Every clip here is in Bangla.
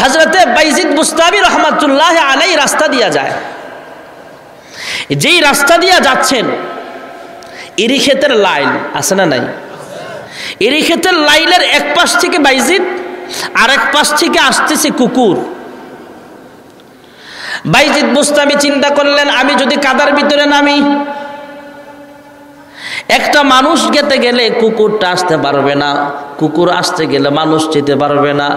হাজরতে বাইজিদ মুস্তাবি রহমাতুল্লাহ আলাই রাস্তা দিয়া যায়। যেই রাস্তা দিয়া যাচ্ছেন এরি ক্ষেতের লাইন, আছে না নাই? এরি ক্ষেতের লাইনের এক পাশ থেকে বাইজিদ আর এক পাশ থেকে আসতেছে কুকুর। বাইজিদ মুস্তাবি চিন্তা করলেন, আমি যদি কাদার ভিতরে নামি একটা মানুষ যেতে গেলে কুকুরটা আসতে পারবে না, কুকুর আসতে গেলে মানুষ যেতে পারবে না।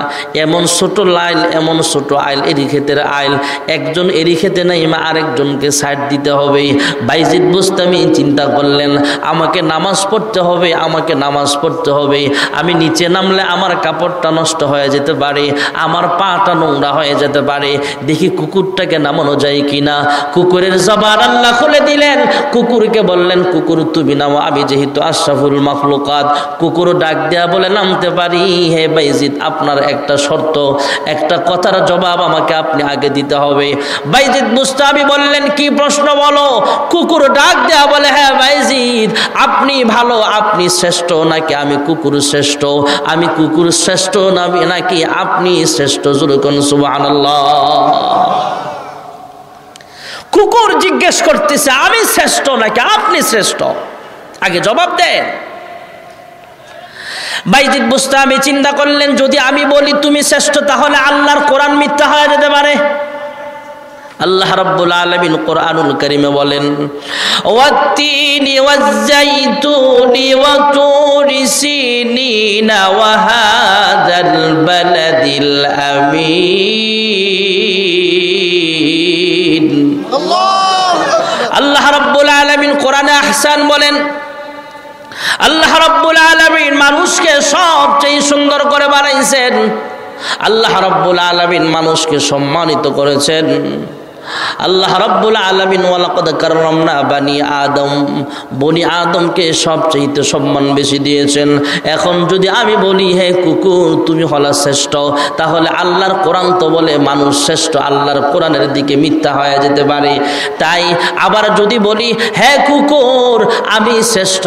এমন ছোট লাইল, এমন ছোট আইল এরি ক্ষেতের আইল। একজন এরি খেতে নাই, মা আরেকজনকে সাইড দিতে হবে। বাইজিদ বুস্তামি চিন্তা করলেন, আমাকে নামাজ পড়তে হবে, আমাকে নামাজ পড়তে হবে। আমি নিচে নামলে আমার কাপড়টা নষ্ট হয়ে যেতে পারে, আমার পাটা নোংরা হয়ে যেতে পারে। দেখি কুকুরটাকে নামানো যায় কিনা। কুকুরের জবান আল্লাহ খুলে দিলেন, কুকুরকে বললেন, কুকুর, তুমি নামো। আমি যেহেতু আশরাফুল মাখলুকাত কুকুর ডাক দেয়া বলে নামতে পারি। হে বাইজিদ, আপনার একটা শর্ত, একটা কথার জবাব আমাকে আপনি আগে দিতে হবে। বাইজিদ মুস্তাবি বললেন, কি প্রশ্ন বলো? কুকুর ডাক দেয়া বলে হ্যাঁ বাইজিদ, আপনি ভালো, আপনি শ্রেষ্ঠ নাকি আমি কুকুর শ্রেষ্ঠ? আমি কুকুর শ্রেষ্ঠ নামি নাকি আপনি শ্রেষ্ঠ? জুরুকন সুবহানাল্লাহ। কুকুর জিজ্ঞেস করতেছে, আমি শ্রেষ্ঠ নাকি আপনি শ্রেষ্ঠ? আগে জবাব দেন। বাইজিদ বুস্তামি চিন্তা করলেন যদি আমি বলি তুমি শ্রেষ্ঠ তাহলে আল্লাহর কোরআন মিথ্যা হয়ে যেতে পারে। আল্লাহ রাব্বুল আলামিন কোরআনুল কারীমে বলেন ওয়াত্তিনি ওয়াজ্জাইতুনি ওয়া তুরি সিনিনা ওয়া হাযাল বালাদিল আমিন। আল্লাহ রাব্বুল আলামিন কোরআনে আহসান বলেন আল্লাহ রব্বুল আলমিন মানুষকে সবচেয়ে সুন্দর করে বানাইছেন। আল্লাহ রব্বুল আলমিন মানুষকে সম্মানিত করেছেন। আল্লাহ রাব্বুল আলামিন, ওয়ালাকাদ কাররামনা বানি আদম। বনি আদমকে সবচেয়ে সম্মান বেশি দিয়েছেন। এখন যদি আমি বলি, হে কুকুর তুমি হলা শ্রেষ্ঠ। তাহলে আল্লাহর কোরআন তো বলে মানুষ শ্রেষ্ঠ, আল্লাহর কোরআনের দিকে মিথ্যা হয়ে যেতে পারে। তাই আবার যদি বলি, হে কুকুর, আমি শ্রেষ্ঠ।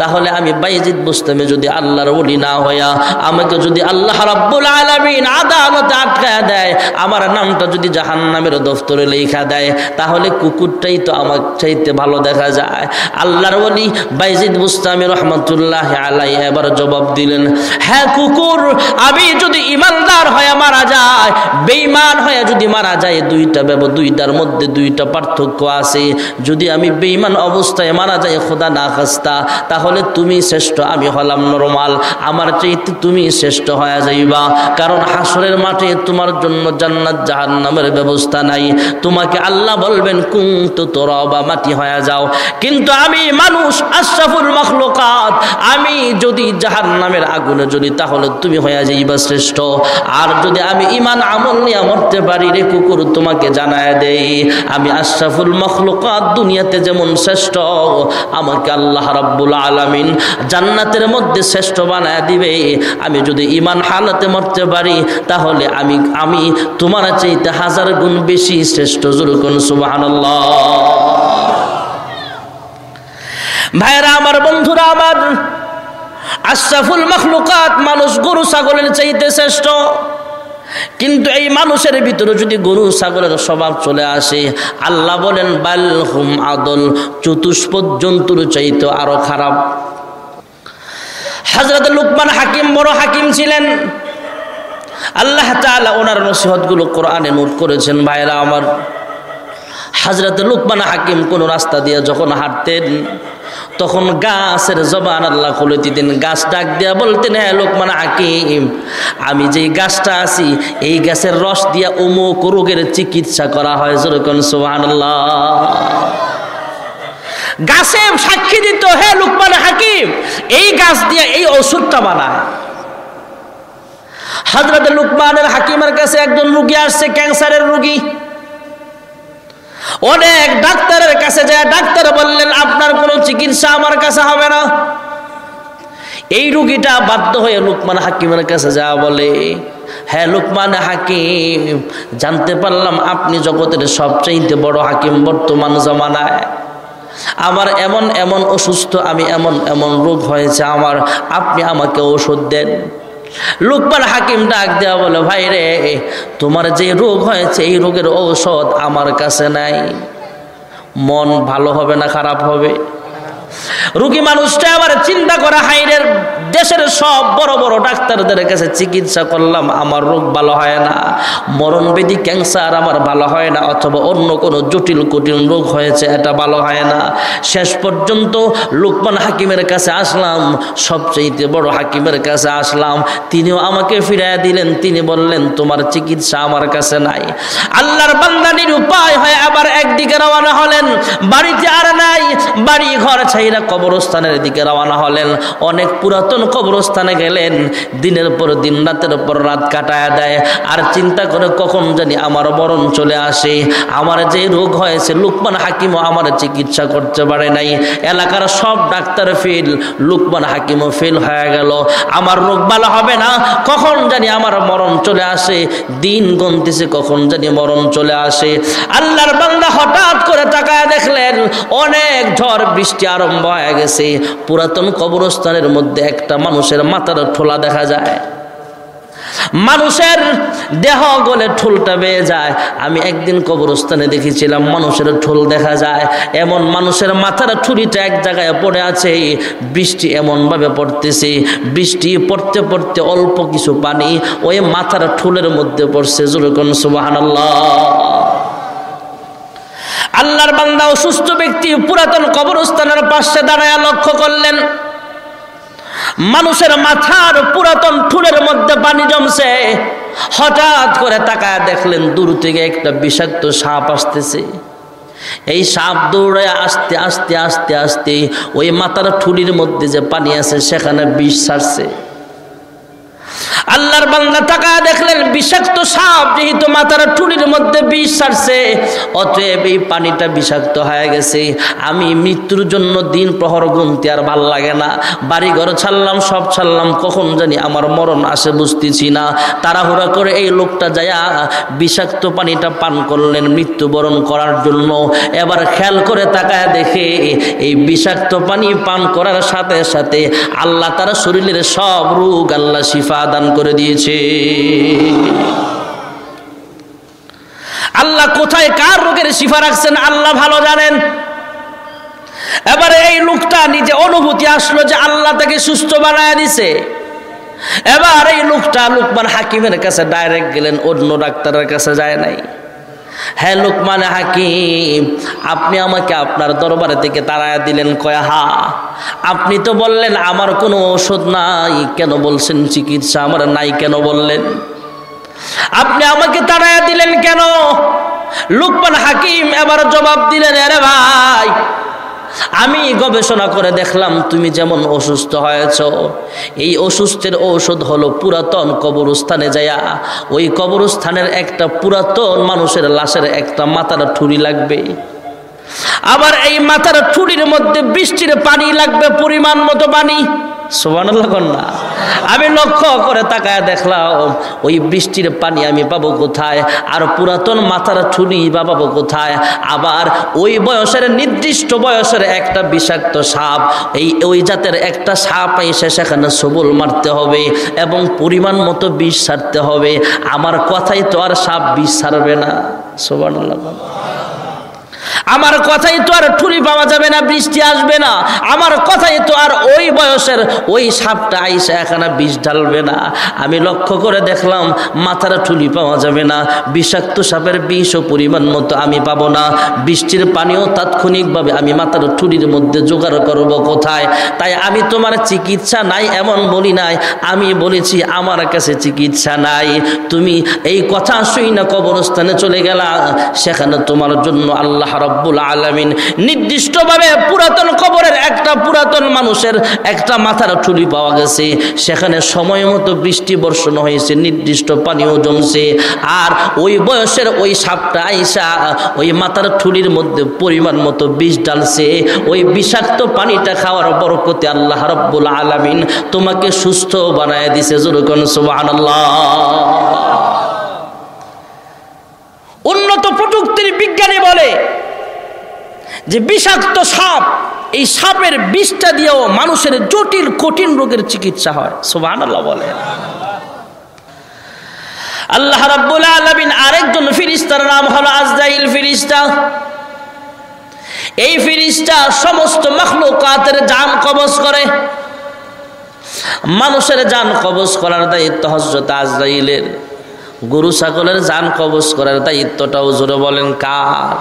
তাহলে আমি বাইজিদ বুস্তামে যদি আল্লাহর বলি না হইয়া, আমাকে যদি আল্লাহ রাব্বুল আলামিন আদালতে আটকায় দেয়, আমার নামটা যদি জাহান্নামের দফতর করে লেখা দেয়, তাহলে কুকুরটাই তো আমার চাইতে ভালো দেখা যায়। আল্লাহর বলি বাইজিদ মুস্তামি রহমতুল্লাহ আলাই এবার জবাব দিলেন হ্যাঁ কুকুর, আমি যদি ইমানদার হয়ে মারা যায় বেইমান হয়ে যদি মারা যায় দুইটা ব্যব, দুইটার মধ্যে দুইটা পার্থক্য আছে। যদি আমি বেইমান অবস্থায় মারা যাই, খোদা না খাস্তা, তাহলে তুমি শ্রেষ্ঠ, আমি হলাম নরমাল। আমার চাইতে তুমি শ্রেষ্ঠ হয়ে যাইবা, কারণ হাসরের মাঠে তোমার জন্য জান্নাত জাহান্নামের ব্যবস্থা নাই। তোমাকে আল্লাহ বলবেন, কুন্তু তোরা বা মাটি হয়ে যাও। কিন্তু আমি মানুষ, আশরাফুল মখলুকাত, আমি যদি জাহান নামের আগুনে যদি তাহলে তুমি হয়ে যাইবা শ্রেষ্ঠ। আর যদি আমি ইমান আমল নিয়ে মরতে পারি রে কুকুর, তোমাকে জানায় দেই, আমি আশরাফুল মখলুকাত দুনিয়াতে যেমন শ্রেষ্ঠ, আমাকে আল্লাহ রাব্বুল আলামিন জান্নাতের মধ্যে শ্রেষ্ঠ বানায় দিবে। আমি যদি ইমান হালাতে মরতে পারি, তাহলে আমি আমি তোমার চাইতে হাজার গুণ বেশি শ্রেষ্ঠ জুরুকুন সুবহানাল্লাহ। ভাইরা, আমার বন্ধুরা, আমার আশরাফুল মখলুকাত মানুষ গরু ছাগলের চাইতে শ্রেষ্ঠ। কিন্তু এই মানুষের ভিতরে যদি গরু ছাগলের স্বভাব চলে আসে, আল্লাহ বলেন, বাল হুম আদল, চতুষ্পদ জন্তুর চাইতে আরও খারাপ। হাজরত লুকমান হাকিম বড় হাকিম ছিলেন। আল্লাহ তাআলা ওনার নসিহতগুলো কোরআনে নোট করেছেন, ভাইরা আমার। হাজরত লুকমান হাকিম কোন রাস্তা দিয়ে যখন হাঁটতেন, তখন গাছের জবান আল্লাহ খুলে দিতেন। গাছ ডাক দিয়া বলতেন হ্যাঁ লোকমান হাকিম, আমি যেই গাছটা আছি, এই গাছের রস দিয়া অমুক রোগের চিকিৎসা করা হয়। যেরকম সোহান গাছে সাক্ষী দিত হে লুকমান হাকিম, এই গাছ দিয়া এই ওষুধটা বানায়। হাজরত লুকমানের হাকিমের কাছে একজন রুগী আসছে, ক্যান্সারের রুগী। অনেক ডাক্তারের কাছে যায়, ডাক্তার বললেন, আপনার কোনো চিকিৎসা আমার কাছে হবে না। এই রুগীটা বাধ্য হয়ে লুকমান হাকিমের কাছে যা বলে হ্যাঁ লুকমান হাকিম, জানতে পারলাম আপনি জগতের সবচাইতে বড় হাকিম বর্তমান জমানায়। আমার এমন এমন অসুস্থ, আমি এমন এমন রোগ হয়েছে, আমার, আপনি আমাকে ওষুধ দেন। লুকমান হাকিম ডাক দেওয়া বলে, ভাই রে, তোমার যে রোগ হয়েছে, এই রোগের ঔষধ আমার কাছে নাই। মন ভালো হবে না, খারাপ হবে? রুগী মানুষটা আবার চিন্তা করা, হাইরের দেশের সব বড় বড় ডাক্তারদের কাছে চিকিৎসা করলাম, আমার রোগ ভালো হয় না, মরণবেদী ক্যান্সার আমার ভালো হয় না, অথবা অন্য কোনো জটিল কঠিন রোগ হয়েছে, এটা ভালো হয় না। শেষ পর্যন্ত লুকমান হাকিমের কাছে আসলাম সবচেয়ে বড় হাকিমের কাছে আসলাম, তিনিও আমাকে ফিরাইয়া দিলেন, তিনি বললেন, তোমার চিকিৎসা আমার কাছে নাই। আল্লাহর বান্দানির উপায় হয় আবার একদিকে রওনা হলেন, বাড়িতে আর নাই বাড়ি ঘর ছাইরা কবরস্থানের দিকে রওনা হলেন। অনেক পুরাতন কবরস্থানে গেলেন। দিনের পর দিন, রাতের পর রাত কাটায় দেয়। আর চিন্তা করে কখন জানি আমার মরণ চলে আসে। আমার যে রোগ হয়েছে লুকমান হাকিমও আমার চিকিৎসা করতে পারে নাই। এলাকার সব ডাক্তার ফেল, লুকমান হাকিমও ফেল হয়ে গেল। আমার রোগ ভালো হবে না? কখন জানি আমার মরণ চলে আসে। দিন গন্তিছে, কখন জানি মরণ চলে আসে। আল্লাহর বান্দা হঠাৎ করে তাকায় দেখলেন, অনেক ঝড়, বৃষ্টি আরম্ভ হয়ে গেছে। পুরাতন কবরস্থানের মধ্যে একটা মানুষের মাথার ঠোলা দেখা যায়। মানুষের দেহ গলে ঠোলটা বেয়ে যায়। আমি একদিন কবরস্থানে দেখেছিলাম, মানুষের ঠোল দেখা যায়। এমন মানুষের মাথার ছুরিটা এক জায়গায় পড়ে আছে। বৃষ্টি এমনভাবে পড়তেছে। বৃষ্টি পড়তে পড়তে অল্প কিছু পানি ওই মাথার ঠোলের মধ্যে পড়ছে। যেরকম সুবাহান আল্লাহর বান্দা অসুস্থ ব্যক্তি পুরাতন কবরস্থানের পাশে দাঁড়ায় লক্ষ্য করলেন, মানুষের মাথার পুরাতন ঠুলের মধ্যে পানি জমছে। হঠাৎ করে তাকায় দেখলেন, দূর থেকে একটা বিষাক্ত সাপ আসতেছে। এই সাপ দৌড়ে আস্তে আস্তে আস্তে আস্তে ওই মাথার ঠুলির মধ্যে যে পানি আছে, সেখানে বিষ ছাড়ছে। আল্লাহর বান্দা টাকা দেখলেন বিষাক্ত সাপ যেহেতু মাথার টুলির মধ্যে বিষ ছাড়ছে, অতএব এই পানিটা বিষাক্ত হয়ে গেছে। আমি মৃত্যুর জন্য দিন প্রহর গুনতে আর ভালো লাগে না। বাড়ি ঘর ছাড়লাম, সব ছাড়লাম, কখন জানি আমার মরণ আসে বুঝতেছি না। তাড়াহুড়া করে এই লোকটা যায়া বিষাক্ত পানিটা পান করলেন মৃত্যুবরণ করার জন্য। এবার খেয়াল করে তাকায় দেখে এই বিষাক্ত পানি পান করার সাথে সাথে আল্লাহ তারা শরীরের সব রোগ আল্লাহ শিফা দান করে দিয়েছে। আল্লাহ কোথায় কার রোগের শিফা রাখছেন আল্লাহ ভালো জানেন। এবারে এই লোকটা নিজে অনুভূতি আসলো যে আল্লাহ তাকে সুস্থ বানায় দিছে। এবার এই লোকটা লোকমান হাকিমের কাছে ডাইরেক্ট গেলেন, অন্য ডাক্তারের কাছে যায় নাই। হ্যাঁ লোকমান হাকিম, আপনি আমাকে আপনার দরবারে থেকে তাড়ায় দিলেন কয়া, হা, আপনি তো বললেন আমার কোনো ওষুধ নাই, কেন বলছেন চিকিৎসা আমার নাই, কেন বললেন? আপনি আমাকে তাড়ায় দিলেন কেন? লুকমান হাকিম এবার জবাব দিলেন, আরে ভাই আমি গবেষণা করে দেখলাম তুমি যেমন অসুস্থ হয়েছ। এই অসুস্থের ঔষধ হলো পুরাতন কবরস্থানে যায়া ওই কবরস্থানের একটা পুরাতন মানুষের লাশের একটা মাথার ঠুরি লাগবে। আবার এই মাথার ঠুরির মধ্যে বৃষ্টির পানি লাগবে, পরিমাণ মতো পানি। আমি লক্ষ্য করে তাকায় দেখলাম, ওই বৃষ্টির পানি আমি পাবো কোথায়? আর পুরাতন মাথার ছুরি বা পাবো কোথায়? আবার ওই বয়সের নির্দিষ্ট বয়সের একটা বিষাক্ত সাপ, এই, ওই জাতের একটা সাপ এসে সেখানে সবল মারতে হবে এবং পরিমাণ মতো বিষ সারতে হবে। আমার কথাই তো আর সাপ বিষ সারবে না। সোবান আমার কথাই তো আর ঠুরি পাওয়া যাবে না, বৃষ্টি আসবে না। আমার কথাই তো আর ওই বয়সের ওই সাপটা আইসা এখানে বিষ ঢালবে না। আমি লক্ষ্য করে দেখলাম, মাথার ঠুলি পাওয়া যাবে না। বিষাক্ত সাপের বিষ ও পরিমাণ মতো আমি পাবো না। বৃষ্টির পানিও তাৎক্ষণিকভাবে আমি মাথার ঠুলির মধ্যে জোগাড় করব কোথায়? তাই আমি তোমার চিকিৎসা নাই, এমন বলি নাই। আমি বলেছি, আমার কাছে চিকিৎসা নাই। তুমি এই কথা শুই না কবরস্থানে চলে গেলা। সেখানে তোমার জন্য আল্লাহ রব্বুল আলমিন নির্দিষ্টভাবে পুরাতন কবরের একটা পুরাতন মানুষের একটা মাথার ঠুলি পাওয়া গেছে। সেখানে সময় মতো বৃষ্টি বর্ষণ হয়েছে, নির্দিষ্ট পানিও জমছে। আর ওই বয়সের ওই সাপটা আইসা ওই মাথার ঠুলির মধ্যে পরিমাণ মতো বিষ ডালছে ওই বিষাক্ত পানিটা খাওয়ার বরকতে আল্লাহ রব্বুল আলমিন তোমাকে সুস্থ বানায় দিছে সুবাহ উন্নত প্রযুক্তির বিজ্ঞানী বলে যে বিষাক্ত সাপ, এই সাপের বিষটা দিয়েও মানুষের জটিল, কঠিন রোগের চিকিৎসা হয়। সোবাহ বলে। আল্লাহ রাব্বুল আলামিন আরেকজন ফিরিস্তার নাম হলো আজরাইল ফিরিস্তা। এই ফিরিস্তা সমস্ত মখলুকাতের জান কবজ করে। মানুষের জান কবজ করার দায়িত্ব হজরত আজরাইলের। গরু, ছাগলের জান কবজ করার দায়িত্বটাও জোরে বলেন কার?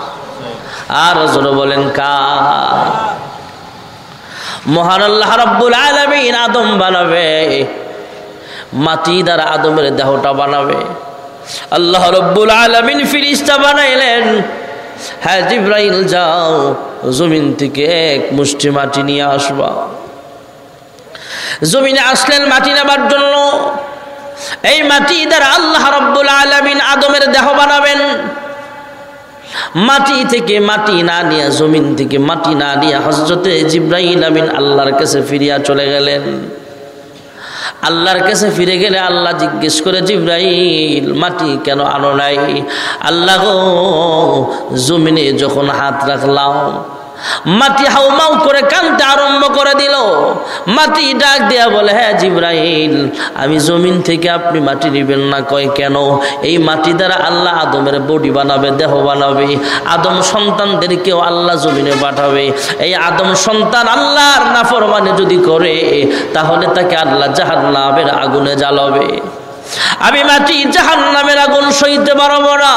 আর জোরে বলেন কার মহান আল্লাহ রব্বুল আলমিন আদম বানাবে। মাটি দ্বারা আদমের দেহটা বানাবে। আল্লাহ রব্বুল আলমিন ফিরিস্তা বানাইলেন। হ্যাঁ জিব্রাইল, যাও জমিন থেকে এক মুষ্টি মাটি নিয়ে আসবা। জমিনে আসলেন, মাটি নেবার জন্য। এই মাটি দ্বারা আল্লাহ রব্বুল আলমিন আদমের দেহ বানাবেন। মাটি থেকে মাটি না নিয়ে, জমিন থেকে মাটি না নিয়ে হজরতে জিব্রাহিম আমিন আল্লাহর কাছে ফিরিয়া চলে গেলেন। আল্লাহর কাছে ফিরে গেলে আল্লাহ জিজ্ঞেস করে, জিব্রাইল, মাটি কেন আনো নাই? আল্লাহ জমিনে যখন হাত রাখলাম মাটি হাউমাউ করে কানতে আরম্ভ করে দিল। মাটি ডাক দেয়া বলে হ্যাঁ জিব্রাহিল আমি জমিন থেকে আপনি মাটি নেবেন না, কয় কেন? এই মাটি দ্বারা আল্লাহ আদমের বডি বানাবে, দেহ বানাবে। আদম সন্তানদেরকেও আল্লাহ জমিনে পাঠাবে। এই আদম সন্তান আল্লাহর নাফরমানে যদি করে, তাহলে তাকে আল্লাহ জাহান্নামের আগুনে জ্বালাবে। আমি মাটি জাহান নামের আগুন সইতে পারব না।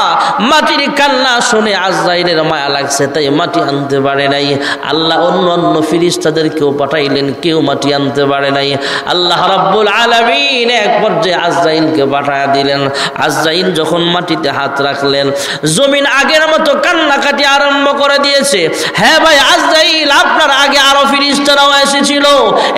মাটির কান্না শুনে আজরাইলের মায়া লাগছে, তাই মাটি আনতে পারে নাই। আল্লাহ অন্য অন্য ফিরিস্তাদেরকেও পাঠাইলেন, কেউ মাটি আনতে পারে নাই। আল্লাহ রাব্বুল আলামিন এক পর্যায়ে আজরাইলকে পাঠায় দিলেন। আজরাইল যখন মাটিতে হাত রাখলেন, জমিন আগের মতো কান্নাকাটি আরম্ভ করে দিয়েছে। হ্যাঁ ভাই আজরাইল, আপনার আগে আরও ফিরিস্তারাও এসেছিল।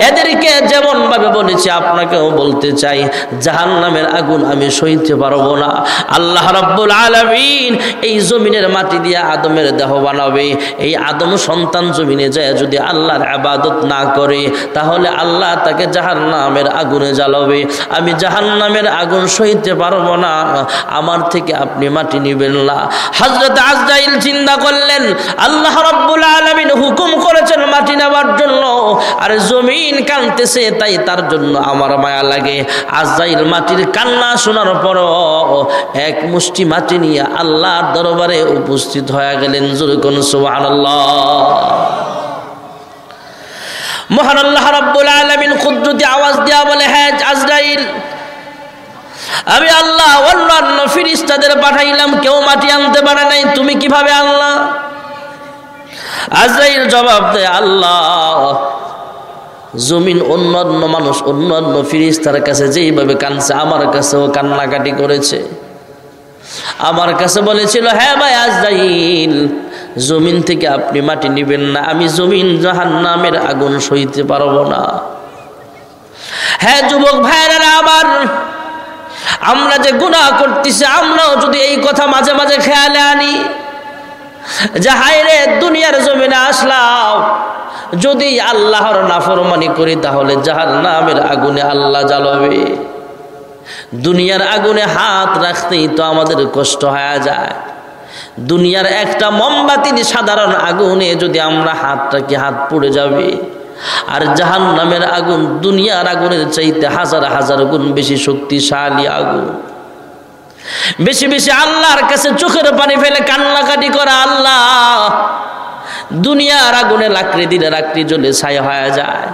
এদেরকে যেমন ভাবে বলেছি, আপনাকেও বলতে চাই জাহান নামের আগুন আমি সইতে পারব না। আল্লাহ রাব্বুল আলামিন এই জমিনের মাটি দিয়ে আদমের দেহ বানাবে। এই আদম সন্তান জমিনে যায় যদি আল্লাহর আবাদত না করে, তাহলে আল্লাহ তাকে জাহান নামের আগুনে জ্বালাবে। আমি জাহান নামের আগুন সইতে পারব না। আমার থেকে আপনি মাটি নিবেন না। হজরত আজরাইল চিন্তা করলেন, আল্লাহ রাব্বুল আলামিন হুকুম করেছেন মাটি নেবার জন্য। আর জমিন কানতেছে তাই তার জন্য আমার মায়া লাগে। আজরাইল মাটির কান্না শোনার পর এক মুষ্টি মাটি নিয়ে আল্লাহর দরবারে উপস্থিত হয়ে গেলেন জুরকুন কুদরতি আওয়াজ বলে হ্যাঁ আমি আল্লাহ অন্যান্য পাঠাইলাম, কেউ মাটি আনতে পারে নাই, তুমি কীভাবে জবাব দেয়, আল্লাহ জমিন অন্যান্য মানুষ, অন্যান্য ফিরিস্তার কাছে যেইভাবে কানছে আমার কাছেও কান্নাকাটি করেছে। আমার কাছে বলেছিল হ্যাঁ ভাই আজরাইল জমিন থেকে আপনি মাটি নিবেন না, আমি জমিন জাহান নামের আগুন সইতে পারব না। হ্যাঁ যুবক ভাইয়েরা আবার আমরা যে গুণা করতেছি, আমরাও যদি এই কথা মাঝে মাঝে খেয়ালে আনি, যে হায় রে দুনিয়ার জমিনে আসলাম যদি আল্লাহর নাফরমানি করি, তাহলে জাহার নামের আগুনে আল্লাহ জ্বালবে। দুনিয়ার আগুনে হাত রাখতেই তো আমাদের কষ্ট হয়ে যায়। দুনিয়ার একটা মোমবাতির সাধারণ আগুনে যদি আমরা হাত রাখি হাত পড়ে যাবে? আর জাহান নামের আগুন দুনিয়ার আগুনের চাইতে হাজার হাজার গুণ বেশি শক্তিশালী আগুন। বেশি বেশি আল্লাহর কাছে চোখের পানি ফেলে কান্নাকাটি করা আল্লাহ। দুনিয়ার আগুনে লাকড়ি দিলে লাকড়ি জ্বলে ছাই হয়ে যায়।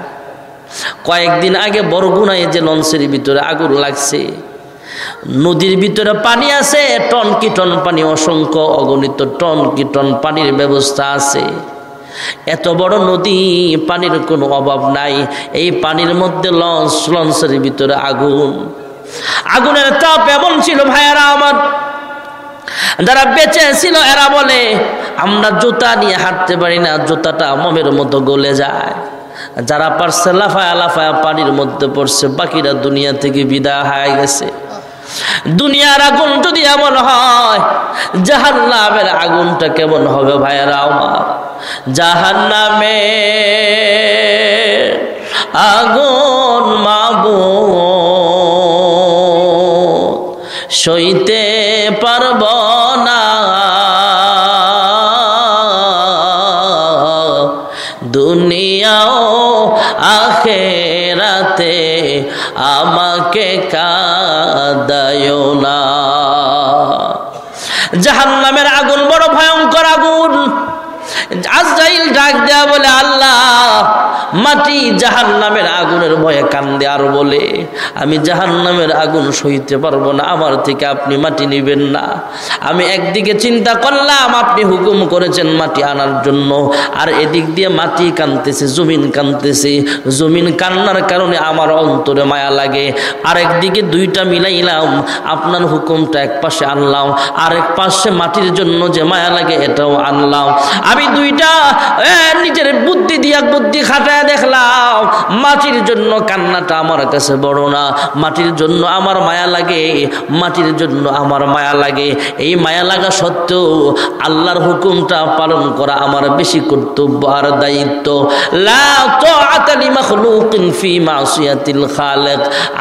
কয়েকদিন আগে বরগুনায় যে লঞ্চের ভিতরে আগুন লাগছে, নদীর ভিতরে পানি আছে, টন কি টন পানি, অসংখ্য অগণিত টন কি টন পানির ব্যবস্থা আছে। এত বড় নদী, পানির কোনো অভাব নাই। এই পানির মধ্যে লঞ্চ, লঞ্চের ভিতরে আগুন। আগুনের তাপ এমন ছিল, ভাইয়ারা আমার যারা বেঁচে ছিল, এরা বলে, আমরা জুতা নিয়ে হাঁটতে পারি না, জুতাটা মমের মতো গলে যায়। যারা পারছে লাফায়া লাফায়া পানির মধ্যে পড়ছে, বাকিরা দুনিয়া থেকে বিদায় হয়ে গেছে। দুনিয়ার আগুন যদি এমন হয় জাহান নামের আগুনটা কেমন হবে ভাইয়ারা আমার? জাহান নামে আগুন মাবু সইতে আমাকে কাদায়ো না জাহান্নামের আগুন বড় ভয়ঙ্কর আগুন আজরাইল ডাক দেয়া বলে আল্লাহ মাটি জাহান নামের আগুনের ভয়ে কান্দে আর বলে, আমি জাহান নামের আগুন সইতে পারব না, আমার থেকে আপনি মাটি নিবেন না। আমি একদিকে চিন্তা করলাম, আপনি হুকুম করেছেন মাটি আনার জন্য, আর এদিক দিয়ে মাটি কানতেছে, জমিন কানতেছে। জমিন কান্নার কারণে আমার অন্তরে মায়া লাগে। আর একদিকে দুইটা মিলাইলাম, আপনার হুকুমটা এক পাশে আনলাম আর এক পাশে মাটির জন্য যে মায়া লাগে এটাও আনলাম। আমি দুইটা নিজের বুদ্ধি দিয়া বুদ্ধি খাটায় দেখলাম, মাটির জন্য কান্নাটা আমার কাছে বড় না। মাটির জন্য আমার মায়া লাগে, মাটির জন্য আমার মায়া লাগে। এই মায়া লাগা সত্ত্বেও আল্লাহর হুকুমটা পালন করা আমার বেশি কর্তব্য আর দায়িত্ব।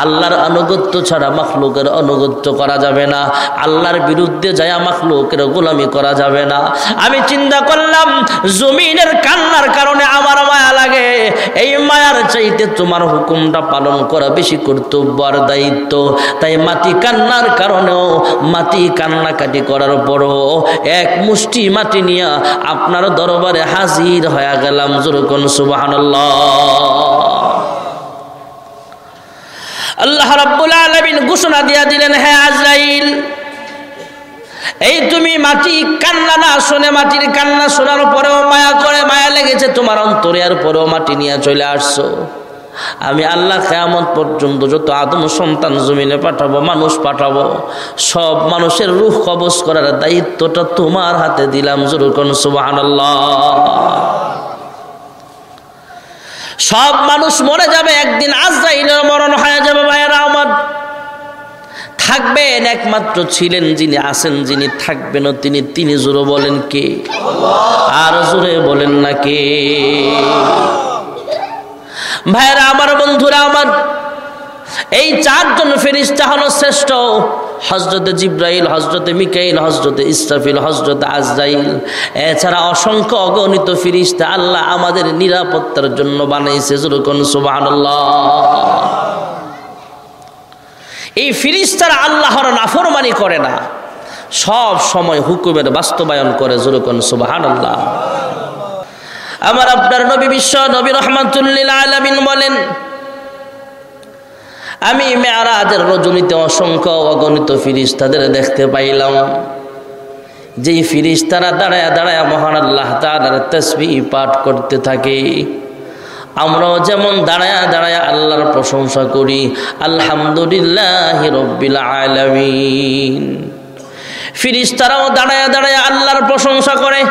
আল্লাহর অনুগত্য ছাড়া মখলুকের অনুগত্য করা যাবে না। আল্লাহর বিরুদ্ধে যায় মখলুকের গোলামি করা যাবে না। আমি চিন্তা করলাম, জমিনের কান্নার কারণে আমার মায়া লাগে। এই মায়ার চাইতে তোমার হুকুমটা পালন করা বেশি কর্তব্য আর দায়িত্ব। তাই মাটি কান্নার কারণেও মাটি কান্নাকাটি করার পরও এক মুষ্টি মাটি নিয়ে আপনার দরবারে হাজির হয়ে গেলাম যেরকম সুবাহান্লাহ আল্লাহ রাব্বুল আলামিন ঘোষণা দিয়া দিলেন হ্যাঁ আজরাইল এই তুমি মাটি কান্না না শুনে মাটির কান্না শোনার পরেও মায়া করে মায়া লেগেছে তোমার অন্তরে, আর পরেও মাটি নিয়ে চলে আসছো। আমি আল্লাহ কেয়ামত পর্যন্ত যত আদম সন্তান জমিনে পাঠাবো, মানুষ পাঠাবো, সব মানুষের রুখ কবচ করার দায়িত্বটা তোমার হাতে দিলাম জরুর সুবাহ সব মানুষ মরে যাবে, একদিন আজরাইলের মরণ হয়ে যাবে, ভাইয়েরা। থাকবেন একমাত্র ছিলেন যিনি, আছেন যিনি থাকবেন তিনি। তিনি জোরে বলেন কে? আর জোরে বলেন না কে? ভাইরা আমার বন্ধুরা, আমার এই চারজন ফেরিস্তা হলো শ্রেষ্ঠ। হজরতে জিব্রাইল হজরতে মিকাইল হজরতে ইসরাফিল হজরতে আজরাইল। এছাড়া অসংখ্য অগণিত ফিরিস্তা আল্লাহ আমাদের নিরাপত্তার জন্য বানাইছে। যেরকম সুবাহ এই ফিরিস্তারা আল্লাহর নাফরমানি করে না। সব সময় হুকুমের বাস্তবায়ন করে যেরকম সুবাহান আল্লাহ আমার আপনার নবী বিশ্ব নবী রহমাতুল্লিল বলেন, আমি মেয়ারাজের রজনীতে অসংখ্য অগণিত ফিরিস তাদের দেখতে পাইলাম। যেই ফিরিস তারা দাঁড়ায় দাঁড়ায় মহান আল্লাহ তার তসবি পাঠ করতে থাকে আমরাও যেমন দাঁড়ায় দাঁড়ায় আল্লাহর প্রশংসা করি, আলহামদুলিল্লাহ রব্বিল আলমিন। ফিরিস্তারাও দাঁড়ায় দাঁড়ায় আল্লাহর প্রশংসা করে।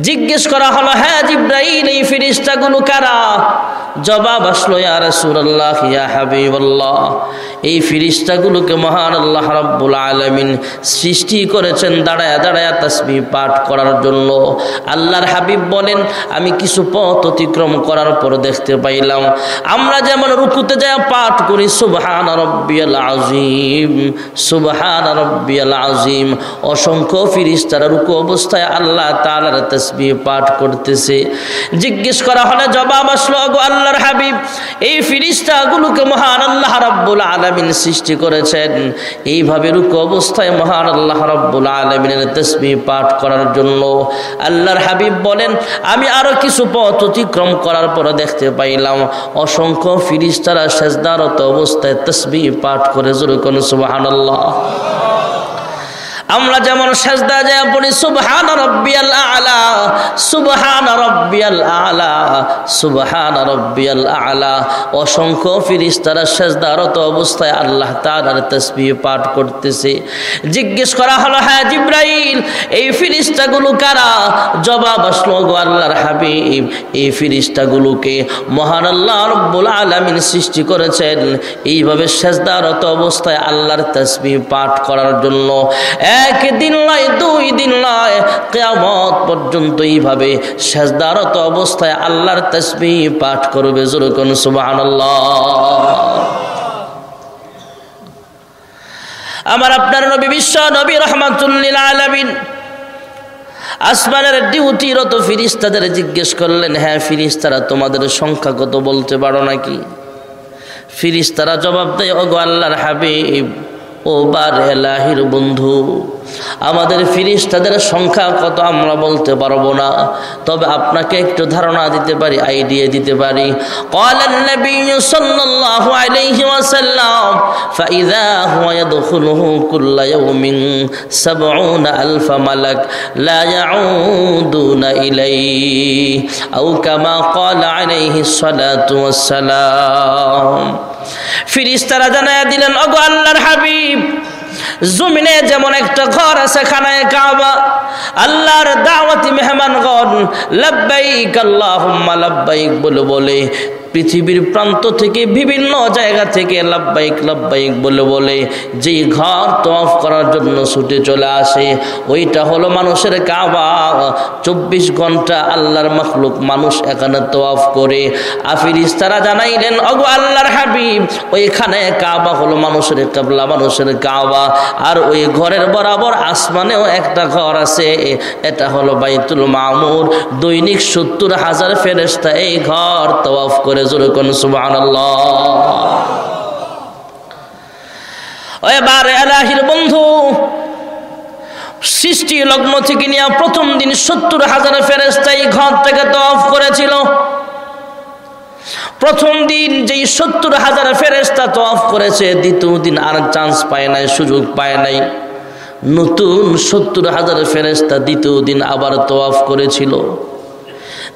জিজ্ঞেস করা হলো হ্যাঁ জিব্রাইল, এই ফিরিস্তাগুলো কারা? জবাব আসলো, ইয়া রাসূলুল্লাহ, ইয়া হাবিবাল্লাহ। এই ফিরিস্তাগুলোকে মহান আল্লাহ রাব্বুল আলামিন সৃষ্টি করেছেন দাঁড়ায়া দাঁড়ায়া তাসবিহ পাঠ করার জন্য। আল্লাহর হাবিব বলেন, আমি কিছু পথ অতিক্রম করার পর দেখতে পাইলাম, আমরা যেমন রুকুতে যায় পাঠ করি, সুবহান রব্বিয়াল আযীম, সুবহান রব্বিয়াল আযীম। অসংখ্য ফিরিস্তারা রুকু অবস্থায় আল্লাহ তাআলার তাসবিহ পাঠ করতেছে। জিজ্ঞেস করা হলে জবাব আসলো আল্লাহর হাবিব, এই ফিরিস্তাগুলোকে মহান আল্লাহ রাব্বুল আলামিন সৃষ্টি করেছেন। এইভাবে রুকু অবস্থায় মহান আল্লাহ রাব্বুল আলামিনের তাসবিহ পাঠ করার জন্য আল্লাহর হাবিব বলেন, আমি আরও কিছু পথ অতিক্রম করার পর দেখতে পাইলাম। অসংখ্য ফিরিস্তারা সেজদারত অবস্থায় তাসবিহ পাঠ করে, জোর কোন সুবহানাল্লাহ। আমরা যেমন সেজদা যায় পড়ি, সুবহান রব্বিয়াল আলা, সুবহান রব্বিয়াল আলা, সুবহান রব্বিয়াল আলা। অসংখ্য ফিরিস্তারা সেজদারত অবস্থায় আল্লাহ তাআলার তাসবিহ পাঠ করতেছে। জিজ্ঞেস করা হলো হ্যাঁ জিব্রাইল, এই ফিরিস্তাগুলো কারা? জবাব আসলো, গো আল্লাহর হাবিব, এই ফিরিস্তাগুলোকে মহান আল্লাহ রব্বুল আলামিন সৃষ্টি করেছেন। এইভাবে সেজদারত অবস্থায় আল্লাহর তাসবিহ পাঠ করার জন্য একদিন নয় দুই দিন নয়, কেয়ামত পর্যন্ত এইভাবে সেজদারত অবস্থায় আল্লাহর তসবি পাঠ করবে যেরকম সুবাহ আমার আপনার নবী বিশ্ব নবী রহমাতুল্লিল আলমিন আসমানের ডিউটিরত ফিরিস্তাদের জিজ্ঞেস করলেন হ্যাঁ ফিরিস্তারা তোমাদের সংখ্যা কত বলতে পারো নাকি? ফিরিস্তারা জবাব দেয়, ওগো আল্লাহর হাবিব ও বার এলাহির বন্ধু আমাদের ফিরিস্তাদের সংখ্যা কত আমরা বলতে পারবো না তবে আপনাকে একটু ধারণা দিতে পারি আইডিয়া দিতে পারি قال النبي صلى الله عليه وسلم فإذا هو يدخله كل يوم سبعون ألف ملك لا يعودون إليه أو كما قال عليه الصلاة والسلام ফিরিস্তারা জানায় দিলেন অগো আল্লাহর হাবিব, জমিনে যেমন একটা ঘর আছে খানায় কাবা, আল্লাহর দাওয়াতি মেহমানগণ, লব্বাইক আল্লাহুম্মা, লব্বাইক বলে বলে পৃথিবীর প্রান্ত থেকে বিভিন্ন জায়গা থেকে লাব্বাইক লাব্বাইক বলে বলে যেই ঘর তফ করার জন্য ছুটে চলে আসে, ওইটা হলো মানুষের কাবা। চব্বিশ ঘণ্টা আল্লাহর মখলুক মানুষ এখানে তফ করে। আফিরিস তারা জানাইলেন অগো আল্লাহর হাবিব, ওইখানে কাবা হলো মানুষের কাবলা, মানুষের কাবা। আর ওই ঘরের বরাবর আসমানেও একটা ঘর আছে, এটা হলো বাইতুল মামুর। দৈনিক সত্তর হাজার ফেরেস্তা এই ঘর তওয়াফ করে জোরে কোন সুবহানাল্লাহ। বন্ধু, সৃষ্টি লগ্ন থেকে নিয়ে প্রথম দিন সত্তর হাজার ফেরেস্তা এই ঘর থেকে তওয়াফ করেছিল। প্রথম দিন যেই সত্তর হাজার ফেরেস্তা তফ করেছে, দ্বিতীয় দিন আর চান্স পায় নাই, সুযোগ পায় নাই। নতুন সত্তর হাজার ফেরেস্তা দ্বিতীয় দিন আবার তোয়াফ করেছিল।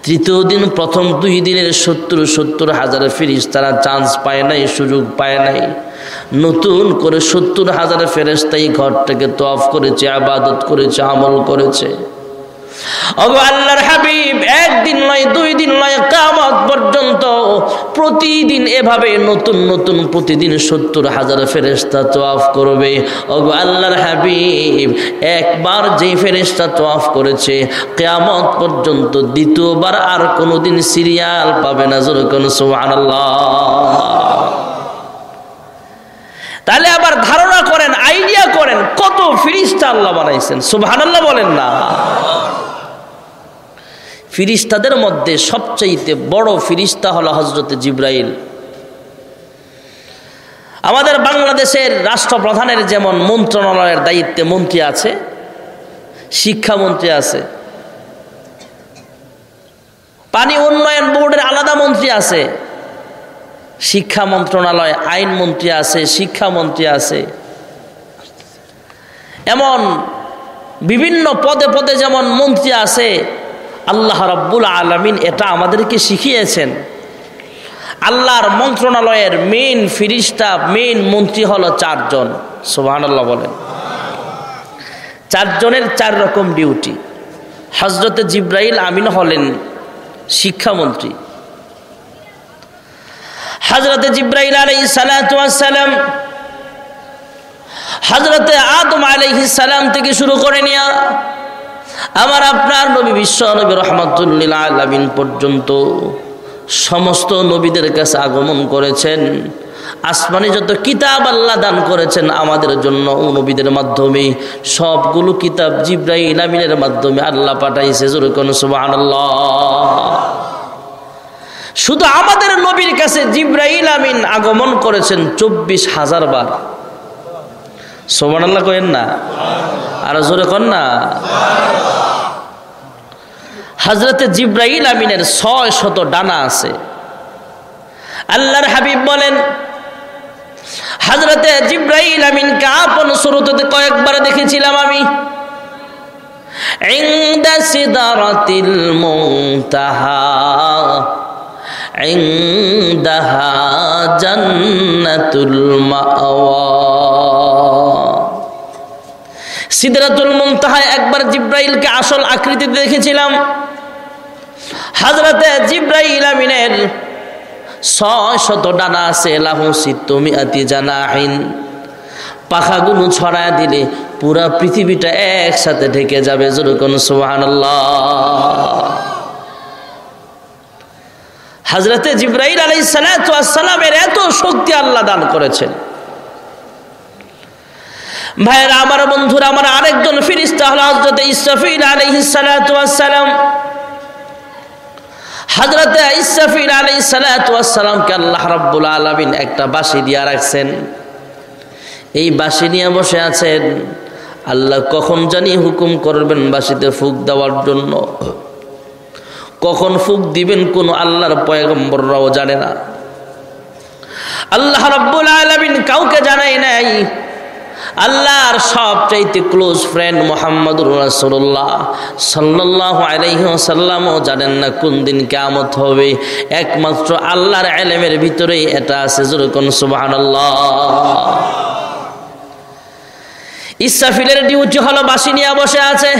তৃতীয় দিন প্রথম দুই দিনের সত্তর সত্তর হাজার ফিরিস তারা চান্স পায় নাই, সুযোগ পায় নাই। নতুন করে সত্তর হাজার ফেরেস্তাই ঘরটাকে তফ করেছে, আবাদত করেছে, আমল করেছে। কেয়ামত পর্যন্ত দ্বিতীয়বার আর কোনোদিন সিরিয়াল পাবে না। জোর কোন তাহলে আবার ধারণা করেন, আইডিয়া করেন, কত ফিরিস্তা আল্লাহ বানাইছেন। সুবহান আল্লাহ বলেন না। ফিরিস্তাদের মধ্যে সবচাইতে বড় ফিরিস্তা হলো হজরত জিব্রাইল। আমাদের বাংলাদেশের রাষ্ট্রপ্রধানের যেমন মন্ত্রণালয়ের দায়িত্বে মন্ত্রী আছে, শিক্ষামন্ত্রী আছে, পানি উন্নয়ন বোর্ডের আলাদা মন্ত্রী আছে, শিক্ষা মন্ত্রণালয় আইন মন্ত্রী আছে, শিক্ষামন্ত্রী আছে। এমন বিভিন্ন পদে পদে যেমন মন্ত্রী আছে আল্লাহ রব্বুল আলমিন এটা আমাদেরকে শিখিয়েছেন। আল্লাহর মন্ত্রণালয়ের মেন ফিরিস্তা মেন মন্ত্রী হলো চারজন। সোহান আল্লাহ বলেন। চারজনের চার রকম ডিউটি হজরতে জিব্রাইল আমিন হলেন শিক্ষামন্ত্রী। হজরতে জিব্রাইল আলাই সালাম হজরতে আদম আলাইহি সালাম থেকে শুরু করে নিয়া আমার আপনার নবী বিশ্ব নবী রহমতুল্লিল আলমিন পর্যন্ত সমস্ত নবীদের কাছে আগমন করেছেন। আসমানে যত কিতাব আল্লাহ দান করেছেন আমাদের জন্য নবীদের মাধ্যমে, সবগুলো কিতাব জিব্রাইল আমিনের মাধ্যমে আল্লাহ পাঠাইছে যেরকম সুবাহ শুধু আমাদের নবীর কাছে জিব্রাইল আমিন আগমন করেছেন চব্বিশ হাজার বার। সোমান আল্লাহ কেন না আর জোরে কন না হজরতে জিব্রাইল আমিনের ছয় শত ডানা আছে আল্লাহর হাবিব বলেন হজরতে জিব্রাইল আমিনকে আপন শুরুতে কয়েকবার দেখেছিলাম আমি عند سدرة المنتهى عندها جنة المأوى সিদরাতুল মুনতাহায় একবার জিব্রাইলকে আসল আকৃতিতে দেখেছিলাম। হাজরাতে জিব্রাইল আমিনের ছয় শত ডানা আছে, লাহু সিত্তমি আতি জানাহিন। পাখাগুলো ছড়ায় দিলে পুরা পৃথিবীটা একসাথে ঢেকে যাবে যেরকম সোহান হাজরতে জিব্রাইল আলাই সালামের এত শক্তি আল্লাহ দান করেছেন। ভাইয়েরা আমার বন্ধুরা, আমার আরেকজন ফিরিস্তা হল হজরত ইসরাফিল আলহিসালাম হজরতে ইসরাফিল আলহি সালাতামকে আল্লাহ রব্বুল আলমিন একটা বাসি দিয়া রাখছেন। এই বাসি নিয়ে বসে আছেন। আল্লাহ কখন জানি হুকুম করবেন বাসিতে ফুক দেওয়ার জন্য। কখন ফুক দিবেন কোন আল্লাহর পয়গম্বররাও জানে না। আল্লাহ রব্বুল আলমিন কাউকে জানাই নাই আল্লাহর সবচাইতে ক্লোজ ফ্রেন্ড মোহাম্মদুর রাসুল্লাহ সাল্লাহ আলাইসাল্লামও জানেন না কোন দিন কেমত হবে। একমাত্র আল্লাহর এলেমের ভিতরেই এটা আছে যেরকম সুবাহান ইসাফিলের ডিউটি হলো বাসি নিয়ে বসে আছে।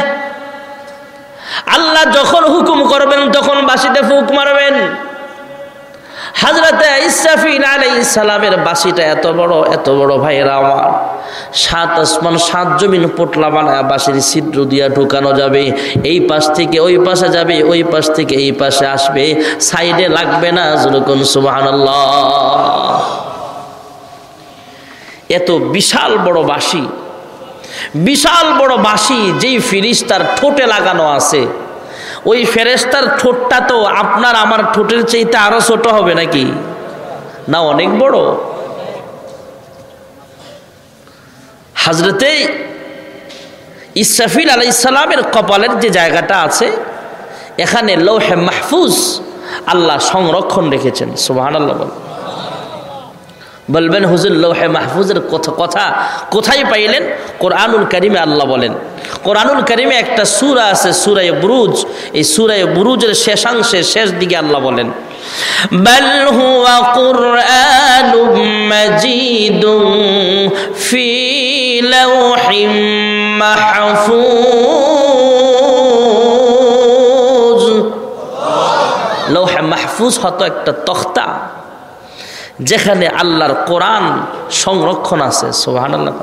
আল্লাহ যখন হুকুম করবেন, তখন বাসিতে ফুক মারবেন। হাজরতে ইসাফিন আলাই সালামের বাসিটা এত বড় এত বড় ভাইয়েরা আমার। সাত আসমান, সাত জমিন পোটলা বানায় বাসির ছিদ্র দিয়া ঢুকানো যাবে। এই পাশ থেকে ওই পাশে যাবে, ওই পাশ থেকে এই পাশে আসবে। সাইডে লাগবে না যেরকম সুবাহ এত বিশাল বড় বাসি বিশাল বড় বাসি যেই ফিরিস তার ঠোঁটে লাগানো আছে। ওই ফেরেস্তার ঠোঁটটা তো আপনার, আমার ঠোঁটের চাইতে আরও ছোট হবে নাকি? না, অনেক বড়। হাজরতে ইসাফিল আলাই ইসালামের কপালের যে জায়গাটা আছে, এখানে লৌহে মাহফুজ আল্লাহ সংরক্ষণ রেখেছেন সুবাহ আল্লাহ বল। বলবেন হুজুর লৌহে মাহফুজের কথা কথা কোথায় পাইলেন কোরআনুল করিমে আল্লাহ বলেন কোরআনুল করিমে একটা সুরা আছে সুরায় বুরুজ এই সুরায় বুরুজের শেষাংশে শেষ দিকে আল্লাহ বলেন بل هو قرآن مجيد في لوح محفوظ লৌহ মাহফুজ হতো একটা তখতা যেখানে আল্লাহর কোরআন সংরক্ষণ আছে সোহান আল্লাহ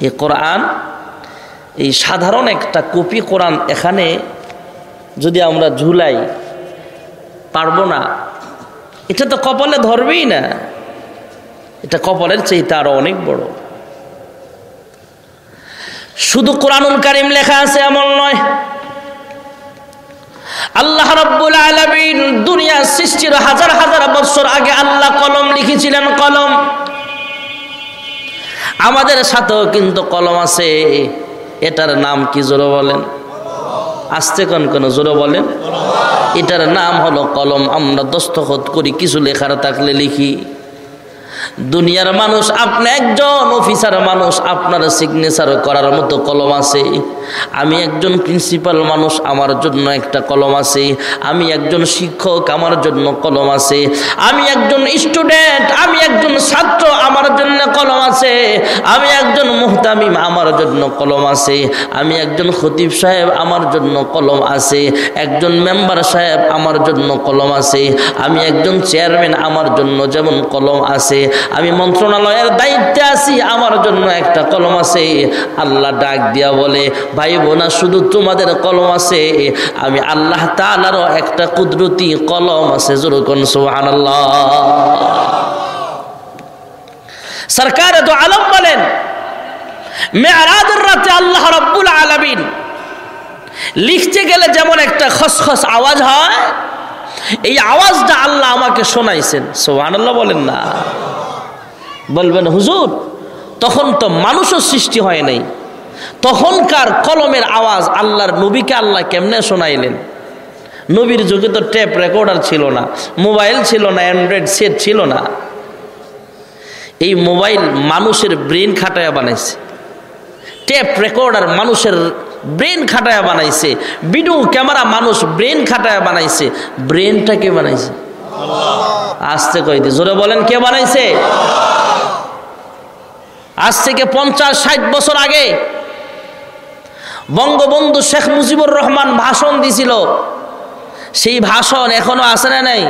এই কোরআন, এই সাধারণ একটা কপি কোরআন এখানে যদি আমরা ঝুলাই, পারব না। এটা তো কপালে ধরবেই না। এটা কপালের চাইতে আরও অনেক বড়। শুধু কোরআনুল কারিম লেখা আছে এমন নয় আল্লাহ রব্বুল আলমিন দুনিয়া সৃষ্টির হাজার হাজার বছর আগে আল্লাহ কলম লিখেছিলেন, কলম। আমাদের সাথেও কিন্তু কলম আছে। এটার নাম কি জোরে বলেন? আস্তে কোন কোন জোরে বলেন? এটার নাম হলো কলম। আমরা দস্তখত করি, কিছু লেখার থাকলে লিখি। দুনিয়ার মানুষ, আপনি একজন অফিসার মানুষ, আপনার সিগনেচার করার মতো কলম আছে। আমি একজন প্রিন্সিপাল মানুষ, আমার জন্য একটা কলম আছে। আমি একজন শিক্ষক, আমার জন্য কলম আছে। আমি একজন স্টুডেন্ট আমি একজন ছাত্র, আমার জন্য কলম আছে। আমি একজন মুহতামিম, আমার জন্য কলম আছে। আমি একজন খতিব সাহেব, আমার জন্য কলম আছে। একজন মেম্বার সাহেব, আমার জন্য কলম আছে। আমি একজন চেয়ারম্যান আমার জন্য যেমন কলম আছে। আমি মন্ত্রণালয়ের দায়িত্বে আছি, আমার জন্য একটা কলম আছে। আল্লাহ ডাক দিয়া বলে, ভাই বোনা শুধু তোমাদের কলম আছে, আমি আল্লাহ তালারও একটা কুদরতি কলম আছে জোরকন সোহান সরকার তো আলম বলেন মেয়ারাদের রাতে আল্লাহ রব্বুল আলমিন লিখতে গেলে যেমন একটা খসখস আওয়াজ হয়, এই আওয়াজটা আল্লাহ আমাকে শোনাইছেন। সোহান আল্লাহ বলেন না। বলবেন, হুজুর, তখন তো মানুষও সৃষ্টি হয় নাই। তখনকার কলমের আওয়াজ আল্লাহর নবীকে আল্লাহ কেমনে শোনাইলেন? নবীর যুগে তো টেপ রেকর্ডার ছিল না, মোবাইল ছিল না, অ্যান্ড্রয়েড সেট ছিল না। এই মোবাইল মানুষের ব্রেন খাটায়া বানাইছে। টেপ রেকর্ডার মানুষের ব্রেন খাটায়া বানাইছে। ভিডিও ক্যামেরা মানুষ ব্রেন খাটায়া বানাইছে। ব্রেনটা কে বানাইছে। আসতে কইতে, জোরে বলেন, কে বানাইছে? আজ থেকে পঞ্চাশ, ষাট বছর আগে বঙ্গবন্ধু শেখ মুজিবুর রহমান ভাষণ দিছিল। সেই ভাষণ এখনও আছে না নাই?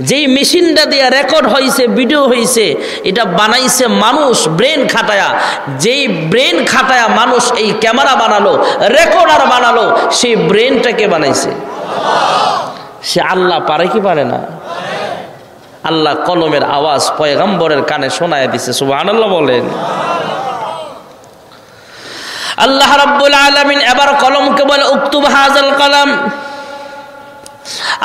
যেই মেশিনটা দিয়ে রেকর্ড হয়েছে ভিডিও হয়েছে এটা বানাইছে মানুষ ব্রেন খাটায়া। যেই ব্রেন খাটায়া মানুষ এই ক্যামেরা বানালো, রেকর্ডার বানালো, সেই ব্রেনটাকে বানাইছে। সে আল্লাহ পারে কি পারে না? আল্লাহ কলমের আওয়াজ পয়গম্বরের কানে শোনায় দিছে সুবাহ বলেন। আল্লাহ রাব্বুল আলামিন এবার কলমকে বলে, উক্তুব হাজাল কলম।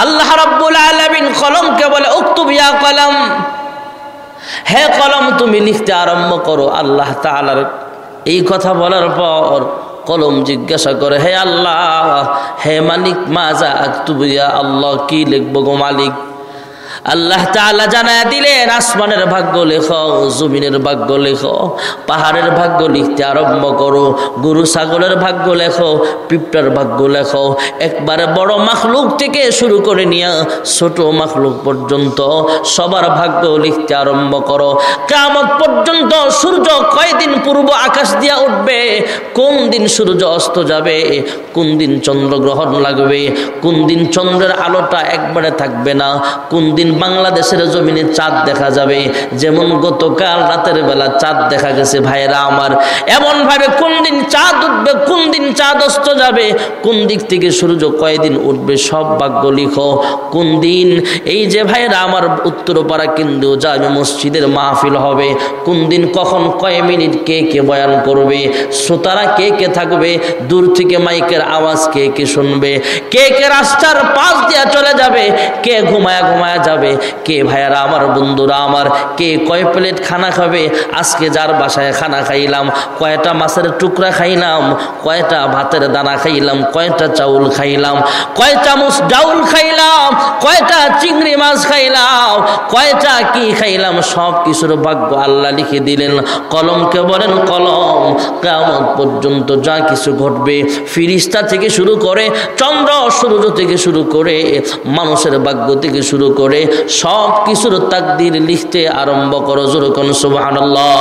আল্লাহ রাব্বুল আলামিন কলমকে বলে, উক্তুব ইয়া কলম। হে কলম, তুমি লিখতে আরম্ভ করো আল্লাহ তালার এই কথা বলার পর কলম জিজ্ঞাসা করে, হে আল্লাহ, হে মালিক মাজা ইয়া আল্লাহ, কি লিখব গো মালিক? আল্লাহ তাআলা জানায় দিলেন, আসমানের ভাগ্য লেখো, জমিনের ভাগ্য লেখো, পাহাড়ের ভাগ্য লিখতে আরম্ভ করো, গরু ছাগলের ভাগ্য লেখো, পিঁপড়ার ভাগ্য লেখো। একবারে বড় মাখলুক থেকে শুরু করে নিয়ে ছোট মাখলুক পর্যন্ত সবার ভাগ্য লিখতে আরম্ভ করো। কামত পর্যন্ত সূর্য কয়দিন পূর্ব আকাশ দিয়া উঠবে? কোন দিন সূর্য অস্ত যাবে? কোন দিন চন্দ্রগ্রহণ লাগবে? কোন দিন চন্দ্রের আলোটা একবারে থাকবে না? কোন দিন বাংলাদেশের জমিনে চাঁদ দেখা যাবে। যেমন গতকাল রাতের বেলা চাঁদ দেখা গেছে, ভাইয়েরা আমার। এমন ভাবে কোন দিন চাঁদ উঠবে, কোন দিন চাঁদ অস্ত যাবে? কোন দিক থেকে সূর্য কয়দিন উঠবে, সব ভাগ্য লিখো। কোন দিন? এই যে ভাইয়েরা আমার উত্তরপাড়া কেন্দ্রীয় যাবে মসজিদের মাহফিল হবে। কোন দিন কখন, কয় মিনিট কে কে বয়ান করবে? শ্রোতারা কে কে থাকবে? দূর থেকে মাইকের আওয়াজ কে কে শুনবে? কে কে রাস্তার পাশ দিয়া চলে যাবে? কে ঘুমায়া ঘুমায়া যাবে? কে ভাইয়ারা আমার, বন্ধুরা আমার, কে কয় প্লেট খানা খাবে? আজকে যার বাসায় খানা খাইলাম, কয়টা মাছের টুকরা খাইলাম, কয়টা ভাতের দানা খাইলাম, কয়টা চাউল খাইলাম কয় চামচ ডাউল খাইলাম, কয়টা চিংড়ি মাছ খাইলাম, কয়টা কি খাইলাম, সব কিছুর ভাগ্য আল্লাহ লিখে দিলেন। কলমকে বলেন কলম কেমন পর্যন্ত যা কিছু ঘটবে, ফিরিস্তা থেকে শুরু করে, চন্দ্র সূর্য থেকে শুরু করে, মানুষের ভাগ্য থেকে শুরু করে সব কিছুর তাকদির লিখতে আরম্ভ করো জোরকন সুবহানাল্লাহ।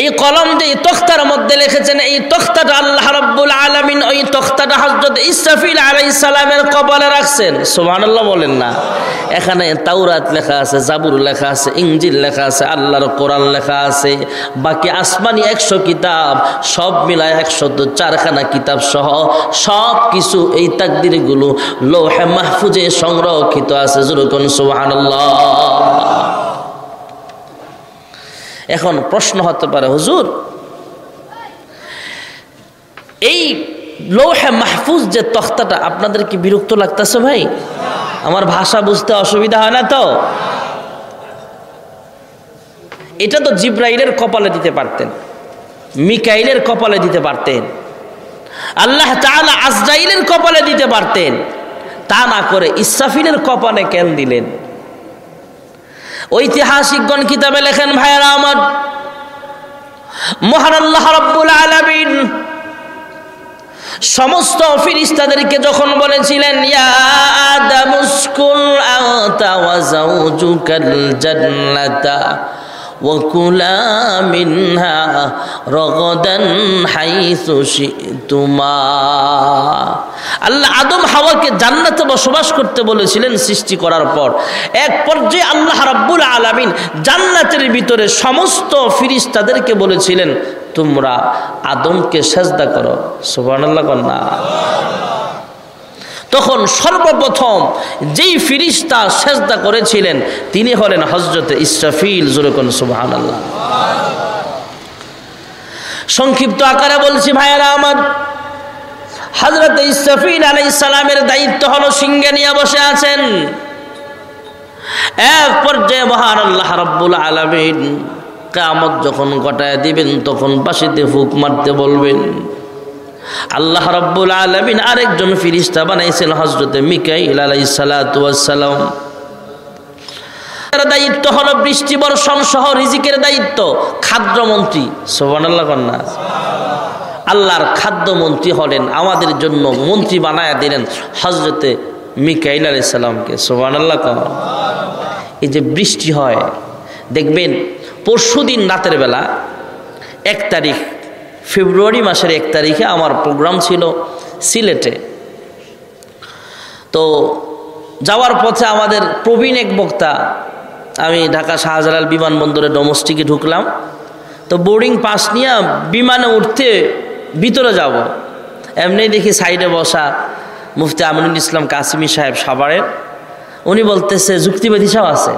এই কলম যে এই তখতার মধ্যে লিখেছেন, এই তখতাটা আল্লাহ রাব্বুল আলামিন ওই তখতাটা হযরত ইসরাফিল আলাইহিস সালামের কপালে রাখছেন। সুবহানাল্লাহ বলেন না। এখানে তাওরাত লেখা আছে, জাবুর লেখা আছে ইঞ্জিল লেখা আছে, আল্লাহর কোরআন লেখা আছে। বাকি আসমানি একশো কিতাব, সব মিলায় একশো তো চারখানা কিতাব সহ সব কিছু এই তাকদিরগুলো লোহে মাহফুজে সংরক্ষিত আছে। যেরকম সুবহানাল্লাহ। এখন প্রশ্ন হতে পারে, হুজুর, এই লৌহে মাহফুজ যে তখতাটা আপনাদের কি বিরক্ত লাগতেছে ভাই? আমার ভাষা বুঝতে অসুবিধা হয় না তো? এটা তো জিব্রাইলের কপালে দিতে পারতেন, মিকাইলের কপালে দিতে পারতেন, আল্লাহ তাআলা আজরাইলের কপালে দিতে পারতেন, তা না করে ইসরাফিলের কপালে কেন দিলেন? ঐতিহাসিকগণ কিতাবে লেখেন ভাইয়েরা আমার মহান আল্লাহ রব্বুল আলমিন সমস্ত ফিরিস্তাদেরকে যখন বলেছিলেন ইয়া আদামুসকুল আতা ওয়া যাওজুকাল জান্নাতা وكلا منها رغدا حيث شئتما আল্লাহ আদম হাওয়াকে জান্নাতে বসবাস করতে বলেছিলেন সৃষ্টি করার পর এক পর্যায়ে আল্লাহ রাব্বুল আলামিন জান্নাতের ভিতরে সমস্ত ফিরিস্তাদেরকে বলেছিলেন তোমরা আদমকে সেজদা করো সুবহানাল্লাহ কন্যা তখন সর্বপ্রথম যেই ফিরিস্তা সেজদা করেছিলেন, তিনি হলেন হজরতে ইসরাফিল জোরকন সুবাহান আল্লাহ সংক্ষিপ্ত আকারে বলছি, ভাইয়ারা আমার হজরত ইসরাফিল আলাই সালামের দায়িত্ব হলো সিংহে নিয়ে বসে আছেন। এক পর্যায়ে মহান আল্লাহ রব্বুল আলমিন কামত যখন ঘটায় দিবেন, তখন বাসিতে ফুক মারতে বলবেন আল্লাহ রব্বুল আলমিন আরেকজন ফিরিস্তা বানাইছেন হজরতে মিকাইল আলাই সালাম। দায়িত্ব হলো বৃষ্টি, বর্ষণ সহ রিজিকের দায়িত্ব। খাদ্যমন্ত্রী সোবান আল্লাহ কন্যা আল্লাহর খাদ্যমন্ত্রী হলেন, আমাদের জন্য মন্ত্রী বানায় দিলেন হজরতে মিকাইল আলাই সালামকে সোবান আল্লাহ কন্যা এই যে বৃষ্টি হয়, দেখবেন পরশু দিন রাতের বেলা এক তারিখ ফেব্রুয়ারি মাসের এক তারিখে আমার প্রোগ্রাম ছিল সিলেটে। তো যাওয়ার পথে আমাদের প্রবীণ এক বক্তা, আমি ঢাকা শাহজালাল বিমানবন্দরে ডোমেস্টিকে ঢুকলাম। তো বোর্ডিং পাস নিয়ে বিমানে উঠতে ভিতরে যাব। এমনি দেখি সাইডে বসা মুফতি আমিনুল ইসলাম কাসিমি সাহেব সাভারের। উনি বলতেছে, যুক্তিবাদী সব আছে।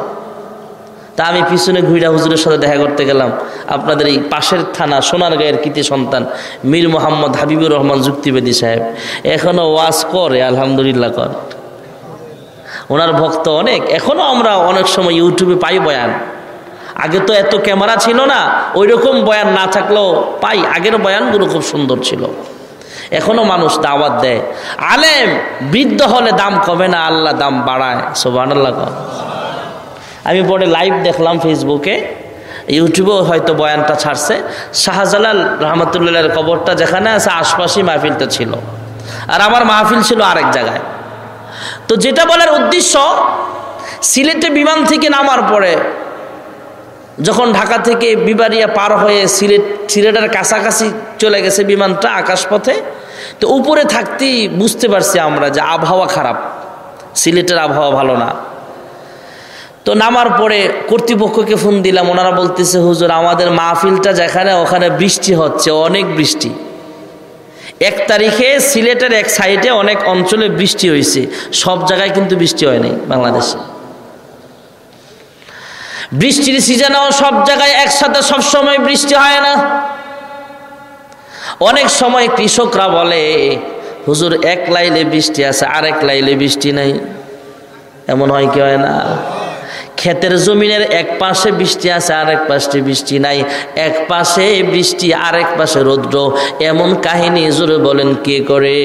তা আমি পিছনে ঘুইরা হুজুরের সাথে দেখা করতে গেলাম। আপনাদের এই পাশের থানা সোনারগাঁয়ের কৃতি সন্তান মীর মোহাম্মদ হাবিবুর রহমান যুক্তিবেদী সাহেব। এখনও ওয়াজ করে, আলহামদুলিল্লাহ কর। ওনার ভক্ত অনেক। এখনও আমরা অনেক সময় ইউটিউবে পাই বয়ান। আগে তো এত ক্যামেরা ছিল না ওই রকম বয়ান না থাকলেও পাই। আগের বয়ানগুলো খুব সুন্দর ছিল। এখনও মানুষ দাওয়াত দেয়। আলেম, বৃদ্ধ হলে দাম কমে না, আল্লাহ দাম বাড়ায়। সোবান আল্লাহ আমি পরে লাইভ দেখলাম ফেসবুকে ইউটিউবেও হয়তো বয়ানটা ছাড়ছে। শাহজালাল রহমতুল্লাহের কবরটা যেখানে আছে, আশপাশেই মাহফিলটা ছিল। আর আমার মাহফিল ছিল আরেক জায়গায়। তো যেটা বলার উদ্দেশ্য, সিলেটে বিমান থেকে নামার পরে যখন ঢাকা থেকে বিবারিয়া পার হয়ে সিলেট, সিলেটের কাছাকাছি চলে গেছে বিমানটা আকাশপথে, তো উপরে থাকতেই বুঝতে পারছি আমরা যে আবহাওয়া খারাপ। সিলেটের আবহাওয়া ভালো না। তো নামার পরে কর্তৃপক্ষকে ফোন দিলাম, ওনারা বলতেছে, হুজুর, আমাদের মাহফিলটা যেখানে, ওখানে বৃষ্টি হচ্ছে, অনেক বৃষ্টি। এক তারিখে সিলেটের এক সাইডে অনেক অঞ্চলে বৃষ্টি হয়েছে। সব জায়গায় কিন্তু বৃষ্টি হয়নি বাংলাদেশে। বৃষ্টির সিজনেও সব জায়গায় একসাথে সব সময় বৃষ্টি হয় না। অনেক সময় কৃষকরা বলে, হুজুর, এক লাইলে বৃষ্টি আছে, আরেক লাইলে বৃষ্টি নাই। এমন হয় কি হয় না? ক্ষেতের জমিনের এক পাশে বৃষ্টি আছে, আরেক পাশে বৃষ্টি নাই। এক পাশে বৃষ্টি, আরেক পাশে রৌদ্র। এমন কাহিনী জোরে বলেন, কে করে?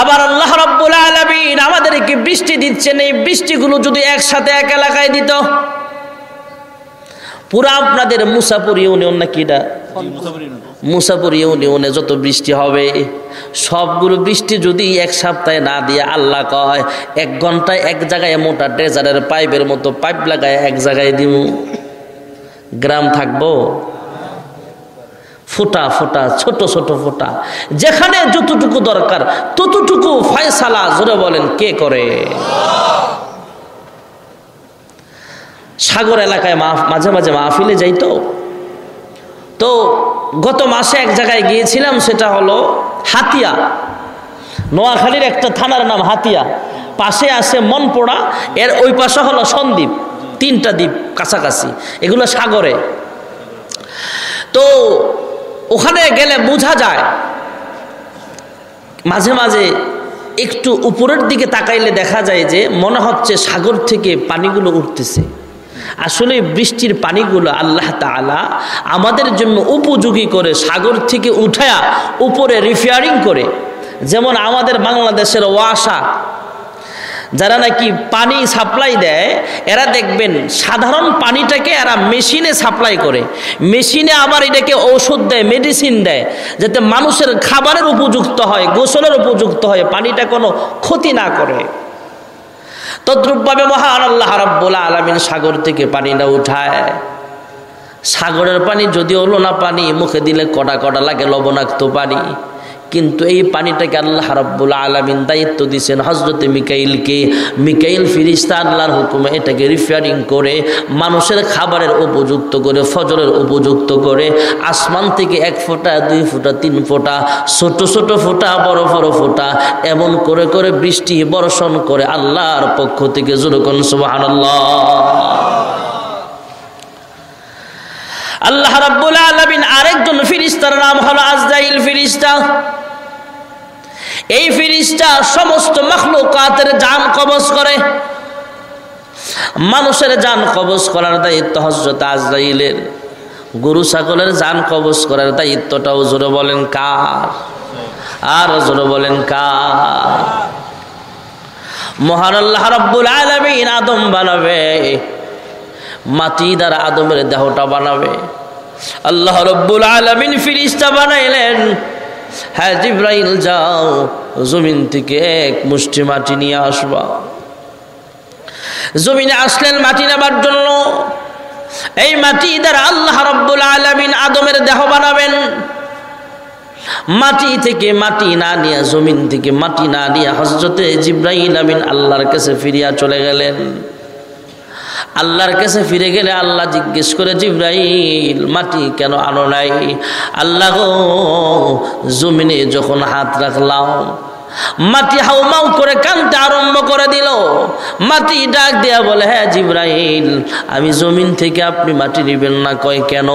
আবার আল্লাহ রব্বুল আলমিন আমাদেরকে বৃষ্টি দিচ্ছেন। এই বৃষ্টিগুলো যদি একসাথে এক এলাকায় দিত, পুরা আপনাদের মুসাপুর ইউনিয়ন না কিটা মুসাপুর ইউনিয়নে যত বৃষ্টি হবে, সবগুলো বৃষ্টি যদি এক সপ্তাহে না দিয়ে আল্লাহ কয়, এক ঘন্টায় এক জায়গায় মোটা ড্রেজারের পাইপের মতো পাইপ লাগায় এক জায়গায় দিব গ্রাম থাকব? ফোটা ফোটা, ছোট ছোট ফোটা। যেখানে যতটুকু দরকার, ততটুকু ফয়সালা, জোরে বলেন, কে করে? সাগর এলাকায় মাঝে মাঝে মাহফিলে যাইতো। তো গত মাসে এক জায়গায় গিয়েছিলাম, সেটা হলো হাতিয়া। নোয়াখালীর একটা থানার নাম হাতিয়া। পাশে আছে মনপোড়া, এর ওই পাশে হলো সন্দ্বীপ। তিনটা দ্বীপ কাছাকাছি, এগুলো সাগরে। তো ওখানে গেলে বোঝা যায়, মাঝে মাঝে একটু উপরের দিকে তাকাইলে দেখা যায় যে মনে হচ্ছে সাগর থেকে পানিগুলো উঠতেছে। আসলে বৃষ্টির পানিগুলো আল্লাহ তালা আমাদের জন্য উপযোগী করে সাগর থেকে উঠায়া উপরে রিফেয়ারিং করে। যেমন আমাদের বাংলাদেশের ওয়াসা, যারা নাকি পানি সাপ্লাই দেয়, এরা দেখবেন সাধারণ পানিটাকে এরা মেশিনে সাপ্লাই করে। মেশিনে আবার এটাকে ঔষধ দেয় মেডিসিন দেয়, যাতে মানুষের খাবারের উপযুক্ত হয়, গোসলের উপযুক্ত হয়, পানিটা কোনো ক্ষতি না করে। তদ্রুপভাবে মহান আল্লাহ রাব্বুল আলমিন সাগর থেকে পানিটা উঠায়। সাগরের পানি যদি হলো না পানি, মুখে দিলে কটা কটা লাগে লবণাক্ত পানি। কিন্তু এই পানিটাকে আল্লাহ রাব্বুল আলমিন দায়িত্ব দিয়েছেন হজরতে মিকাইলকে। মিকাইল ফিরিস্তা আল্লাহর হুকুমে এটাকে রিফেয়ারিং করে, মানুষের খাবারের উপযুক্ত করে, ফজরের উপযুক্ত করে, আসমান থেকে এক ফোঁটা, দুই ফোঁটা, তিন ফোঁটা, ছোট ছোট ফোঁটা, বড় বড় ফোঁটা, এমন করে করে বৃষ্টি বর্ষণ করে আল্লাহর পক্ষ থেকে জোরকন সুবাহ আল্লাহ রাব্বুল আলামিন আরেকজন ফিরিস্তার নাম হলো আজরাইল ফিরিস্তা। এই ফিরিস্তা সমস্ত মখলুকাতের জান কবজ করে। মানুষের জান কবজ করার দায়িত্ব হজরত আজরাইলের। গরু ছাগলের জান কবজ করার দায়িত্বটাও জোরে বলেন কার? আর জোরে বলেন কার? মহান আল্লাহ রাব্বুল আলামিন আদম বানাবে। মাটি দ্বারা আদমের দেহটা বানাবে। আল্লাহ রব্বুল আলমিন ফিরিস্তা বানাইলেন। হ্যাঁ জিব্রাইল, যাও, জমিন থেকে এক মুষ্টি মাটি নিয়ে আসবা। জমিনে আসলেন, মাটি নেবার জন্য। এই মাটি দ্বারা আল্লাহ রব্বুল আলমিন আদমের দেহ বানাবেন। মাটি থেকে মাটি না নিয়ে, জমিন থেকে মাটি না নিয়ে হজরতে জিব্রাহিল আমিন আল্লাহর কাছে ফিরিয়া চলে গেলেন। আল্লাহর কাছে ফিরে গেলে আল্লাহ জিজ্ঞেস করে, জিব্রাইল, মাটি কেন আনো নাই? আল্লাহ জমিনে যখন হাত রাখলাম মাটি হাউমাউ করে কানতে আরম্ভ করে দিল। মাটি ডাক দেয়া বলে হ্যাঁ জিব্রাইল, আমি জমিন থেকে আপনি মাটি নিবেন না, কয় কেন?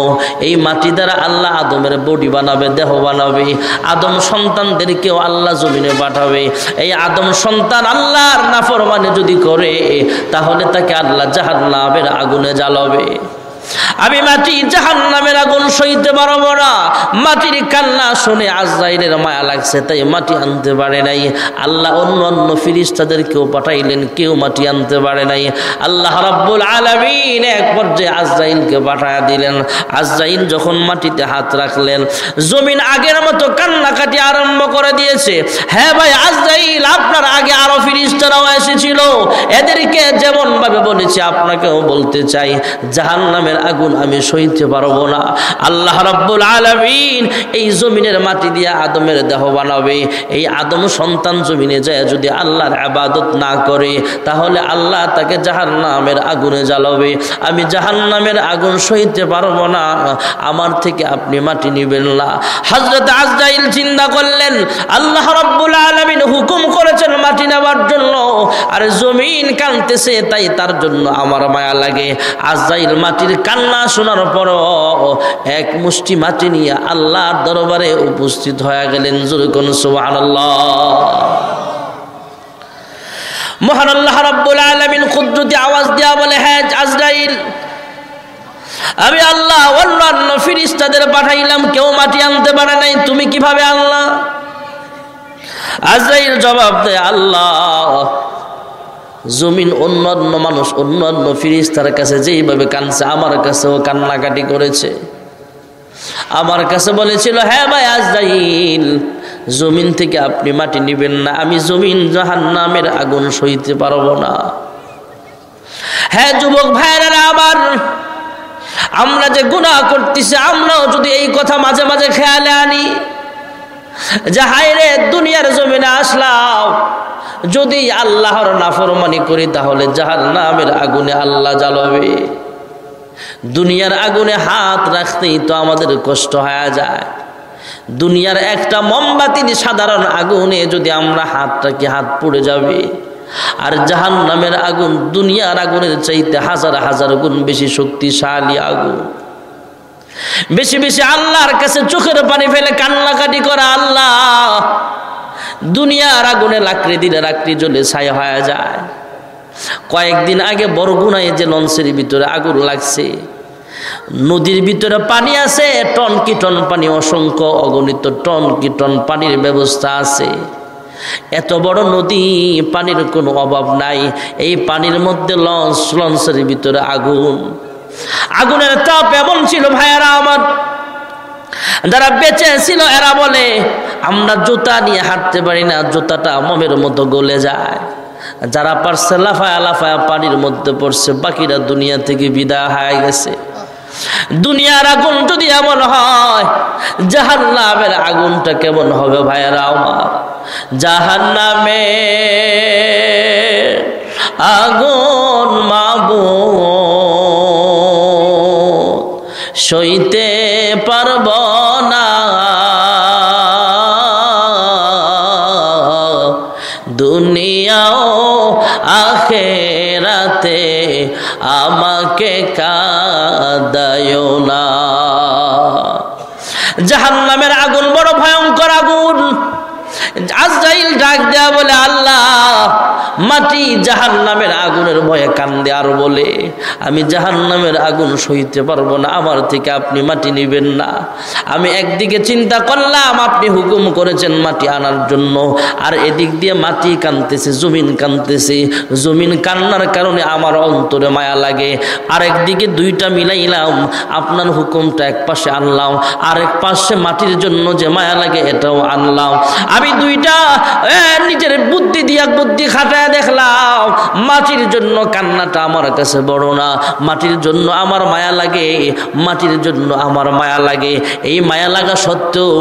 এই মাটি দ্বারা আল্লাহ আদমের বডি বানাবে, দেহ বানাবে। আদম সন্তানদেরকেও আল্লাহ জমিনে পাঠাবে। এই আদম সন্তান আল্লাহর নাফরমানে যদি করে, তাহলে তাকে আল্লাহ জাহান্নামের আগুনে জ্বালাবে। আমি মাটি জাহান নামের আগুন সইতে পারব না। মাটির কান্না শুনে আজরাইলের মায়া লাগছে, তাই মাটি আনতে পারে নাই। আল্লাহ অন্য অন্য ফিরিস্তাদেরকেও পাঠাইলেন, কেউ মাটি আনতে পারে নাই। আল্লাহ রাব্বুল আলামিন এক পর্যায়ে আজরাইলকে পাঠায় দিলেন। আজরাইল যখন মাটিতে হাত রাখলেন, জমিন আগের মতো কান্নাকাটি আরম্ভ করে দিয়েছে। হ্যাঁ ভাই, আজরাইল, আপনার আগে আরও ফিরিস্তারাও এসেছিল। এদেরকে যেমন ভাবে বলেছি, আপনাকেও বলতে চাই জাহান নামের আগুন আমি সইতে পারব না। আল্লাহ রাব্বুল আলামিন এই জমিনের মাটি দিয়ে আদমের দেহ বানাবে। এই আদম সন্তান জমিনে যায় যদি আল্লাহর আবাদত না করে, তাহলে আল্লাহ তাকে জাহান্নামের আগুনে জ্বালাবে। আমি জাহান্নামের আগুন সইতে পারব না। আমার থেকে আপনি মাটি নিবেন না। হজরত আজরাইল চিন্তা করলেন। আল্লাহ রাব্বুল আলামিন হুকুম করেছেন মাটি জন্য আর জমিন কানতেছে, তাই তার জন্য আমার মায়া লাগে। আজরাইল মাটির কান্না শোনার পর এক মুষ্টি মাটি নিয়ে আল্লাহর দরবারে উপস্থিত হয়ে গেলেন জুরকুন সুবহানাল্লাহ। মহান আল্লাহ রাব্বুল আলামিন কুদরতি আওয়াজ দেয়া বলে হ্যাঁ আজরাইল, আমি আল্লাহ অন্যান্য ফিরিস্তাদের পাঠাইলাম, কেউ মাটি আনতে পারে নাই, তুমি কীভাবে আল্লাহ আজরাইল জবাব দেয়, আল্লাহ জমিন অন্যান্য মানুষ অন্য অন্যান্য ফিরিস্তার কাছে যেইভাবে কানছে আমার কাছেও কান্নাকাটি করেছে। আমার কাছে বলেছিল হ্যাঁ ভাই আজরাইল, জমিন থেকে আপনি মাটি নিবেন না, আমি জমিন জাহান নামের আগুন সইতে পারব না। হ্যাঁ যুবক ভাইরা আবার আমরা যে গুণা করতেছি, আমরাও যদি এই কথা মাঝে মাঝে খেয়ালে আনি যে হায়রে দুনিয়ার জমিনে আসলাম। যদি আল্লাহর নাফরমানি করি, তাহলে জাহান নামের আগুনে আল্লাহ জ্বালবে। দুনিয়ার আগুনে হাত রাখতেই তো আমাদের কষ্ট হয়ে যায়। দুনিয়ার একটা মোমবাতির সাধারণ আগুনে যদি আমরা হাত রাখি হাত পুড়ে যাবে? আর জাহান নামের আগুন দুনিয়ার আগুনের চাইতে হাজার হাজার গুণ বেশি শক্তিশালী আগুন। বেশি বেশি আল্লাহর কাছে চোখের পানি ফেলে কান্নাকাটি করা আল্লাহ। দুনিয়ার আগুনে লাকড়ি, দিলে লাকড়ি জ্বলে ছাই হয়ে যায়। কয়েকদিন আগে বরগুনায় যে লঞ্চের ভিতরে আগুন লাগছে, নদীর ভিতরে পানি আছে, টন কি টন পানি, অসংখ্য অগণিত টন কি টন পানির ব্যবস্থা আছে। এত বড় নদী, পানির কোনো অভাব নাই। এই পানির মধ্যে লঞ্চ, লঞ্চের ভিতরে আগুন। আগুনের তাপ এমন ছিল, ভাইয়ারা আমার। যারা বেঁচে ছিল, এরা বলে, আমরা জুতা নিয়ে হাঁটতে পারি না, জুতাটা মমের মতো গলে যায়। যারা পারছে লাফায়া লাফায়া পানির মধ্যে পড়ছে, বাকিরা দুনিয়া থেকে বিদায় হয়ে গেছে। দুনিয়ার আগুন যদি এমন হয় জাহান নামের আগুনটা কেমন হবে, ভাইয়েরা আমার? জাহান নামে আগুন মাবু সইতে পারব না। দুনিয়াও আখেরাতে আমাকে কাদায় না। জাহান্নামের আগুন বড় ভয়ঙ্কর আগুন আজরাইল ডাক দেয়া বলে আল্লাহ মাটি জাহান নামের আগুনের ভয়ে কান্দে আর বলে, আমি জাহান নামের আগুন সইতে পারব না, আমার থেকে আপনি মাটি নেবেন না। আমি একদিকে চিন্তা করলাম, আপনি হুকুম করেছেন মাটি আনার জন্য, আর এদিক দিয়ে মাটি কানতেছে, জমিন কানতেছে। জমিন কান্নার কারণে আমার অন্তরে মায়া লাগে। আরেকদিকে দুইটা মিলাইলাম, আপনার হুকুমটা এক পাশে আনলাম, আরেক পাশে মাটির জন্য যে মায়া লাগে এটাও আনলাম। আমি দুইটা নিজের বুদ্ধি দিয়া বুদ্ধি খাটায় দেখলাম, মাটির জন্য কান্নাটা আমার কাছে বড় না। মাটির জন্য আমার মায়া লাগে, মাটির জন্য আমার মায়া লাগে। এই মায়া লাগা সত্ত্বেও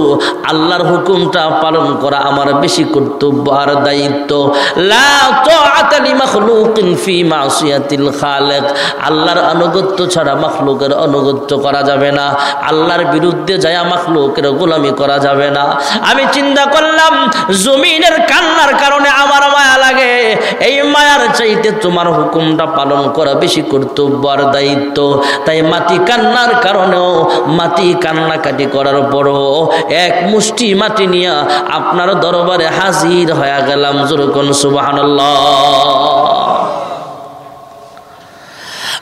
আল্লাহর হুকুমটা পালন করা আমার বেশি কর্তব্য আর দায়িত্ব। আল্লাহর আনুগত্য ছাড়া মাখলুকের আনুগত্য করা যাবে না। আল্লাহর বিরুদ্ধে যায় মাখলুকের গোলামি করা যাবে না। আমি চিন্তা করলাম, জমিনের কান্নার কারণে আমার মায়া লাগে। এই মায়ার চাইতে তোমার হুকুমটা পালন করা বেশি কর্তব্য আর দায়িত্ব। তাই মাটি কান্নার কারণেও মাটি কান্নাকাটি করার পরও এক মুষ্টি মাটি নিয়ে আপনার দরবারে হাজির হয়ে গেলাম। যেরকম সুবহানাল্লাহ।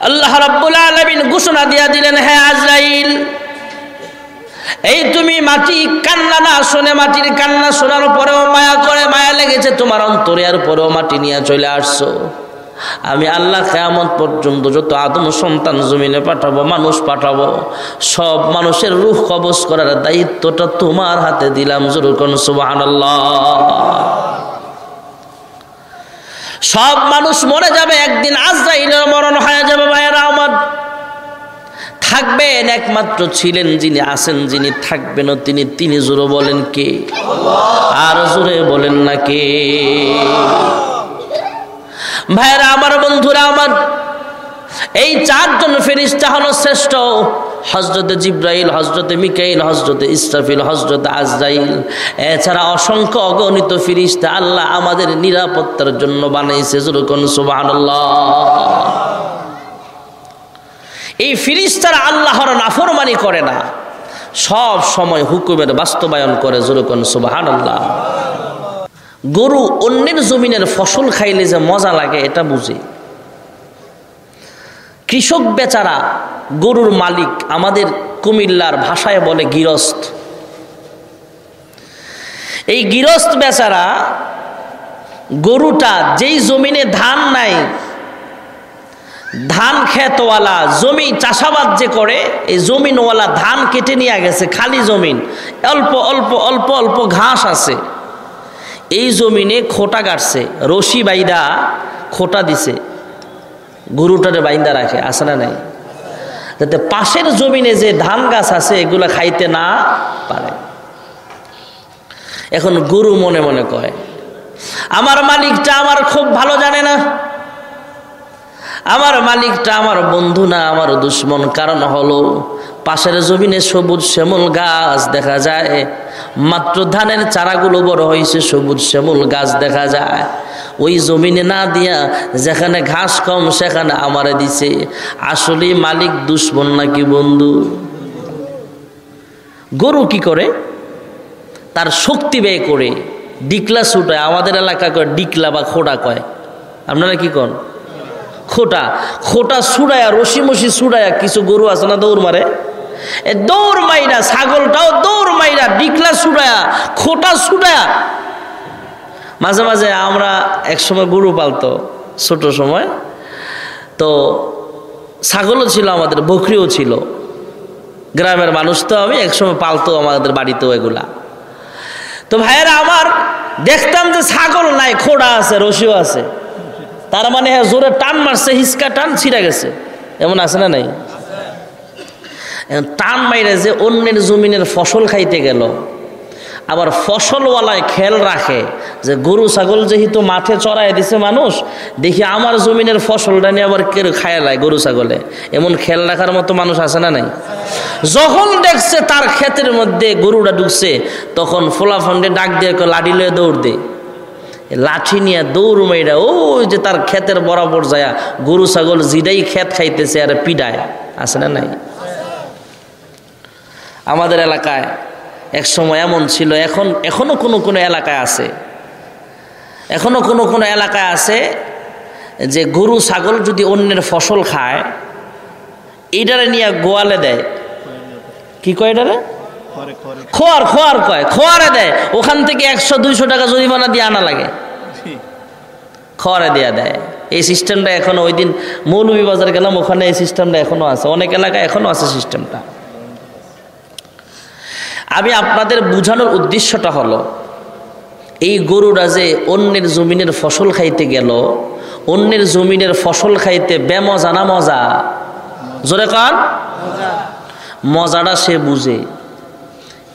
আল্লাহ রাব্বুল আলামিন ঘোষণা দিয়া দিলেন হ্যাঁ আজরাইল এই তুমি মাটি কান্না না শোনে মাটির কান্না শোনার পরেও মায়া করে মায়া লেগেছে তোমার অন্তরে, আর পরেও মাটি নিয়ে চলে আসছো। আমি আল্লাহ কেয়ামত পর্যন্ত যত আদম সন্তান জমিনে পাঠাবো, মানুষ পাঠাবো, সব মানুষের রুখ কবজ করার দায়িত্বটা তোমার হাতে দিলাম জরুর সুবহানাল্লাহ। সব মানুষ মরে যাবে, একদিন আজরাইলের মরণ হয়ে যাবে ভাইয়েরা আমার। থাকবেন, একমাত্র ছিলেন যিনি, আছেন যিনি, থাকবেন তিনি। তিনি জোরে বলেন কে? আর জোরে বলেন না কে? ভাইয়েরা, আমার বন্ধুরা, আমার এই চারজন ফেরিস্তা হলো শ্রেষ্ঠ। হজরতে জিব্রাইল হজরতে মিকাইল হজরতে ইসরাফিল হজরতে আজরাইল। এছাড়া অসংখ্য অগণিত ফিরিস্তা আল্লাহ আমাদের নিরাপত্তার জন্য বানাইছে যেরকম সুবহানাল্লাহ। এই ফিরিস্তারা আল্লাহর নাফরমানি করে না। সব সময় হুকুমের বাস্তবায়ন করে যেরকম সুবহানাল্লাহ। গরু অন্যের জমিনের ফসল খাইলে যে মজা লাগে, এটা বুঝে। কৃষক বেচারা গরুর মালিক আমাদের কুমিল্লার ভাষায় বলে গৃহস্থ। এই গৃহস্থ বেচারা গরুটা যেই জমিনে ধান নাই ধান খেতওয়ালা জমি চাষাবাদ যে করে, এই জমিনওয়ালা ধান কেটে নিয়ে গেছে, খালি জমিন। অল্প অল্প অল্প অল্প ঘাস আছে। এই জমিনে খোটা কাটছে রশি বাইদা খোটা দিছে। গরুটারে বাইন্দা রাখে আসে না নাই? যাতে পাশের জমিনে যে ধান গাছ আছে, এগুলা খাইতে না পারে। এখন গরু মনে মনে কয়, আমার মালিকটা আমার খুব ভালো জানে না। আমার মালিকটা আমার বন্ধু না, আমার দুশ্মন। কারণ হলো, পাশের জমিনে সবুজ শ্যামল গাছ দেখা যায়। মাত্র ধানের চারাগুলো বড় হয়েছে, সবুজ শ্যামল গাছ দেখা যায়। ওই জমিনে না দিয়া যেখানে ঘাস কম, সেখানে আমারে দিছে। আসলে মালিক দুশ্মন নাকি বন্ধু? গরু কি করে? তার শক্তি ব্যয় করে। ডিকলা ছুটায়, আমাদের এলাকা কয় ডিকলা বা খোড়া কয়। আপনারা কি কন? খোটা খোটা সুড়ায়া রশি মশি সুড়ায়া কিছু গরু আছে না দৌড় মারে? দৌড় মাইরা, ছাগলটাও দৌড় মাইরা ডিকলা সুড়ায়া খোটা সুড়ায়া মাঝে মাঝে আমরা একসময় গরু পালতো, ছোট সময়। তো ছাগলও ছিল আমাদের, বকরিও ছিল। গ্রামের মানুষ তো আমি একসময় পালতো আমাদের বাড়িতেও এগুলা। তো ভাইয়েরা আমার, দেখতাম যে ছাগল নাই, খোড়া আছে, রশিও আছে। তার মানে জোরে টান মারছে, হিসকা টান ছিঁড়ে গেছে। এমন আছে না নাই? টান মাইরে যে অন্যের জমিনের ফসল খাইতে গেল, আবার ফসলওয়ালায় খেয়াল রাখে যে গরু ছাগল যেহেতু মাঠে চড়াই দিছে মানুষ, দেখি আমার জমিনের ফসলটা নিয়ে আবার কে খায় লায় গরু ছাগলে। এমন খেয়াল রাখার মতো মানুষ আছে না নাই? যখন দেখছে তার ক্ষেতের মধ্যে গরুটা ঢুকছে, তখন ফোলা ফোলাফন্ডে ডাক দিয়ে লাঠি লয়ে দৌড় দে। লাঠি নিয়ে দৌড় মেয়েরা ও যে তার ক্ষেতের বরাবর যায় গরু, ছাগল জিডাই ক্ষেত খাইতেছে আর পিডায়। আছে না নাই? আমাদের এলাকায় এক সময় এমন ছিল, এখন, এখনও কোনো কোনো এলাকায় আছে। এখনও কোনো কোনো এলাকায় আছে যে গরু, ছাগল যদি অন্যের ফসল খায় এইটারে নিয়ে গোয়ালে দেয়। কি কয় এটারে খোয়ার খোয়ার। কয়? খোয়ারে দেয় ওখান থেকে একশো দুইশো টাকা জরিমানা দিয়ে আনা লাগে। খোয়ারে দেয়া দেয়। এই সিস্টেমটা এখনও ওই দিন মৌলভী বাজার গেলাম ওখানে এই সিস্টেমটা এখনও আছে। অনেক এলাকায় এখনও আছে সিস্টেমটা। আমি আপনাদের বুঝানোর উদ্দেশ্যটা হলো এই গরুরা যে অন্যের জমিনের ফসল খাইতে গেল অন্যের জমিনের ফসল খাইতে বেমজা না মজা? জোরে কান? মজাটা সে বুঝে।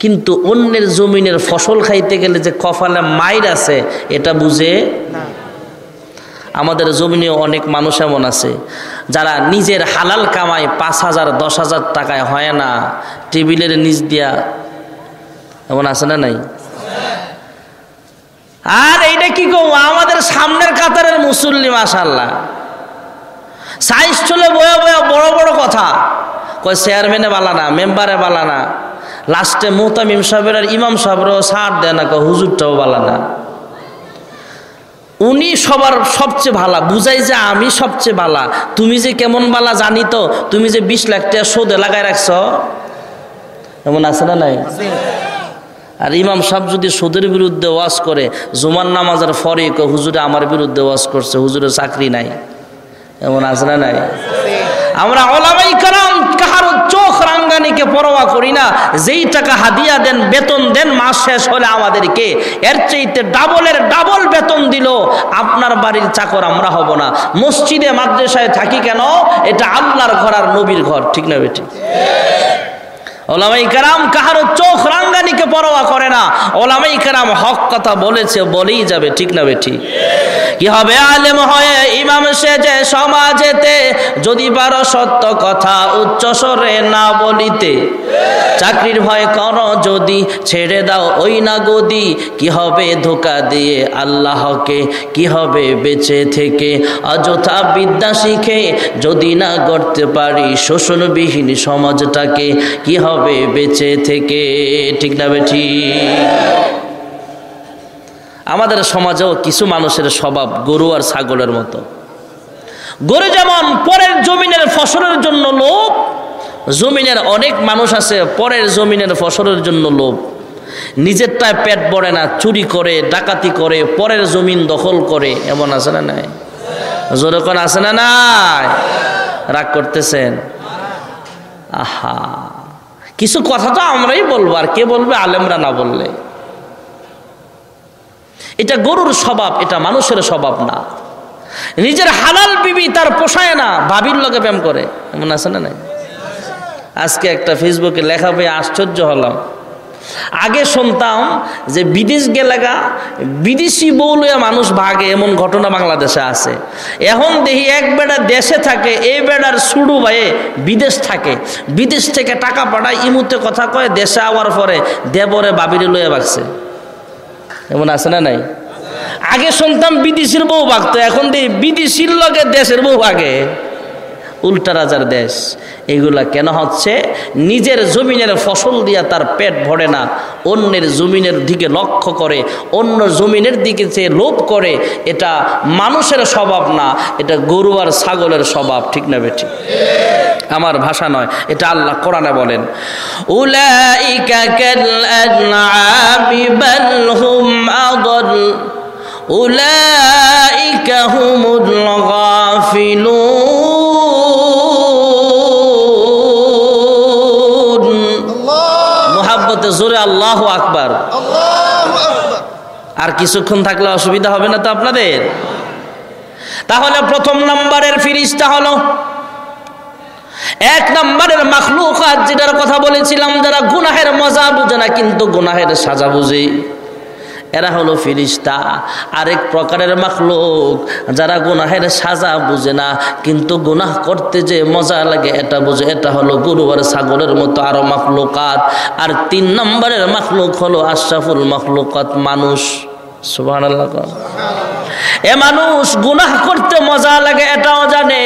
কিন্তু অন্যের জমিনের ফসল খাইতে গেলে যে কপালে মাইর আছে, এটা বুঝে আমাদের জমিনে অনেক মানুষ এমন আছে, যারা নিজের হালাল কামায় পাঁচ হাজার, দশ হাজার টাকায় হয় না। টেবিলের নিচ দিয়া, এমন আছে না নাই? আর এইটা কি কো আমাদের সামনের কাতারের মুসল্লি মাসাল্লাহ সাইজ চলে বয়ে বয়ে বড় বড় কথা। কয় চেয়ারম্যানে বালানা মেম্বারে বালানা লাস্টে মোহতামিম সাহেবের আর ইমাম সাহেবরও সার দেয় না হুজুরটাও বালানা উনি সবার সবচেয়ে ভালা, বুঝাই যে আমি সবচেয়ে ভালা। তুমি যে কেমন বালা জানি তো, তুমি যে বিশ লাখ টাকা সোদে লাগাই রাখছ। এমন আছে না নাই? আর ইমাম সাহেব যদি সুদের বিরুদ্ধে ওয়াজ করে, জুমার নামাজের ফরে হুজুরে, আমার বিরুদ্ধে ওয়াজ করছে হুজুরে চাকরি নাই। এমন আছে না নাই? আমরা ওলামাই কারাম রাঙ্গানিকে পরোয়া করি না, যেই টাকা হাদিয়া দেন, বেতন দেন, মাস শেষ হলে আমাদেরকে, এর চাইতে ডাবলের ডাবল বেতন দিল, আপনার বাড়ির চাকর আমরা হব না। মসজিদে, মাদ্রাসায় থাকি কেন? এটা আল্লাহর ঘর আর নবীর ঘর, ঠিক না বেটি? ওলামাই কারাম কাহারও চোখ রাঙ্গানিকে পরোয়া করে না। ওলামাই কারাম হক কথা বলেছে, বলেই যাবে, ঠিক না বেটি কি হবে আলেম হয়ে ইমাম সেজে সমাজেতে? যদি পারো সত্য কথা উচ্চ স্বরে না বলিতে। চাকরির ভয় করো যদি, ছেড়ে দাও ওই না গদি কি হবে ধোকা দিয়ে আল্লাহকে? কি হবে বেঁচে থেকে? অযথা বিদ্যা শিখে যদি না করতে পারি শোষণবিহীন সমাজটাকে, কি হবে বেঁচে থেকে, ঠিক না বেঠি আমাদের সমাজেও কিছু মানুষের স্বভাব গরু আর ছাগলের মতো। গরু যেমন পরের জমিনের ফসলের জন্য লোভ, জমিনের অনেক মানুষ আছে পরের জমিনের ফসলের জন্য লোভ। নিজেরটায় পেট পড়ে না, চুরি করে, ডাকাতি করে, পরের জমিন দখল করে, এমন আছে না নাই? জোরে কোন আছে না নাই? রাগ করতেছেন? আহা। কিছু কথা তো আমরাই বলব, আর কে বলবে? আলেমরা না বললে। এটা গরুর স্বভাব, এটা মানুষের স্বভাব না। নিজের হালাল বিবি তার পোষায় না, ভাবির লোকে ব্যায়াম করে। এমন আছে না নাই? আজকে একটা ফেসবুকে লেখা পেয়ে আশ্চর্য হলাম। আগে শুনতাম যে বিদেশ গেলেগা বিদেশি বউলিয়া মানুষ ভাগে, এমন ঘটনা বাংলাদেশে আছে। এখন দেখি এক বেড়া দেশে থাকে এই বেড়ার সুডু ভাইয়ে বিদেশ থাকে। বিদেশ থেকে টাকা পাঠায়, ইমুতে কথা কয়, দেশে আওয়ার পরে দেবরে বাবিরে লইয়া বাগছে এমন আছে না নাই? আগে শুনতাম বিদেশির বউ ভাগতো, এখন দেখি বিদেশির লগে দেশের বউ ভাগে। উল্টা রাজার দেশ। এগুলা কেন হচ্ছে? নিজের জমিনের ফসল দিয়া তার পেট ভরে না। অন্যের জমিনের দিকে লক্ষ্য করে অন্য জমিনের দিকে যে লোভ করে, এটা মানুষের স্বভাব না, এটা গরু আর ছাগলের স্বভাব, ঠিক না বেঠি? আমার ভাষা নয়, এটা আল্লাহ কোরআনে বলেন। উলাইকা কাল আনআমি হুম উলাইকা হুমুল মোহাব্বতে জোরে আল্লাহ আকবার। আর কিছুক্ষণ থাকলে অসুবিধা হবে না তো আপনাদের? তাহলে প্রথম নাম্বারের ফিরিজটা হলো। এক নম্বরের মাখলুকাত যেটার কথা বলেছিলাম, যারা গুনাহের মজা বুঝে না, কিন্তু গুনাহের সাজা বুঝে। এরা হলো ফিরিস্তা, আরেক প্রকারের মাখলুক, যারা গুনাহের সাজা বুঝে না, কিন্তু গুনাহ করতে যে মজা লাগে এটা বুঝে, এটা হলো গরু আর ছাগলের মতো আরও মাখলুকাত। আর তিন নম্বরের মাখলুক হলো আশরাফুল মাখলুকাত মানুষ। সুবাহ এ মানুষ গুনাহ করতে মজা লাগে, এটাও জানে।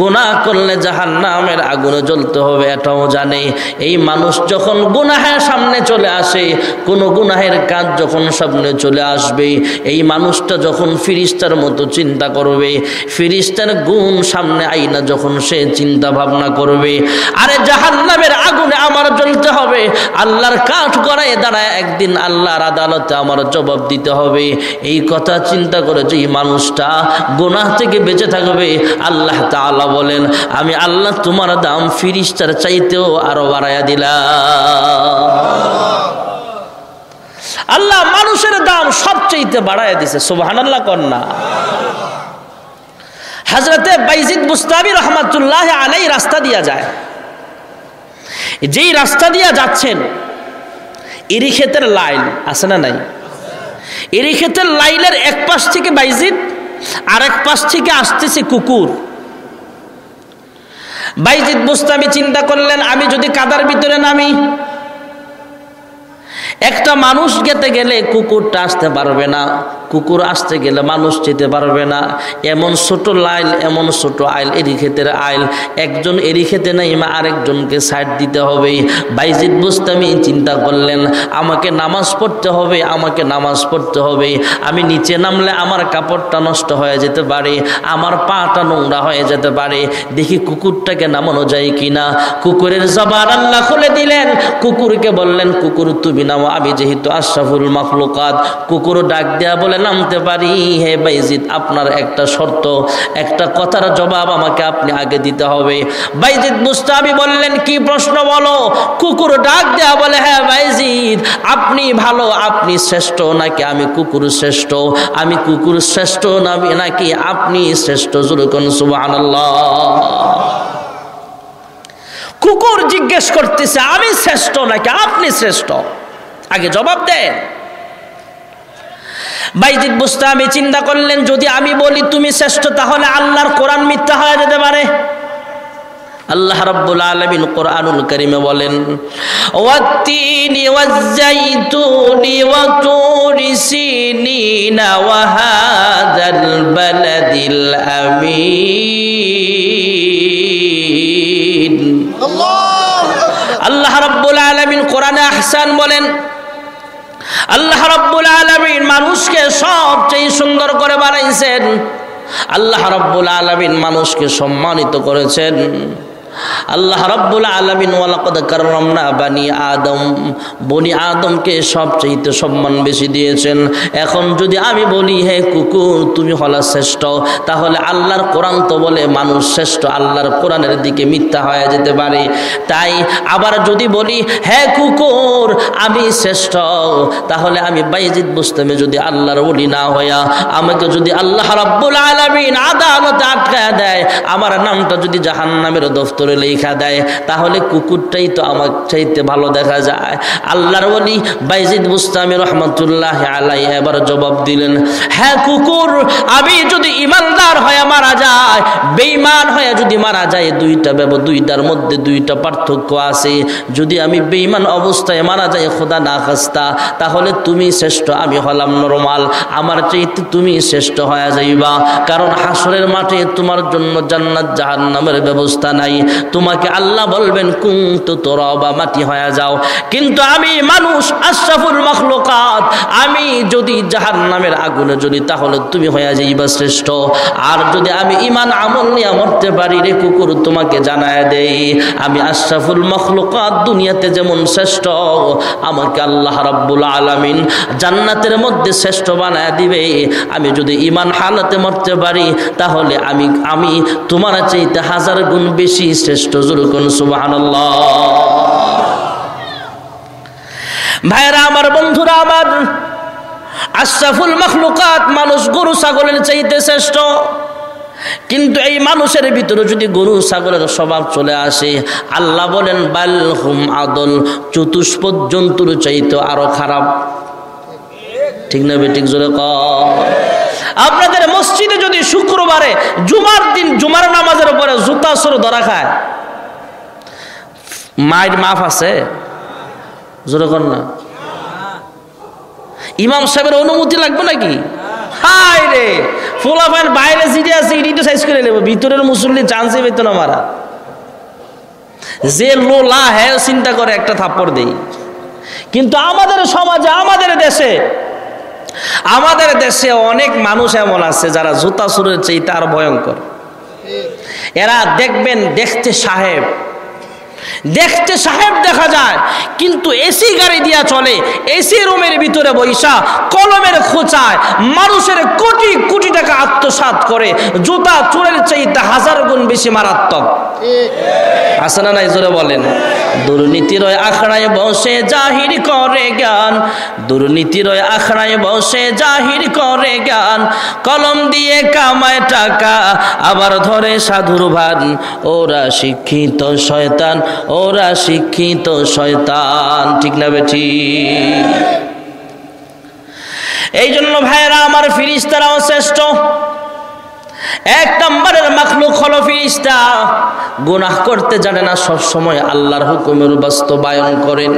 গুনাহ করলে জাহান নামের আগুনে জ্বলতে হবে, এটাও জানে। এই মানুষ যখন গুনাহের সামনে চলে আসে, কোনো গুনাহের কাজ যখন সামনে চলে আসবে, এই মানুষটা যখন ফিরিস্তার মতো চিন্তা করবে, ফিরিস্তার গুণ সামনে আইনা যখন সে চিন্তা ভাবনা করবে, আরে জাহান নামের আগুনে আমার জ্বলতে হবে, আল্লাহর কাঠ করায় দাঁড়ায় একদিন আল্লাহর আদালতে আমার জবাব দিতে হবে। এই কথা চিন্তা করে যে মানুষটা গোনাহ থেকে বেঁচে থাকবে, আল্লাহ তাআলা বলেন, আমি আল্লাহ তোমার দাম ফিরিস্তার চাইতেও আরও বাড়াইয়া দিলাম। আল্লাহ মানুষের দাম সবচেয়ে বাড়ায় দিছে সুবাহান আল্লাহ কন্যা হাজরতে বাইজিদ মুস্তাবি রহমাতুল্লাহ আলাই রাস্তা দিয়া যায়। যেই রাস্তা দিয়া যাচ্ছেন এরি ক্ষেতের লাইন আছে না নাই? এরি ক্ষেত্রে লাইলের এক পাশ থেকে বাইজিদ আর এক পাশ থেকে আসতেছে কুকুর। বাইজিদ আমি চিন্তা করলেন, আমি যদি কাদার ভিতরে নামি একটা মানুষ যেতে গেলে কুকুরটা আসতে পারবে না, কুকুর আসতে গেলে মানুষ যেতে পারবে না। এমন ছোট লাইল, এমন ছোট আইল এরি ক্ষেতের আইল। একজন এরি খেতে নাই, মা আরেকজনকে সাইড দিতে হবে। বাইজিদ বুস্তামি চিন্তা করলেন, আমাকে নামাজ পড়তে হবে, আমাকে নামাজ পড়তে হবে। আমি নিচে নামলে আমার কাপড়টা নষ্ট হয়ে যেতে পারে, আমার পাটা নোংরা হয়ে যেতে পারে। দেখি কুকুরটাকে নামানো যায় কিনা। কুকুরের জবান আল্লাহ খুলে দিলেন, কুকুরকে বললেন, কুকুর, তুমি নামো। আমি যেহেতু আশরাফুল মখলুকাত কুকুর ডাক দেয়া বলে, নামতে পারি? হে বাইজিদ, আপনার একটা শর্ত, একটা কথার জবাব আমাকে আপনি আগে দিতে হবে। বাইজিদ মুস্তাবি বললেন, কি প্রশ্ন বলো? কুকুর ডাক দেয়া বলে হ্যাঁ বাইজিদ, আপনি ভালো, আপনি শ্রেষ্ঠ, নাকি আমি কুকুর শ্রেষ্ঠ? আমি কুকুর শ্রেষ্ঠ নামি নাকি আপনি শ্রেষ্ঠ? জুরুকন সুবহানাল্লাহ। কুকুর জিজ্ঞেস করতেছে, আমি শ্রেষ্ঠ নাকি আপনি শ্রেষ্ঠ? আগে জবাব দেন। বাইজিদ বুস্তামি চিন্তা করলেন যদি আমি বলি তুমি শ্রেষ্ঠ তাহলে আল্লাহর কোরআন মিথ্যা হয়ে যেতে পারে। আল্লাহ রাব্বুল আলামিন কোরআনুল কারীমে বলেন ওয়াত্তিনি ওয়াজ্জাইতুনি ওয়া তুরি সিনিনা ওয়া হাযাল বালাদিল আমিন। আল্লাহ রাব্বুল আলামিন কোরআনে আহসান বলেন আল্লাহ রব্বুল আলমিন মানুষকে সবচেয়ে সুন্দর করে বানাইছেন। আল্লাহ রব্বুল আলমিন মানুষকে সম্মানিত করেছেন। আল্লাহ রব্বুল আলমিন, ওয়ালাকদ কাররামনা বানি আদম। বনি আদমকে সবচেয়ে সম্মান বেশি দিয়েছেন। এখন যদি আমি বলি, হে কুকুর তুমি হলা শ্রেষ্ঠ। তাহলে আল্লাহর কোরআন তো বলে মানুষ শ্রেষ্ঠ, আল্লাহর কোরআনের দিকে মিথ্যা হয়ে যেতে পারে। তাই আবার যদি বলি, হে কুকুর, আমি শ্রেষ্ঠ। তাহলে আমি বাইজিদ বুঝতামে যদি আল্লাহর বলি না হইয়া, আমাকে যদি আল্লাহ রব্বুল আলমিন আদালতে আটকায় দেয়, আমার নামটা যদি জাহান্নামের দফতর করে লেখা দেয়, তাহলে কুকুরটাই তো আমার চাইতে ভালো দেখা যায়। আল্লাহর বলি বাইজিদ মুস্তামি রহমতুল্লাহ আলাই এবার জবাব দিলেন হ্যাঁ কুকুর, আমি যদি ইমানদার হয়ে মারা যায় বেইমান হয়ে যদি মারা যায় দুইটা ব্যব, দুইটার মধ্যে দুইটা পার্থক্য আছে। যদি আমি বেইমান অবস্থায় মারা যাই, খোদা না খাস্তা, তাহলে তুমি শ্রেষ্ঠ, আমি হলাম নরমাল। আমার চাইতে তুমি শ্রেষ্ঠ হয়ে যাইবা, কারণ হাসরের মাঠে তোমার জন্য জান্নাত জাহান্নামের ব্যবস্থা নাই। তোমাকে আল্লাহ বলবেন, কুন্তু তোরা বা মাটি হয়ে যাও। কিন্তু আমি মানুষ, আশরাফুল মখলুকাত, আমি যদি জাহান নামের আগুনে যদি তাহলে তুমি হয়ে যাইবা শ্রেষ্ঠ। আর যদি আমি ইমান আমল নিয়ে মরতে পারি রে কুকুর, তোমাকে জানায় দেই, আমি আশরাফুল মখলুকাত দুনিয়াতে যেমন শ্রেষ্ঠ, আমাকে আল্লাহ রাব্বুল আলামিন জান্নাতের মধ্যে শ্রেষ্ঠ বানায় দিবে। আমি যদি ইমান হালাতে মরতে পারি, তাহলে আমি আমি তোমার চাইতে হাজার গুণ বেশি শ্রেষ্ঠ জুরুকুন সুবাহান ভাইরা, আমার বন্ধুরা, আমার আশরাফুল মখলুকাত মানুষ গরু ছাগলের চাইতে শ্রেষ্ঠ। কিন্তু এই মানুষের ভিতরে যদি গরু ছাগলের স্বভাব চলে আসে, আল্লাহ বলেন, বাল হুম আদল, চতুষ্পদ জন্তুর চাইতে আরও খারাপ। ঠিক না বেটিক জোরে ক আপনাদের মসজিদে যদি শুক্রবারে জুমার দিন, জুমার নামাজের উপরে জুতা সর ধরা খায়। মায়ের মাফ আছে? জোরে কর না। ইমাম সাহেবের অনুমতি লাগবে নাকি? হাই রে! ফোলাফাইন বাইরে সিটে আছে ইডিটা সাইজ করে নেব। ভিতরের মুসল্লি চান্সে পেত না মারা। যে লোলা হ্যাঁ চিন্তা করে একটা থাপ্পড় দেই। কিন্তু আমাদের সমাজে, আমাদের দেশে আমাদের দেশে অনেক মানুষ এমন আছে যারা জুতা সুরের চেয়ে তার ভয়ঙ্কর। এরা দেখবেন দেখতে সাহেব। দেখতে সাহেব দেখা যায়, কিন্তু এসি গাড়ি দিয়া চলে এসি রুমের ভিতরে বৈশা কলমের খোঁচায় মানুষের কোটি কোটি টাকা আত্মসাত করে, জুতা চোরের চাইতে হাজার গুণ বেশি মারাত্মক। আছে না নাই, জোরে বলেন? দুর্নীতির আখড়ায় বসে জাহির করে জ্ঞান, দুর্নীতির আখড়ায় বসে জাহির করে জ্ঞান। কলম দিয়ে কামায় টাকা, আবার ধরে সাধুর ভান, ওরা শিক্ষিত শয়তান ওরা শিক্ষিত শয়তান, ঠিক না বেঠি? এই জন্য ভাইয়েরা, আমার ফিরিস্তারাও শ্রেষ্ঠ। এক নম্বরের মাখলুক হলো ফিরিস্তা। গুনাহ করতে জানে না, সবসময় আল্লাহর হুকুমের বাস্তবায়ন করেন।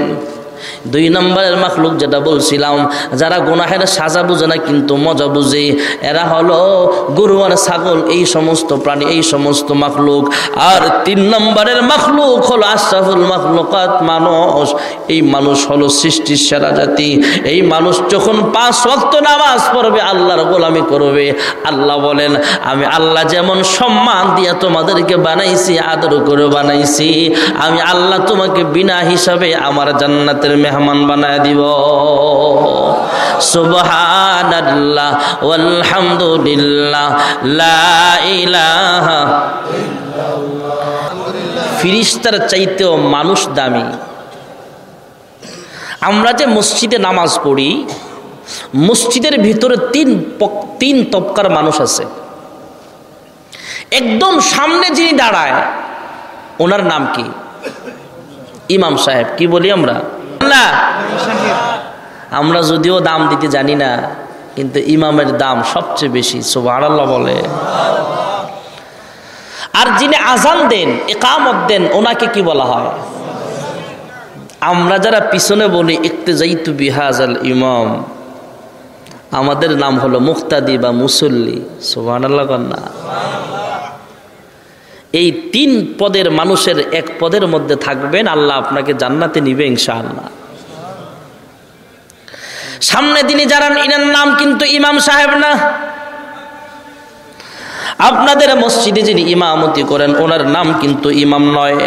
দুই নম্বরের মাখলুক যেটা বলছিলাম, যারা গুনাহের সাজা বুঝে না কিন্তু মজা বুঝে, এরা হলো গরু আর ছাগল, এই সমস্ত প্রাণী, এই সমস্ত মাখলুক। আর তিন নম্বরের মাখলুক হলো আশরাফুল মাখলুকাত মানুষ। এই মানুষ হলো সৃষ্টির সেরা জাতি। এই মানুষ যখন পাঁচ ওয়াক্ত নামাজ পড়বে, আল্লাহর গোলামি করবে। আল্লাহ বলেন, আমি আল্লাহ যেমন সম্মান দিয়ে তোমাদেরকে বানাইছি, আদর করে বানাইছি, আমি আল্লাহ তোমাকে বিনা হিসাবে আমার জান্নাতের মেহমান বানায় দিব। ইলাহা ফিরিস্তার চাইতেও মানুষ দামি। আমরা যে মসজিদে নামাজ পড়ি, মসজিদের ভিতরে তিন তিন তবকার মানুষ আছে। একদম সামনে যিনি দাঁড়ায়, ওনার নাম কি? ইমাম সাহেব, কি বলি আমরা? না? আমরা যদিও দাম দিতে জানি না, কিন্তু ইমামের দাম সবচেয়ে বেশি, সুবহানাল্লাহ বলে। আর যিনি আজান দেন একামত দেন, ওনাকে কি বলা হয়? আমরা যারা পিছনে বলি একতে যাইতু বিহাজ আল ইমাম, আমাদের নাম হলো মুক্তাদি বা মুসল্লি, সুবহানাল্লাহ কন্যা এই তিন পদের মানুষের এক পদের মধ্যে থাকবেন, আল্লাহ আপনাকে জান্নাতে নিবে ইনশাআল্লাহ। সামনে তিনি যারা ইনার নাম কিন্তু ইমাম সাহেব না। আপনাদের মসজিদে যিনি ইমামতি করেন, ওনার নাম কিন্তু ইমাম নয়।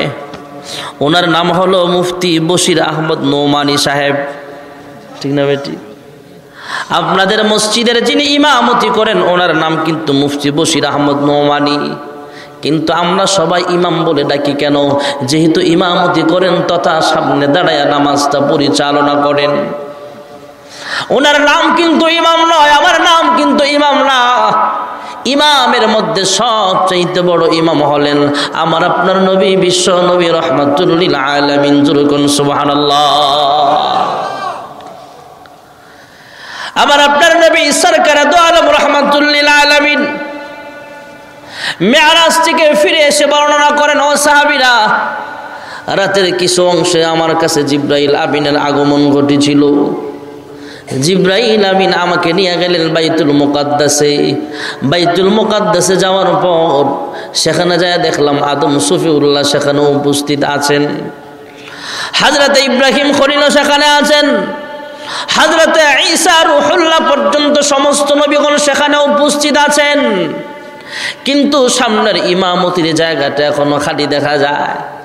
ওনার নাম হলো মুফতি বশির আহমদ নৌমানি সাহেব। ঠিক না বেটি? আপনাদের মসজিদের যিনি ইমামতি করেন, ওনার নাম কিন্তু মুফতি বশির আহমদ নৌমানি। কিন্তু আমরা সবাই ইমাম বলে ডাকি কেন? যেহেতু ইমামতি করেন তথা সামনে দাঁড়ায় নামাজটা পরিচালনা করেন। ওনার নাম কিন্তু ইমাম নয়, আমার নাম কিন্তু ইমাম না। ইমামের মধ্যে সবচাইতে বড় ইমাম হলেন আমার আপনার নবী বিশ্ব নবী রহমতুল্লিল আলমিন আমার আপনার নবী সরকার দো আলম রহমতুল্লিল আলমিন। মেয়ারাজ থেকে ফিরে এসে বর্ণনা করেন, ও সাহাবিরা, রাতের কিছু অংশে আমার কাছে জিব্রাইল আবিনের আগমন ঘটেছিল। জিব্রাইল আমিন আমাকে নিয়ে গেলেন বাইতুল মুকাদ্দাসে। বাইতুল মুকাদ্দাসে যাওয়ার পর সেখানে যায় দেখলাম আদম সফিউল্লাহ সেখানে উপস্থিত আছেন। হাজরতে ইব্রাহিম খলিলও সেখানে আছেন। হাজরতে ঈসা রুহুল্লাহ পর্যন্ত সমস্ত নবীগণ সেখানে উপস্থিত আছেন। কিন্তু সামনের ইমামতির জায়গাটা এখনও খালি দেখা যায়।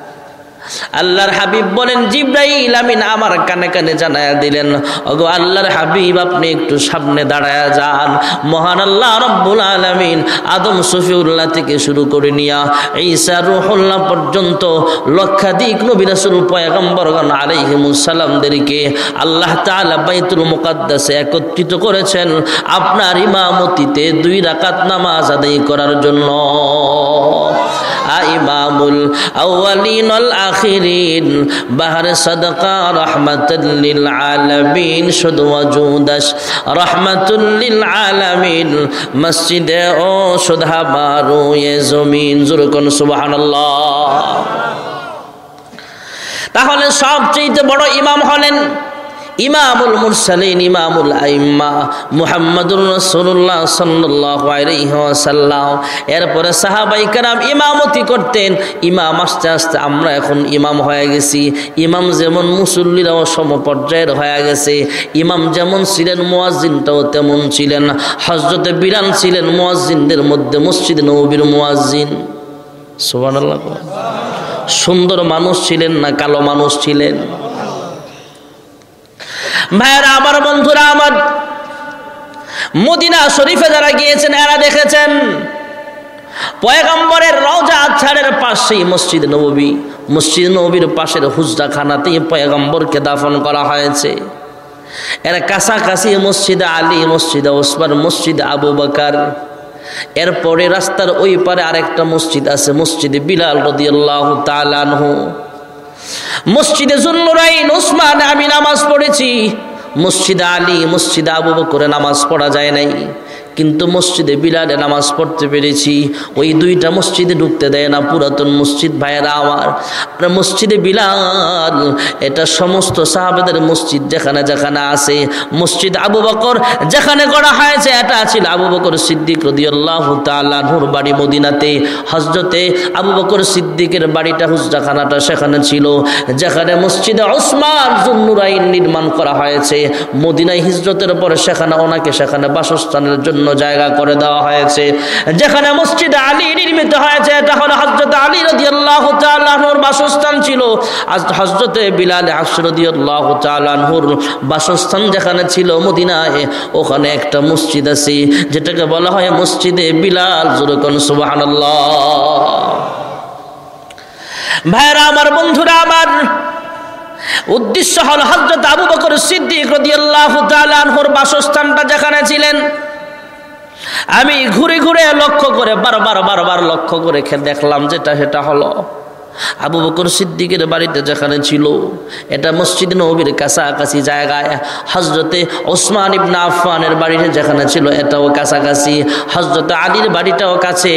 আল্লাহর হাবিব বলেন, জিব্রাইল আমিন আমার কানে কানে জানায়া দিলেন, ওগো আল্লাহর হাবিব, আপনি একটু সামনে দাঁড়ায়া যান। মহান আল্লাহ রব্বুল আলামিন আদম সফিউল্লাহ থেকে শুরু করে নিয়া ঈসা রুহুল্লাহ পর্যন্ত লক্ষাধিক নবী রাসূল পয়গম্বরগণ আলাইহিমুস সালামদেরকে আল্লাহ তাআলা বাইতুল মুকাদ্দাসে একত্রিত করেছেন আপনার ইমামতিতে দুই রাকাত নামাজ আদায় করার জন্য। ইমামুল আউয়ালিন আল আখিরিন। বাহার সাদকা রাহমাতুল লিল আলামিন, শুধু ওয়াজুদাস রাহমাতুল লিল আলামিন, মসজিদে ও সুধা বারু এ জমিন। জুরকুন সুবহানাল্লাহ। তাহলে সবচেয়ে বড় ইমাম হলেন ইমামুল মুরসালিন, ইমামুল আইম্মা মুহাম্মাদুর রাসূলুল্লাহ সাল্লাল্লাহু সাল্লাহ ওয়াসাল্লাম। এরপরে সাহাবাই কেরাম ইমামতি করতেন। ইমাম আস্তে আস্তে আমরা এখন ইমাম হয়ে গেছি। ইমাম যেমন মুসল্লিরাও সমপর্যায়ের হয়ে গেছে। ইমাম যেমন ছিলেন মোয়াজিনটাও তেমন ছিলেন হযরতে বিরান ছিলেন মুয়াজ্জিনদের মধ্যে মসজিদ নবীর মুয়াজ্জিন। সুবহানাল্লাহ সুন্দর মানুষ ছিলেন না কালো মানুষ ছিলেন? ভাইয়েরা, আমার বন্ধুরা, আমার মদিনা শরীফে যারা গিয়েছেন, এরা দেখেছেন পয়গম্বরের রওজা আছাড়ের পাশেই মসজিদ নববী। মসজিদ নবীর পাশের হুজরাখানাতেই পয়গম্বরকে দাফন করা হয়েছে। এর কাছাকাছি মসজিদে আলী, মসজিদে ওসমান, মসজিদ আবু বাকার। এরপরে রাস্তার ওই পারে আরেকটা মসজিদ আছে, মসজিদে বিলাল রদিয়াল্লাহ তালানহু মসজিদে জুন্নুরাইন ওসমান আমি নামাজ পড়েছি। মসজিদে আলী, মসজিদে আবু বকরে নামাজ পড়া যায় নাই। কিন্তু মসজিদে বিলালে নামাজ পড়তে পেরেছি। ওই দুইটা মসজিদে ঢুকতে দেয় না পুরাতন মসজিদ ভাইয়েরা আমার। আর মসজিদে বিলাল, এটা সমস্ত সাহাবেদের মসজিদ যেখানে যেখানে আছে। মসজিদ আবু বকর যেখানে করা হয়েছে, এটা ছিল আবু বকর সিদ্দিক রদিয়াল্লাহ তালাহুর বাড়ি মদিনাতে। হজরতে আবু বকর সিদ্দিকের বাড়িটা হুজরাখানাটা সেখানে ছিল, যেখানে মসজিদে ওসমান জুন্নুরাইন নির্মাণ করা হয়েছে। মদিনায় হিজরতের পরে সেখানে ওনাকে সেখানে বাসস্থানের জন্য জায়গা করে দেওয়া হয়েছে। যেখানে মসজিদ আলী নির্মিত হয়েছে হলো হজরত আলী রদি আল্লাহ তালাহুর বাসস্থান ছিল। আজ হজরতে বিলাল হাসরদি আল্লাহ তালাহুর বাসস্থান যেখানে ছিল মদিনায়, ওখানে একটা মসজিদ আছে, যেটাকে বলা হয় মসজিদে বিলাল। জুরকন সুবাহ ভাইরা, আমার বন্ধুরা, আমার উদ্দেশ্য হল হজরত আবু বকর সিদ্দিক রদিয়াল্লাহু তাআলার বাসস্থানটা যেখানে ছিলেন আমি ঘুরে ঘুরে লক্ষ্য করে, বারবার বারবার লক্ষ্য করে দেখলাম যেটা সেটা হলো আবু বকর সিদ্দিকের বাড়িতে যেখানে ছিল, এটা মসজিদ নবীর কাছাকাছি জায়গায় হজরতে ওসমান ইবনা আফানের বাড়িতে যেখানে ছিল, এটাও কাছাকাছি। হজরতে আলীর বাড়িটাও কাছে,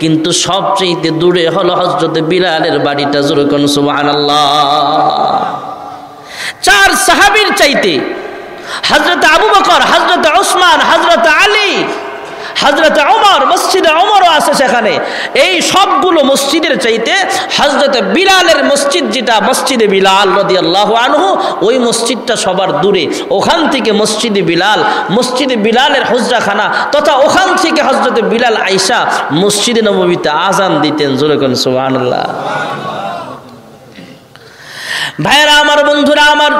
কিন্তু সবচেয়ে দূরে হলো হজরতে বিলালের বাড়িটা যেরকম সুবাহ চার সাহাবির চাইতে হজরত আবু বকর হজরত ওসমান হজরত আলী হজরত অমর মসজিদে অমরও আছে সেখানে। এই সবগুলো মসজিদের চাইতে হজরত বিলালের মসজিদ যেটা, মসজিদে বিলাল রদি আল্লাহ আনহু, ওই মসজিদটা সবার দূরে। ওখান থেকে মসজিদে বিলাল, মসজিদে বিলালের হজরাখানা, তথা ওখান থেকে হজরত বিলাল আইসা মসজিদে নবমীতে আজান দিতেন, জোরে কোন সুবাহ ভাইরা আমার বন্ধুরা, আমার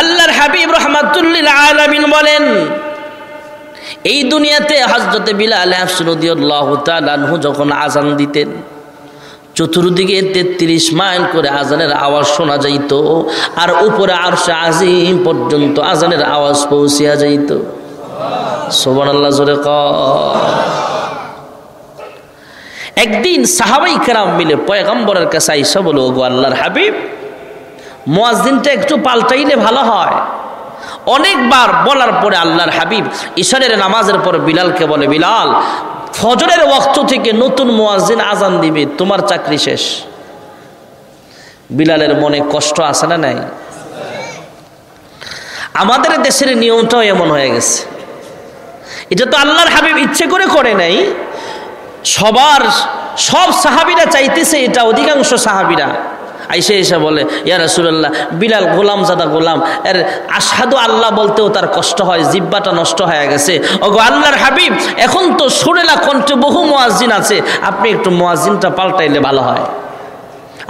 আল্লাহর হাবিব রহমাতুল্লিল আলামিন বলেন এই দুনিয়াতে হজরতে বিলাল আফসরুদ্দিয়াল্লাহু যখন আজান দিতেন, চতুর্দিকে তেত্রিশ মাইল করে আজানের আওয়াজ শোনা যাইত আর উপরে আরশে আজিম পর্যন্ত আজানের আওয়াজ পৌঁছিয়া যাইত। সোবান আল্লাহ জোরে ক একদিন সাহাবাই কেরাম মিলে পয়গম্বরের কাছে আইসা বলো গো আল্লাহর হাবিব মোয়াজদিনটা একটু পাল্টাইলে ভালো হয়। অনেকবার বলার পরে আল্লাহর হাবিব ঈশ্বরের নামাজের পর বিলালকে বলে, বিলাল, ফজরের ওক্ত থেকে নতুন মোয়াজিন আজান দিবে, তোমার চাকরি শেষ। বিলালের মনে কষ্ট আছে না নাই? আমাদের দেশের নিয়মটাও এমন হয়ে গেছে। এটা তো আল্লাহর হাবিব ইচ্ছে করে করে নাই। সবার, সব সাহাবিরা চাইতেছে এটা, অধিকাংশ সাহাবিরা। আইসে এসে বলে, ইয়া রাসুলাল্লাহ, বিলাল গোলাম জাদা গোলাম, এর আসাদু আল্লাহ বলতেও তার কষ্ট হয় জিব্বাটা নষ্ট হয়ে গেছে। ওগো আল্লাহর হাবিব, এখন তো সুরেলা কণ্ঠে বহু মোয়াজিন আছে, আপনি একটু মোয়াজিনটা পাল্টাইলে ভালো হয়।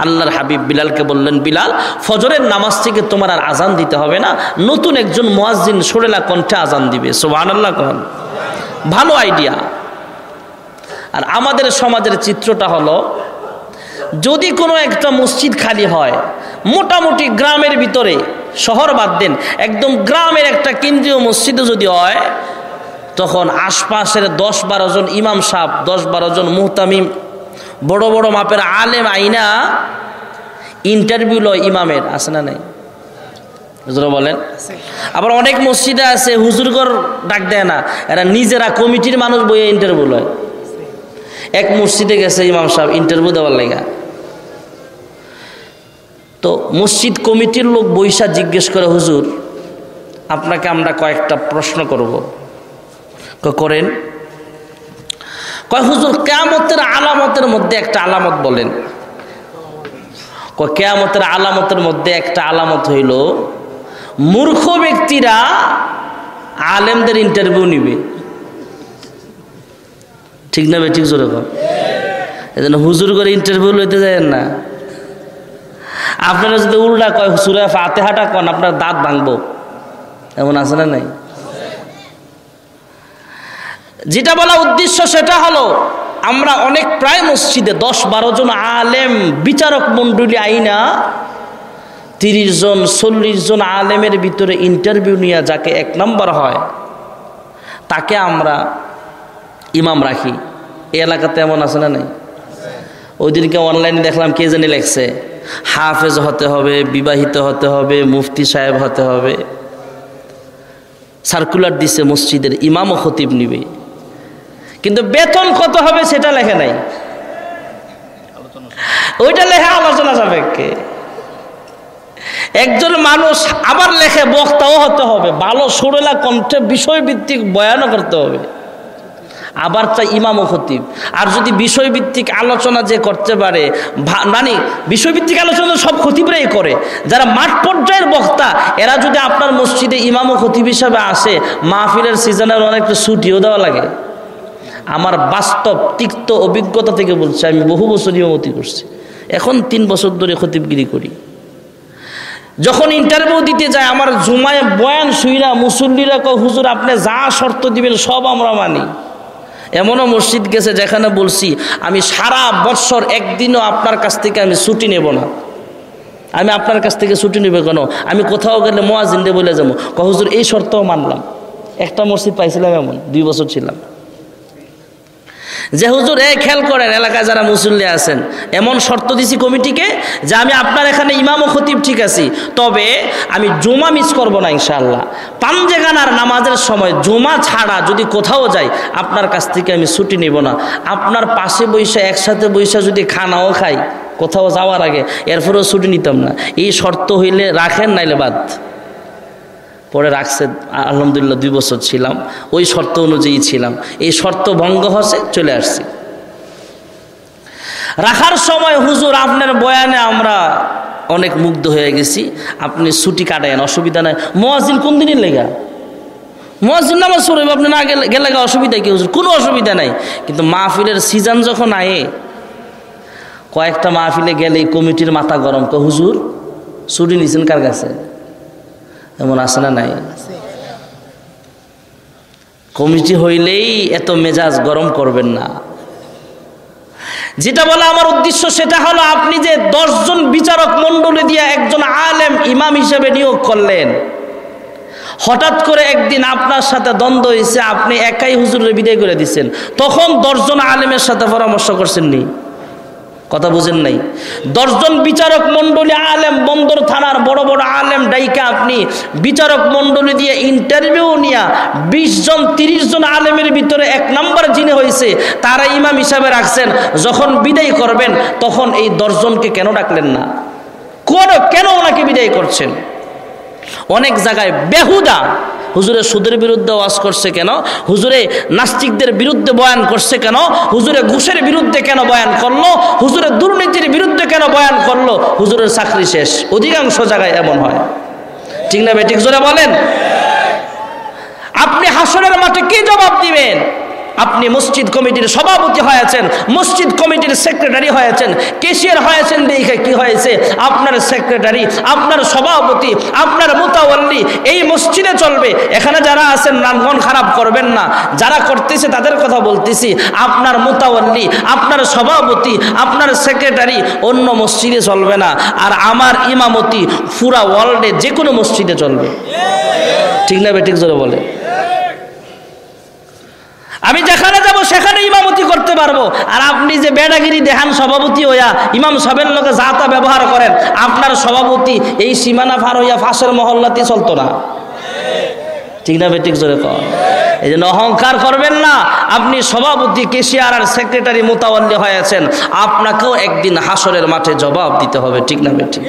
আল্লাহর হাবিব বিলালকে বললেন, বিলাল, ফজরের নামাজ থেকে তোমার আর আজান দিতে হবে না, নতুন একজন মোয়াজিন সুরেলা কণ্ঠে আজান দিবে। সোহান আল্লাহ কন। ভালো আইডিয়া। আর আমাদের সমাজের চিত্রটা হলো যদি কোনো একটা মসজিদ খালি হয় মোটামুটি গ্রামের ভিতরে শহর বাদ দেন একদম গ্রামের একটা কেন্দ্রীয় মসজিদে যদি হয় তখন আশপাশের দশ বারো জন ইমাম সাহ দশ বারো জন মুহতামিম বড় বড় মাপের আলেম আইনা ইন্টারভিউ লয় ইমামের আছে না নাই? হুজুরা বলেন? আবার অনেক মসজিদে আছে হুজুরগর ডাক দেয় না এরা নিজেরা কমিটির মানুষ বইয়ে ইন্টারভিউ লয়। এক মসজিদে গেছে ইমাম সাহেব ইন্টারভিউ দেওয়ার লেগা। তো মসজিদ কমিটির লোক বৈশা জিজ্ঞেস করে, হুজুর, আপনাকে আমরা কয়েকটা প্রশ্ন করব। করেন। কয়, হুজুর, কেয়ামতের আলামতের মধ্যে একটা আলামত বলেন। কেয়ামতের আলামতের মধ্যে একটা আলামত হইল, মূর্খ ব্যক্তিরা আলেমদের ইন্টারভিউ নিবে। ঠিক না ঠিক জোরে এই জন্য হুজুর করে ইন্টারভিউ লইতে যায় না। আপনারা যদি উল্টা কয় সুরে ফাতেহাটা কন, আপনার দাঁত ভাঙবো। এমন আছে না নাই? যেটা বলা উদ্দেশ্য সেটা হলো, আমরা অনেক প্রায় মসজিদে দশ বারো জন আলেম, বিচারক মণ্ডলী আইনা, তিরিশ জন, চল্লিশ জন আলেমের ভিতরে ইন্টারভিউ নিয়ে যাকে এক নম্বর হয়, তাকে আমরা ইমাম রাখি। এই এলাকাতে এমন আছে না নাই? ওই দিনকে অনলাইনে দেখলাম কে জানি লেখছে। হাফেজ হতে হবে, বিবাহিত হতে হবে, মুফতি সাহেব হতে হবে। সার্কুলার দিছে মসজিদের ইমাম ও খতিব নিবে। কিন্তু বেতন কত হবে সেটা লেখে নাই। ওইটা লেখে আলোচনা সাপেক্ষে। একজন মানুষ আবার লেখে বক্তাও হতে হবে, ভালো সুরেলা কণ্ঠে বিষয়ভিত্তিক বয়ানও করতে হবে। আবার চাই ইমাম ও খতিব। আর যদি বিষয়ভিত্তিক আলোচনা যে করতে পারে মানে বিষয়ভিত্তিক আলোচনা সব খতিবরাই করে। যারা মাঠ পর্যায়ের বক্তা, এরা যদি আপনার মসজিদে ইমাম ও খতিব হিসাবে আসে, মাহফিলের সিজনের অনেকটা ছুটিও দেওয়া লাগে। আমার বাস্তব, তিক্ত অভিজ্ঞতা থেকে বলছি, আমি বহু বছর ইমামতি করছি। এখন তিন বছর ধরে খতিবগিরি করি। যখন ইন্টারভিউ দিতে যায়, আমার জুমায় বয়ান শুইরা মুসল্লিরা কয়, হুজুর, আপনি যা শর্ত দিবেন, সব আমরা মানি। এমনও মসজিদ গেছে যেখানে বলছি, আমি সারা বৎসর একদিনও আপনার কাছ থেকে আমি ছুটি নেব না। আমি আপনার কাছ থেকে ছুটি নেবে কেন? আমি কোথাও গেলে মোয়াজিন্দে বলে যাব। কহজুর এই শর্তও মানলাম। একটা মসজিদ পাইছিলাম এমন, দুই বছর ছিলাম। যে হুজুর, এই খেয়াল করেন, এলাকায় যারা মুসল্লি আছেন, এমন শর্ত দিছি কমিটিকে যে আমি আপনার এখানে ইমাম ও খতিব ঠিক আছি। তবে আমি জুমা মিস করব না ইনশাআল্লাহ। পাঞ্জেগানার নামাজের সময় জুমা ছাড়া যদি কোথাও যাই, আপনার কাছ থেকে আমি ছুটি নেব না। আপনার পাশে বৈশা, একসাথে বৈশা যদি খানাও খাই, কোথাও যাওয়ার আগে, এরপরেও ছুটি নিতাম না। এই শর্ত হইলে রাখেন, নাইলে বাদ। পরে রাখছে, আলহামদুলিল্লাহ দুই বছর ছিলাম, ওই শর্ত অনুযায়ী ছিলাম। এই শর্ত ভঙ্গ হচ্ছে চলে আসছি। রাখার সময় হুজুর, আপনার বয়ানে আমরা অনেক মুগ্ধ হয়ে গেছি। আপনি ছুটি কাটায়েন, অসুবিধা নাই। মোয়াজিন কোন দিনের লেগা? মোয়াজিন নামাজ পড়বে, আপনি না গেলে গেলে অসুবিধা কি হুজুর? কোনো অসুবিধা নাই। কিন্তু মাহফিলের সিজন যখন আয়ে, কয়েকটা মাহফিলে গেলে কমিটির মাথা গরম। ক হুজুর, ছুটি নিছেন কার কাছে? এমন আছে না নাই? কমিটি হইলেই এত মেজাজ গরম করবেন না। যেটা বলে আমার উদ্দেশ্য সেটা হলো আপনি যে দশজন বিচারক মণ্ডলী দিয়ে একজন আলেম ইমাম হিসেবে নিয়োগ করলেন, হঠাৎ করে একদিন আপনার সাথে দ্বন্দ্ব হয়েছে, আপনি একাই হুজুরের বিদায় করে দিচ্ছেন তখন দশজন আলেমের সাথে পরামর্শ করছেননি। কথা বুঝেন নাই। দশজন বিচারক মণ্ডলী আলেম বন্দর থানার বড় বড় আলেম ডাইকা আপনি বিচারক মণ্ডলী দিয়ে ইন্টারভিউ নিয়া বিশ জন, তিরিশ জন আলেমের ভিতরে এক নম্বর যিনি হয়েছে, তারা ইমাম হিসাবে রাখছেন। যখন বিদায় করবেন, তখন এই দশজনকে কেন ডাকলেন না? কেন ওনাকে বিদায় করছেন? অনেক জায়গায় বেহুদা হুজুরে সুদের বিরুদ্ধে ওয়াজ করছে কেন? হুজুরে নাস্তিকদের বিরুদ্ধে বয়ান করছে কেন? হুজুরে ঘুষের বিরুদ্ধে কেন বয়ান করল? হুজুরে দুর্নীতির বিরুদ্ধে কেন বয়ান করল? হুজুরের চাকরি শেষ। অধিকাংশ জায়গায় এমন হয়। ঠিক না বেটিক জোরে বলেন? আপনি হাসনের মাঠে কি জবাব দিবেন? আপনি মসজিদ কমিটির সভাপতি হয়েছেন, মসজিদ কমিটির সেক্রেটারি হয়েছেন। কেশিয়ার হয়েছেন দেখে কি হয়েছে? আপনার সেক্রেটারি, আপনার সভাপতি, আপনার মোতাবল্লি এই মসজিদে চলবে। এখানে যারা আছেন মন খারাপ করবেন না। যারা করতেছে তাদের কথা বলতেছি। আপনার মোতাবল্লি আপনার সভাপতি, আপনার সেক্রেটারি অন্য মসজিদে চলবে না। আর আমার ইমামতি পুরা ওয়ার্ল্ডে যে কোনো মসজিদে চলবে। ঠিক না বেঠিক জোরে বলে। আমি যেখানে যাব, সেখানে ইমামতি করতে পারব। আর আপনি যে বেড়াগিরি দেহান সভাপতি হইয়া ইমাম সবের লোকে যা তা ব্যবহার করেন, আপনার সভাপতি এই সীমানা ফার হইয়া ফাঁসের মহল্লাতে চলতো না। ঠিক না বেটিক জোরে কর এই জন্য অহংকার করবেন না, আপনি সভাপতি, কেশিয়ার আর সেক্রেটারি মোতাবল্লি হয়েছেন, আপনাকেও একদিন হাসরের মাঠে জবাব দিতে হবে, ঠিক না বেটি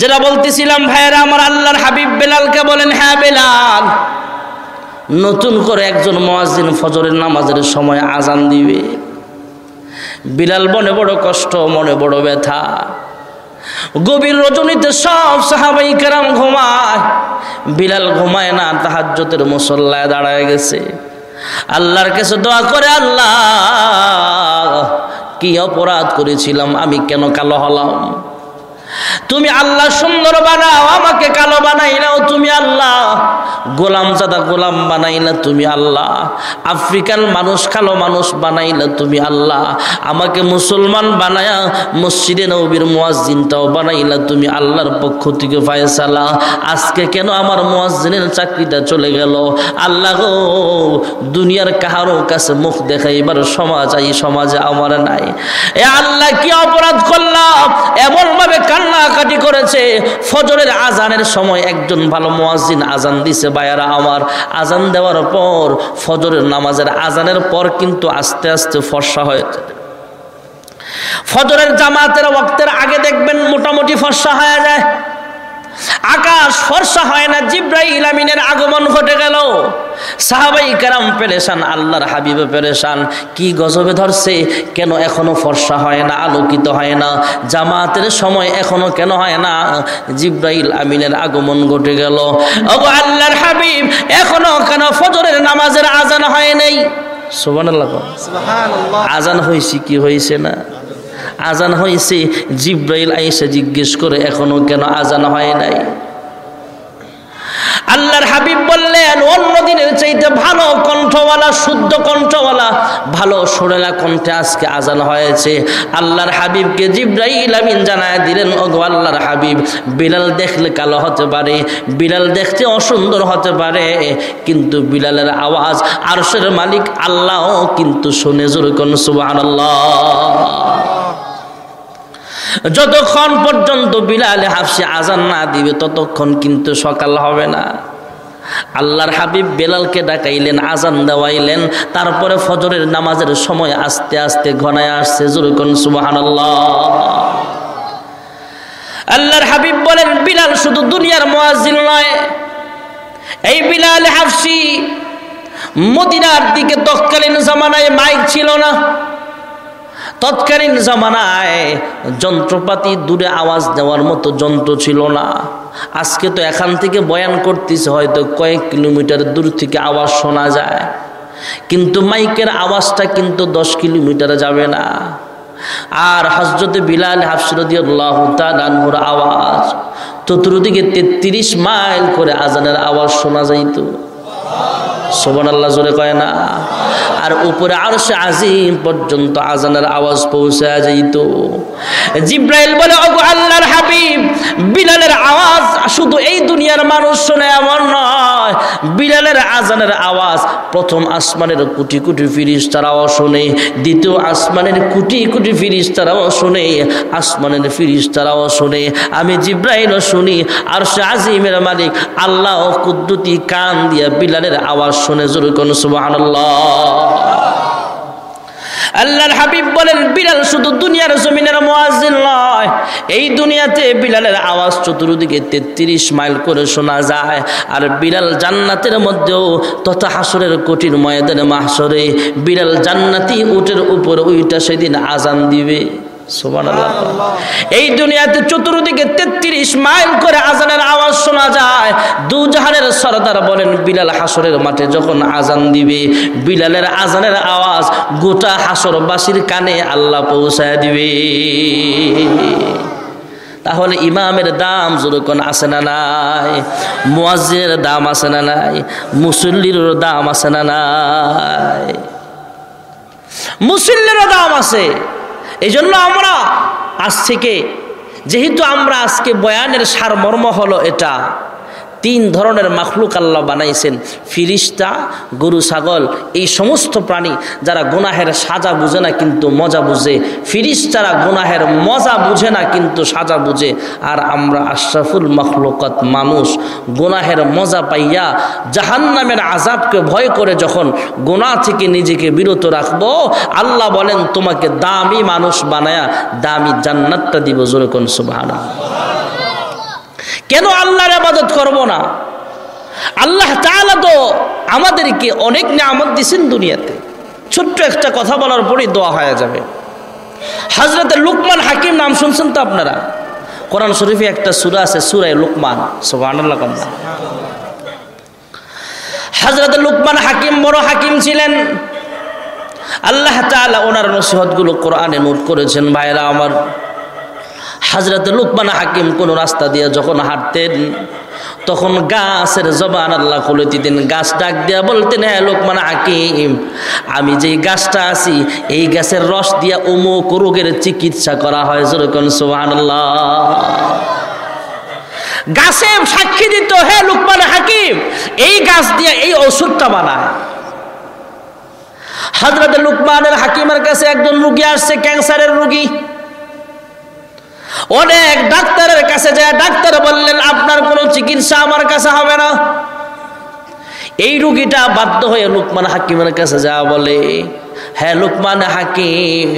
যেটা বলতেছিলাম, ভাইয়েরা, আমার আল্লাহর হাবিব বেলালকে বলেন হ্যাঁ বেলাল নতুন করে একজন মহাজিন ফজরের নামাজের সময় আজান দিবে। বিলাল, মনে বড় কষ্ট, মনে বড় ব্যথা। গভীর রজনীতে সব সাহাবাই কেরাম ঘুমায়। বিলাল ঘুমায় না তাহাজ্যতের মুসল্লায় দাঁড়ায় গেছে। আল্লাহর কাছে দোয়া করে, আল্লাহ, কি অপরাধ করেছিলাম, আমি কেন কালো হলাম? তুমি আল্লাহ সুন্দর বানাও, আমাকে কালো বানাইলাও তুমি আল্লাহ। গোলাম জাদা গোলাম বানাইলা তুমি আল্লাহ। আফ্রিকান মানুষ কালো মানুষ বানাইলা তুমি আল্লাহ। আমাকে মুসলমান বানায়া মসজিদে নবীর মুয়াজ্জিনটাও বানাইলা তুমি আল্লাহর পক্ষ থেকে ফায়সালা। আজকে কেন আমার মুয়াজ্জিনের চাকরিটা চলে গেল? আল্লাহ গো, দুনিয়ার কাহারও কাছে মুখ দেখাইবার সমাজ এই সমাজে আমার নাই। এ আল্লাহ কি অপরাধ করলাম? এমন ভাবে কান্নাকাটি করেছে। ফজরের আজানের সময় একজন ভালো মোয়াজিন আজান দিছে বায়ারা আমার আজান দেওয়ার পর ফজরের নামাজের আজানের পর কিন্তু আস্তে আস্তে ফর্সা হয়েছে ফজরের জামাতের ওয়াক্তের আগে দেখবেন মোটামুটি ফর্সা হয়ে যায়। আকাশ ফর্সা হয় না জিব্রাইল ইলামিনের আগমন ঘটে গেল। সাহাবাই কারাম পেরেশান আল্লাহর হাবিবে পেরেশান কি গজবে ধরছে কেন এখনও ফর্সা হয় না আলোকিত হয় না জামাতের সময় এখনও কেন হয় না জিব্রাইল আমিনের আগমন ঘটে গেল। ওগো আল্লাহর হাবিব এখনও কেন ফজরের নামাজের আজান হয় নাই? সুবহানাল্লাহ। আজান হয়েছে কি হয়েছে না? আজান হয়েছে জিব্রাইল আইসা জিজ্ঞেস করে এখনও কেন আজান হয় নাই? আল্লাহর হাবিব বললেন, অন্য দিনের চাইতে ভালো কণ্ঠওয়ালা, শুদ্ধ কণ্ঠওয়ালা, ভালো সোরেলা কণ্ঠে আজকে আজান হয়েছে। আল্লাহর হাবিবকে জিব্রাইল আমিন জানায় দিলেন, ওগো আল্লাহর হাবিব, বিলাল দেখলে কালো হতে পারে, বিলাল দেখতে অসুন্দর হতে পারে, কিন্তু বিলালের আওয়াজ আরশের মালিক আল্লাহও কিন্তু শুনে জোর কোন সুবহানাল্লাহ। যতক্ষণ পর্যন্ত বিলালে হাফসি আজান না দিবে, ততক্ষণ কিন্তু সকাল হবে না। আল্লাহর হাবিব বেলালকে ডাকাইলেন, আজান দেওয়াইলেন, তারপরে ফজরের নামাজের সময় আস্তে আস্তে ঘনায় আসছে জুরুকন সুবাহান আল্লাহর হাবিব বলেন, বিলাল শুধু দুনিয়ার মোয়াজিল নয়, এই বিলাল হাফসি মদিনার দিকে তৎকালীন জামানায় মাইক ছিল না। তৎকালীন জামানায় যন্ত্রপাতি দূরে আওয়াজ দেওয়ার মতো যন্ত্র ছিল না। আজকে তো এখান থেকে বয়ান করতেছে, হয়তো কয়েক কিলোমিটার দূর থেকে আওয়াজ শোনা যায়। কিন্তু মাইকের আওয়াজটা কিন্তু দশ কিলোমিটার যাবে না। আর হজরতে বিলাল হাফসরদিয়াল্লাহ তালানহুর আওয়াজ চতুর্দিকে তেত্রিশ মাইল করে আজানের আওয়াজ শোনা যাইত। সোবান আল্লাহ জোরে কয় না? আর উপরে আরও সে আজিম পর্যন্ত আজানের আওয়াজ পৌঁছে যাইত। জিব্রাইল বলে, ওগো আল্লাহর হাবিব, বিলালের আওয়াজ শুধু এই দুনিয়ার মানুষ শুনে এমন নয়। বিলালের আজানের আওয়াজ প্রথম আসমানের কোটি কোটি ফিরিস তারাও শুনে, দ্বিতীয় আসমানের কোটি কোটি ফিরিস তারাও শুনে, আসমানের ফিরিস তারাও শুনে। আমি জিব্রাইলও শুনি আর সে আজিমের মালিক আল্লাহ কুদ্দুতি কান দিয়া বিলালের আওয়াজ শুনে, জোর কোন, সুবহানাল্লাহ। আল্লাহর হাবিব বলেন বিলাল শুধু দুনিয়ার জমিনের মোয়াজিন নয়, এই দুনিয়াতে বিলালের আওয়াজ চতুর্দিকে তেত্রিশ মাইল করে শোনা যায়। আর বিলাল জান্নাতের মধ্যেও তথা হাসরের কঠিন ময়দানে মাহসরে বিলাল জান্নাতি উটের উপর উইটা সেদিন আজান দিবে। এই দুনিয়াতে চতুর্দিকে তেত্রিশ মাইল করে আজানের আওয়াজ শোনা যায়। দু জাহানের সরদার বলেন বিলাল হাসরের মাঠে যখন আজান দিবে বিলালের আজানের আওয়াজ গোটা হাসরবাসীর কানে আল্লাহ পৌঁছায় দিবে। তাহলে ইমামের দাম যেরকম আছে না নাই মুয়াজ্জিনের দাম আছে না নাই মুসল্লির দাম আছে না নাই। মুসল্লিরও দাম আছে। এই জন্য আমরা আজ থেকে যেহেতু আমরা আজকে বয়ানের সারমর্ম হলো এটা তিন ধরনের মাখলুক আল্লাহ বানাইছেন। ফিরিস্তা, গরু, ছাগল, এই সমস্ত প্রাণী যারা গুনাহের সাজা বুঝে না কিন্তু মজা বুঝে। ফিরিস্তারা গুনাহের মজা বুঝে না কিন্তু সাজা বুঝে। আর আমরা আশরাফুল মখলুকত মানুষ, গুনাহের মজা পাইয়া জাহান্নামের আজাবকে ভয় করে যখন গুনাহ থেকে নিজেকে বিরত রাখব, আল্লাহ বলেন, তোমাকে দামি মানুষ বানায়া দামি জান্নাতটা দিব জোরে কোন সুবহানাল্লাহ। কেন আল্লাহর আবাদত করব না? আল্লাহ তাআলা তো আমাদেরকে অনেক নিয়ামত দিছেন দুনিয়াতে। ছোট্ট একটা কথা বলার পরেই দোয়া হয়ে যাবে। হজরত লুকমান হাকিম নাম শুনছেন তো আপনারা? কোরআন শরীফে একটা সুরা আছে, সুরায় লুকমান। সুবহানাল্লাহ কন্যা হজরত লুকমান হাকিম বড় হাকিম ছিলেন। আল্লাহ তাআলা ওনার নসিহতগুলো কোরআনে নোট করেছেন। ভাইরা আমার হাজরত লুকমান হাকিম কোন রাস্তা দিয়ে যখন হাঁটতেন, তখন গাছের জবান আল্লাহ খুলে দিতেন। গাছ ডাক দিয়া বলতেন হ্যাঁ লোকমান হাকিম, আমি যেই গাছটা আছি, এই গাছের রস দিয়া অমুক রোগের চিকিৎসা করা হয়। যেরকম সোহান গাছে সাক্ষী দিত হে লুকমান হাকিম, এই গাছ দিয়া এই ওষুধটা বানায়। হজরত লুকমানের হাকিমের কাছে একজন রুগী আসছে, ক্যান্সারের রুগী। অনেক ডাক্তারের কাছে যায়, ডাক্তার বললেন, আপনার কোনো চিকিৎসা আমার কাছে হবে না। এই রুগীটা বাধ্য হয়ে লুকমান হাকিমের কাছে যা বলে হ্যাঁ লুকমান হাকিম,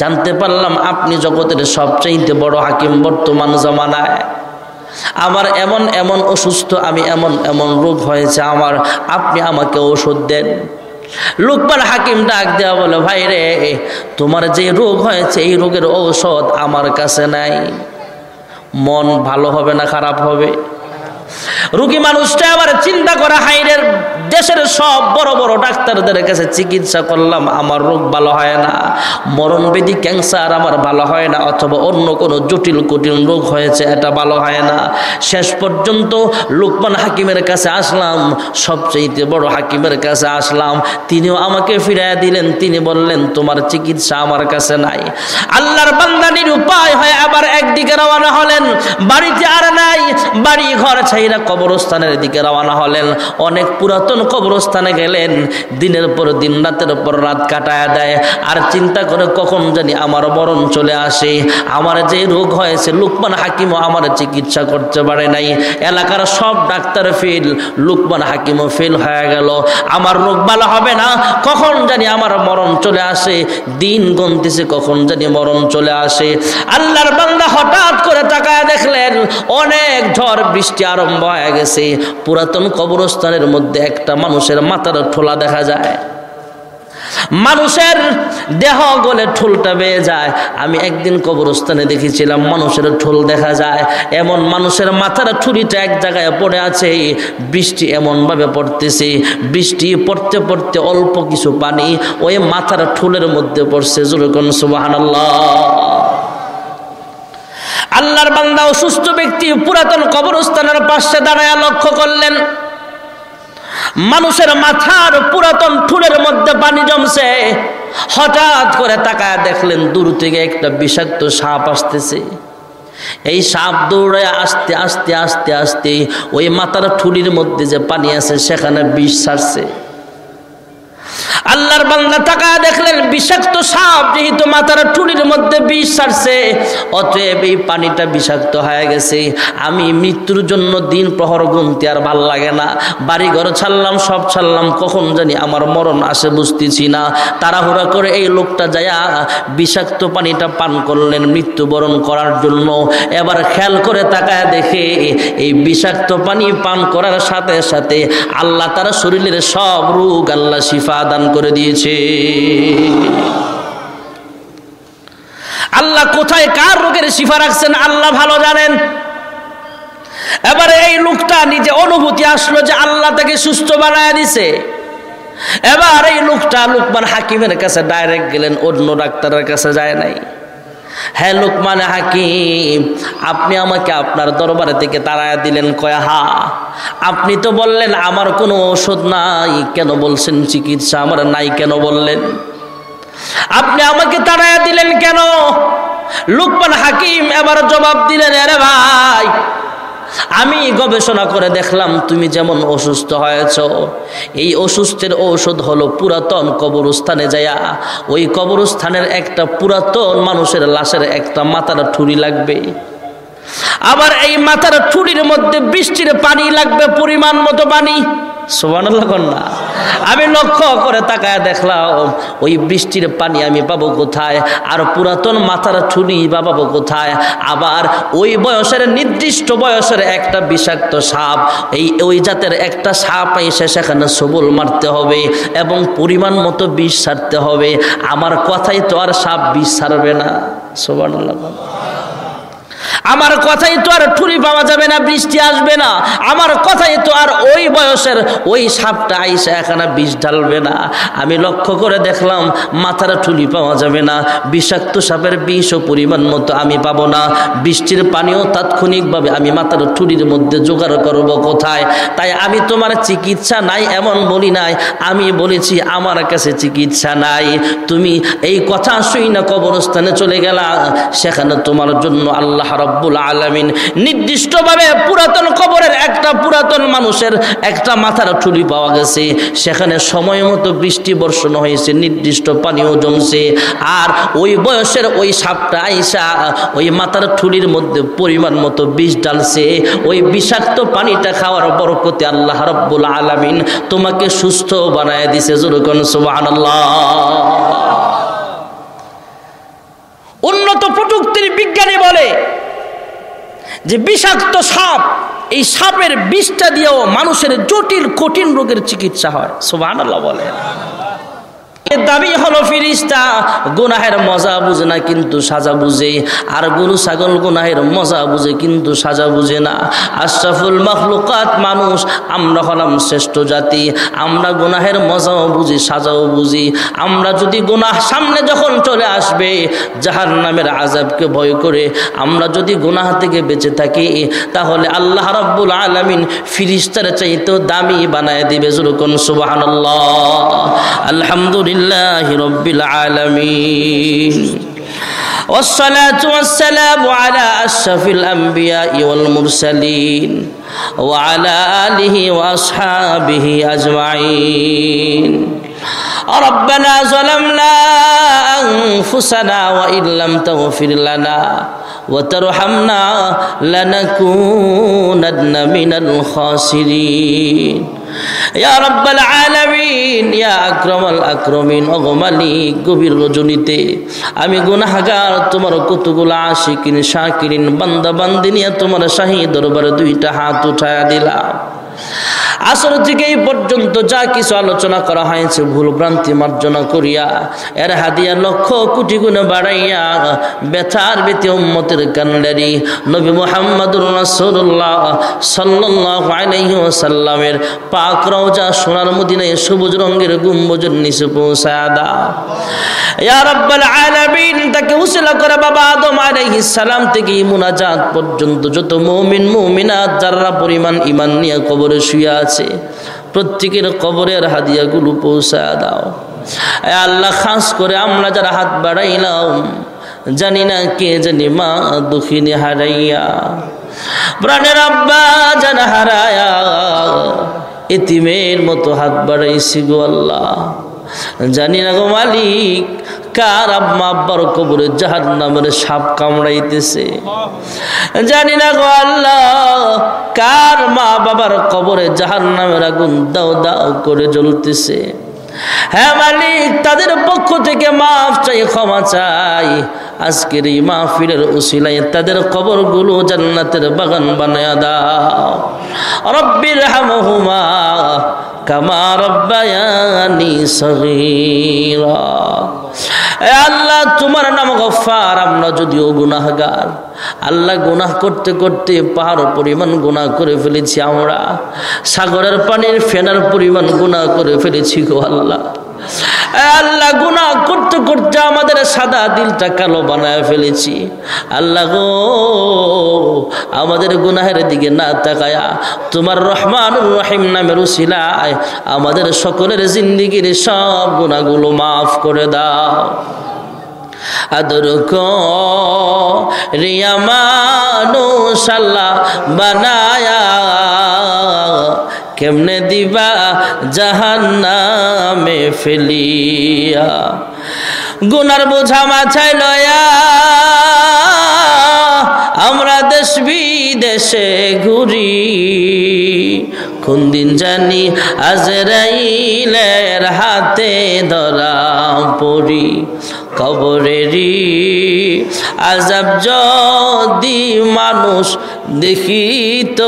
জানতে পারলাম আপনি জগতের সবচাইতে বড় হাকিম বর্তমান জমানায়। আমার এমন এমন অসুস্থ, আমি এমন এমন রোগ হয়েছে, আমার, আপনি আমাকে ওষুধ দেন। লুকমান হাকিম ডাক দেওয়া বলে, ভাই রে, তোমার যে রোগ হয়েছে, এই রোগের ঔষধ আমার কাছে নাই। মন ভালো হবে না, খারাপ হবে? রুগী মানুষটা আবার চিন্তা করে, হাইরের দেশের সব বড় বড় ডাক্তারদের কাছে চিকিৎসা করলাম, আমার রোগ ভালো হয় না, মরণবেদি ক্যান্সার আমার ভালো হয় না, অথবা অন্য কোনো জটিল কঠিন রোগ হয়েছে, এটা ভালো হয় না। শেষ পর্যন্ত লুকমান হাকিমের কাছে আসলাম সবচেয়ে বড় হাকিমের কাছে আসলাম, তিনিও আমাকে ফিরাইয়া দিলেন, তিনি বললেন, তোমার চিকিৎসা আমার কাছে নাই। আল্লাহর বান্দানির উপায় হয় আবার একদিকে রওনা হলেন, বাড়িতে আর নাই বাড়ি ঘর ছাইরা কবরস্থানের দিকে রওনা হলেন। অনেক পুরাতন কবরস্থানে গেলেন। দিনের পর দিন, রাতের পর রাত কাটায় দেয়। আর চিন্তা করে কখন জানি আমার মরণ চলে আসে। আমার যে রোগ হয়েছে, লুকমান হাকিমও আমার চিকিৎসা করতে পারে নাই। এলাকার সব ডাক্তার ফেল, লুকমান হাকিমও ফেল হয়ে গেল। আমার রোগ ভালো হবে না, কখন জানি আমার মরণ চলে আসে। দিন গন্তিছে, কখন জানি মরণ চলে আসে। আল্লাহর বান্দা হঠাৎ করে তাকায় দেখলেন, অনেক ঝড় বৃষ্টি আরম্ভ হয়ে গেছে। পুরাতন কবরস্থানের মধ্যে একটা মানুষের মাথার ঠোলা দেখা যায়। মানুষের দেহ গলে ঠোলটা বেয়ে যায়। আমি একদিন কবরস্থানে দেখেছিলাম মানুষের ঠোল দেখা যায়। এমন মানুষের মাথার ঠুরিটা এক জায়গায় পড়ে আছে। বৃষ্টি এমনভাবে পড়তেছে। বৃষ্টি পড়তে পড়তে অল্প কিছু পানি ওই মাথার ঠোলের মধ্যে পড়ছে। জুরকন সুবাহান আল্লাহর বান্দা অসুস্থ ব্যক্তি পুরাতন কবরস্থানের পাশে দাঁড়ায় লক্ষ্য করলেন, মানুষের মাথার পুরাতন ঠুলের মধ্যে পানি জমছে। হঠাৎ করে তাকায় দেখলেন, দূর থেকে একটা বিষাক্ত সাপ আসতেছে। এই সাপ দৌড়ে আস্তে আস্তে আস্তে আস্তে ওই মাথার ঠুলির মধ্যে যে পানি আছে, সেখানে বিষ ছাড়ছে। আল্লাহর বান্দা টাকা দেখলেন বিষাক্ত সাপ যেহেতু মাথার টুলির মধ্যে বিষ ছাড়ছে, অতএব এই পানিটা বিষাক্ত হয়ে গেছে। আমি মৃত্যুর জন্য দিন প্রহর গুনতে আর ভালো লাগে না। বাড়ি ঘর ছাড়লাম, সব ছাড়লাম, কখন জানি আমার মরণ আসে বুঝতেছি না। তাড়াহুড়া করে এই লোকটা যায়া বিষাক্ত পানিটা পান করলেন মৃত্যুবরণ করার জন্য। এবার খেয়াল করে তাকায় দেখে এই বিষাক্ত পানি পান করার সাথে সাথে আল্লাহ তারা শরীরের সব রোগ, আল্লাহ শিফা দান করে দিয়েছে। আল্লাহ কোথায় কার রোগের শিফা রাখছেন আল্লাহ ভালো জানেন। এবারে এই লোকটা নিজে অনুভূতি আসলো যে আল্লাহ তাকে সুস্থ বানায় দিছে। এবার এই লোকটা লুকমান হাকিমের কাছে ডাইরেক্ট গেলেন, অন্য ডাক্তারের কাছে যায় নাই। হ্যাঁ লোকমান হাকিম, আপনি আমাকে আপনার দরবারে থেকে তাড়ায় দিলেন কয়া হা? আপনি তো বললেন আমার কোনো ওষুধ নাই, কেন বলছেন চিকিৎসা আমার নাই, কেন বললেন? আপনি আমাকে তাড়ায় দিলেন কেন? লুকমান হাকিম এবার জবাব দিলেন, আরে ভাই আমি গবেষণা করে দেখলাম তুমি যেমন অসুস্থ হয়েছ, এই অসুস্থের ঔষধ হলো পুরাতন কবরস্থানে যায়া ওই কবরস্থানের একটা পুরাতন মানুষের লাশের একটা মাথার ঠুরি লাগবে। আবার এই মাথার ঠুরির মধ্যে বৃষ্টির পানি লাগবে, পরিমাণ মতো পানি। আমি লক্ষ্য করে তাকায় দেখলাম, ওই বৃষ্টির পানি আমি পাবো কোথায়? আর পুরাতন মাথার ছুরি বা পাবো কোথায়? আবার ওই বয়সের নির্দিষ্ট বয়সের একটা বিষাক্ত সাপ, এই ওই জাতের একটা সাপ এসে সেখানে সবল মারতে হবে এবং পরিমাণ মতো বিষ সারতে হবে। আমার কথাই তো আর সাপ বিষ সারবে না। সোবান আমার কথাই তো আর ঠুলি পাওয়া যাবে না, বৃষ্টি আসবে না। আমার কথাই তো আর ওই বয়সের ওই সাপটা আইসা এখানে বিষ ঢালবে না। আমি লক্ষ্য করে দেখলাম, মাথার ঠুলি পাওয়া যাবে না। বিষাক্ত সাপের বিষ ও পরিমাণ মতো আমি পাবো না। বৃষ্টির পানিও তাৎক্ষণিকভাবে আমি মাথার ঠুলির মধ্যে জোগাড় করব কোথায়? তাই আমি তোমার চিকিৎসা নাই, এমন বলি নাই। আমি বলেছি, আমার কাছে চিকিৎসা নাই। তুমি এই কথা শুই না কবরস্থানে চলে গেলা। সেখানে তোমার জন্য আল্লাহ রব্বুল আলমিন নির্দিষ্টভাবে পুরাতন কবরের একটা পুরাতন মানুষের একটা মাথার ঠুলি পাওয়া গেছে। সেখানে সময় মতো বৃষ্টি বর্ষণ হয়েছে, নির্দিষ্ট পানিও জমছে। আর ওই বয়সের ওই সাপটা আইসা ওই মাথার ঠুলির মধ্যে পরিমাণ মতো বিষ ডালছে ওই বিষাক্ত পানিটা খাওয়ার বরকতে আল্লাহ রব্বুল আলমিন তোমাকে সুস্থ বানায় দিছে যেরকম সুবাহ উন্নত প্রযুক্তির বিজ্ঞানী বলে যে বিষাক্ত সাপ, এই সাপের বিষটা দিয়েও মানুষের জটিল, কঠিন রোগের চিকিৎসা হয়। সোভানাল্লাহ বলে। দাবি হলো ফিরিস্তা, গুনাহের মজা বুঝে না কিন্তু সাজা বুঝে। আর গরু ছাগল গুনাহের মজা বুঝে কিন্তু সাজা বুঝে না। আশরাফুল মখলুকাত মানুষ, আমরা হলাম শ্রেষ্ঠ জাতি। আমরা গুনাহের মজাও বুঝি, সাজাও বুঝি। আমরা যদি গুনাহ সামনে যখন চলে আসবে জাহার নামের আজাবকে ভয় করে আমরা যদি গুনাহ থেকে বেঁচে থাকি, তাহলে আল্লাহ রব্বুল আলমিন ফিরিস্তার চাইতেও দামি বানায় দিবে। যেরকম সুবাহ আলহামদুলিল্লাহ। لله رب العالمين. والصلاة والسلام على أشرف الأنبياء والمرسلين وعلى آله وأصحابه أجمعين. ربنا ظلمنا أنفسنا وإن لم تغفر لنا وترحمنا لنكونن من الخاسرين ইয়া রব্বাল আলামিন ইয়া আকরামাল আকরামিন ওগো মালিক গভীর রজনীতে আমি গুনাহগার তোমার কতগুলো আশিকিন শাকিরিন বান্দা বান্দিনিয়া তোমার শাহী দরবারে দুইটা হাত উঠায়া দিলাম আসর থেকে এই পর্যন্ত যা কিছু আলোচনা করা হয়েছে, ভুল ভ্রান্তি মার্জনা করিয়া, এর হাদিয়া লক্ষ কোটি গুণে বাড়াইয়া, ব্যথার ব্যথি উম্মতের কান্ডারি। নবী মোহাম্মদুর রাসূলুল্লাহ সাল্লাল্লাহু আলাইহি ওয়াসাল্লামের পাক রওজা সোনার মদিনায় সবুজ রঙের গুম্বজের নিচে পৌঁছায়া দাও। ইয়া রাব্বাল আলামিন, তাকে উসিলা করে বাবা আদম আলাইহিস সালাম থেকে মুনাজাত পর্যন্ত যত মুমিন, মুমিনাত, যারা পরিমাণ ইমান নিয়ে কবরে শুয়ে আছে। প্রত্যেকের কবরের হাদিয়াগুলো পৌঁছায় দাও। আল্লাহ খাস করে আমরা যারা হাত বাড়াইলাম, জানি না কে জানি মা দুঃখিনী হারাইয়া। প্রাণের আব্বা জানা হারায়া এতিমের মতো হাত বাড়াইছি গো আল্লাহ। জানি না গো মালিক কার আম্মা আব্বার কবরে জাহার নামের সাপ কামড়াইতেছে? জানি না গো আল্লাহ, কার মা বাবার কবরে জাহার নামের আগুন দাও দাও করে জ্বলতেছে? হ্যাঁ মালিক, তাদের পক্ষ থেকে মাফ চাই, ক্ষমা চাই। আজকের এই মাহফিলের উসিলাই তাদের কবরগুলো জান্নাতের বাগান বানায় দাও। রব্বির হামহুমা কামা রব্বায়ানি সগীরা। আল্লাহ, তোমার নাম গফার আমরা যদিও গুনাহগার। আল্লাহ গুনাহ করতে করতে পাহাড় পরিমাণ গুনাহ করে ফেলেছি আমরা। সাগরের পানির ফেনার পরিমাণ গুনাহ করে ফেলেছি গো আল্লাহ। আল্লাহ, গুনাহ করতে করতে আমাদের সাদা দিলটা কালো বানায় ফেলেছি। আল্লাহ গো, আমাদের গুনাহের দিকে না তাকায়া তোমার রহমানুর রহিম নামের উসিলায় আমাদের সকলের জিন্দিগির সব গুণাগুলো মাফ করে দাও। আদর রিয়া মানুষ বানায়া কেমনে দিবা জাহান্নামে ফেলিয়া? গুনার বোঝা মাথায় লয়া, আমরা দেশ বিদেশে ঘুরি। কোন দিন জানি আজরাইলের হাতে ধরা পড়ি। কবরেরই আজাব যদি মানুষ দেখিত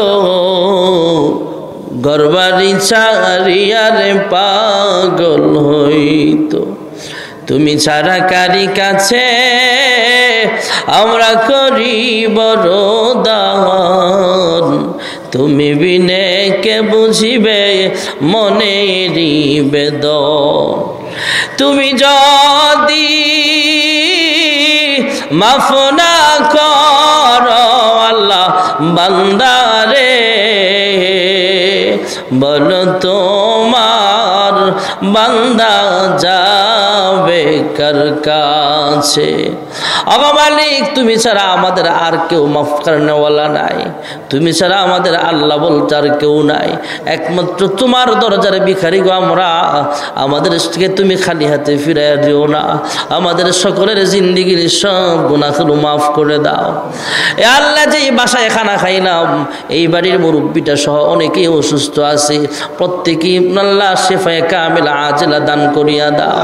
গরবারি চারিয়ারে পাগল হইত। তুমি ছাড়া কারি কাছে আমরা করি বড় দান তুমি বিনে কে বুঝিবে মনেরই বেদ তুমি যদি মাফ না কর আল্লাহ বান্দারে বল তোমার বান্দা যাবে কার কাছে? আবা মালিক, তুমি ছাড়া আমাদের আর কেউ মাফ করেনেওয়ালা নাই। তুমি ছাড়া আমাদের আল্লাহ বলতে আর কেউ নাই। একমাত্র তোমার দরজার ভিখারি গো আমরা। আমাদের থেকে তুমি খালি হাতে ফিরাই দিও না। আমাদের সকলের জিন্দিগির সব গুণাগুলো মাফ করে দাও। এ আল্লাহ, যে এই বাসায় খানা খাইলাম, এই বাড়ির মুরব্বীটা সহ অনেকেই অসুস্থ আছে। প্রত্যেকেই আল্লাহ শেফায় কামিল আজলা দান করিয়া দাও।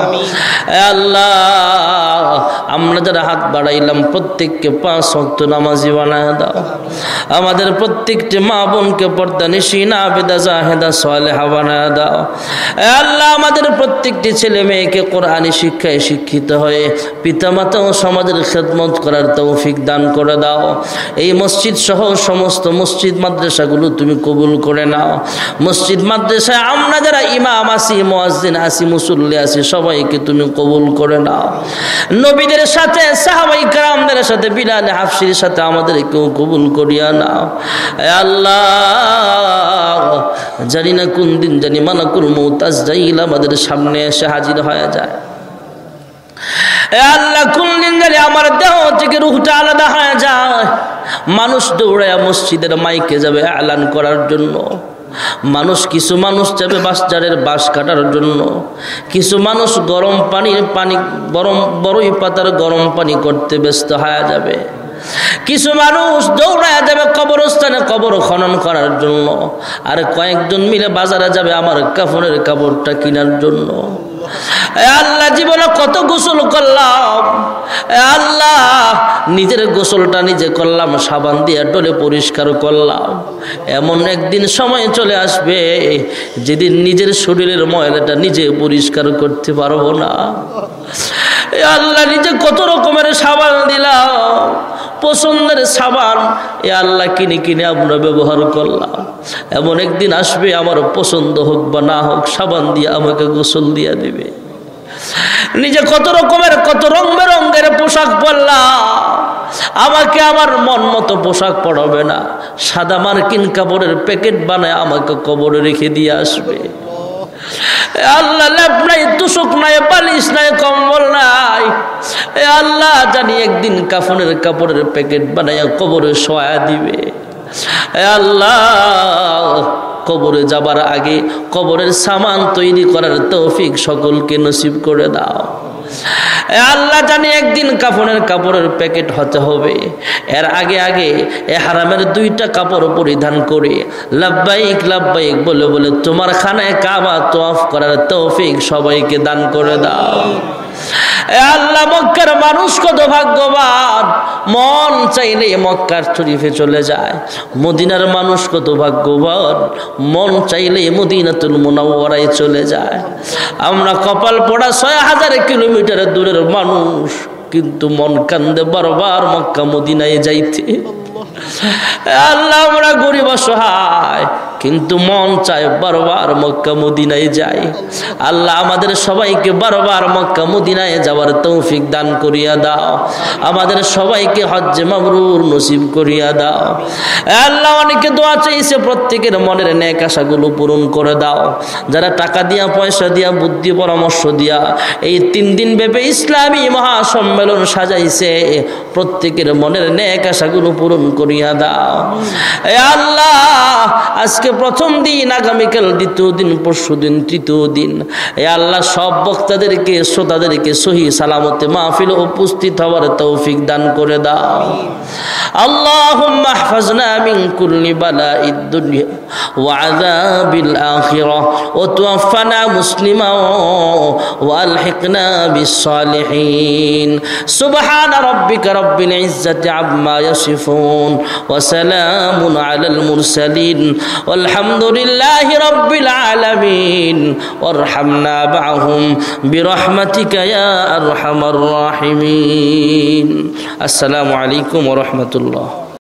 এ আল্লাহ আমরা যারা হাত বাড়াইলাম প্রত্যেককে পাঁচ শক্ত নামাজি বানায় দাও। আমাদের প্রত্যেকটি মা বোনকে পর্দা নিশিনা বেদা জাহেদা সোয়ালেহা বানায় দাও। এ আল্লাহ আমাদের প্রত্যেকটি ছেলে মেয়েকে কোরআনি শিক্ষায় শিক্ষিত হয়ে পিতামাতা ও সমাজের খেদমত করার তৌফিক দান করে দাও। এই মসজিদ সহ সমস্ত মসজিদ মাদ্রাসাগুলো তুমি কবুল করে নাও। মসজিদ মাদ্রাসায় আমরা যারা ইমাম আসি মোয়াজ্জিন আসি, মুসল্লি আসি, সবাইকে তুমি কবুল করে নাও। নবীদের সাথে, সাহাবাই কারামদের সাথে, বিলাল হাফসির সাথে আমাদেরকেও কবুল করিয়া নাও। আল্লাহ, জানি না কোন দিন জানি মানাকুল মৌতাজ জাইল আমাদের সামনে এসে হাজির হয়ে যায়। আল্লাহ, কোন দিন জানি আমার দেহ থেকে রুহটা আলাদা হয়ে যায়। মানুষ দৌড়ায় মসজিদের মাইকে যাবে এলান করার জন্য। মানুষ কিছু মানুষ যাবে বাসচারের বাস কাটার জন্য। কিছু মানুষ গরম পানির পানি, গরম বড়ই পাতার গরম পানি করতে ব্যস্ত হয়ে যাবে। কিছু মানুষ দৌড়ায় যাবে কবরস্থানে কবর খনন করার জন্য। আর কয়েকজন মিলে বাজারে যাবে আমার কাপড়ের কাপড়টা কেনার জন্য। আল্লাহ জীবনে কত গোসল করলাম। আল্লাহ নিজের গোসলটা নিজে করলাম, সাবান দিয়ে টলে পরিষ্কার করলাম। এমন একদিন সময় চলে আসবে যেদিন নিজের শরীরের ময়লাটা নিজে পরিষ্কার করতে পারব না। আল্লাহ নিজে কত রকমের সাবান দিলাম। পছন্দের সাবান এ আল্লাহ কিনে কিনে আমরা ব্যবহার করলাম। এমন একদিন আসবে, আমার পছন্দ হোক বা না হোক, সাবান দিয়ে আমাকে গোসল দিয়ে দিবে। নিজে কত রকমের, কত রং বেরঙ্গের পোশাক পরলাম। আমাকে আমার মন মতো পোশাক পড়াবে না। সাদা মার্কিন কাপড়ের প্যাকেট বানায় আমাকে কবরে রেখে দিয়ে আসবে। আল্লাহ লেপ নাই তুসুক নাই, বালিশ নাই, কম্বল নাই। এ আল্লাহ জানি একদিন কাফনের কাপড়ের প্যাকেট বানাইয়া কবরে সয়া দিবে। আল্লাহ, কবরে যাবার আগে কবরের সামান তৈরি করার তৌফিক সকলকে নসিব করে দাও। আল্লাহ জানে একদিন কাপড়ের কাপড়ের প্যাকেট হতে হবে। এর আগে আগে এ হারামের দুইটা কাপড় পরিধান করে লাভবাহিক লাভবাহিক বলে বলে, তোমার খানায় কাবা তোয়াফ করার তৌফিক সবাইকে দান করে দাও। আল্লাহ মক্কার মানুষ কত ভাগ্যবান। মন চাইলে মক্কার শরীফে চলে যায়। মদিনার মানুষ কত ভাগ্যবান। মন চাইলে মদিনাতুল মুনাওয়ারায় চলে যায়। আমরা কপাল পড়া ছয় হাজার কিলোমিটার দূরের মানুষ, কিন্তু মন কান্দে বারবার মক্কা মদিনায় যাইতে। আল্লাহ আমরা গরিব অসহায়। কিন্তু মন চায় বারবার মক্কা মদিনায় যাই আল্লাহ আমাদের সবাইকে বারবার মক্কা মদিনায় যাওয়ার তৌফিক দান করিয়া দাও। আমাদের সবাইকে হজ্জে মাবরুর নসিব করিয়া দাও। আল্লাহ অনেকে দোয়া চাইছে প্রত্যেকের মনের ন্যাক আশাগুলো পূরণ করে দাও। যারা টাকা দিয়া, পয়সা দিয়া, বুদ্ধি, পরামর্শ দিয়া এই তিন দিন ব্যাপী ইসলামী মহাসম্মেলন সাজাইছে, প্রত্যেকের মনের ন্যাক আশাগুলো পূরণ করিয়া দাও। আল্লাহ, আজকে প্রথম দিন, আগামীকাল দ্বিতীয় দিন, পরশু দিন, তৃতীয় দিন। এ আল্লাহ সব বক্তাদেরকে, শ্রোতাদেরকে সহি সালামতে মাহফিল উপস্থিত হওয়ার তৌফিক দান করে দাও। আল্লাহ মাহফাজনা মিন মুসলিমা ওয়া আলহিকনা বিসসালিহিন। সুবহান রাব্বিকা রাব্বিল ইজ্জাতি আম্মা ইয়াসিফুন والحمد لله رب العالمين. وارحمنا معهم برحمتك يا أرحم الراحمين. السلام عليكم ورحمة الله.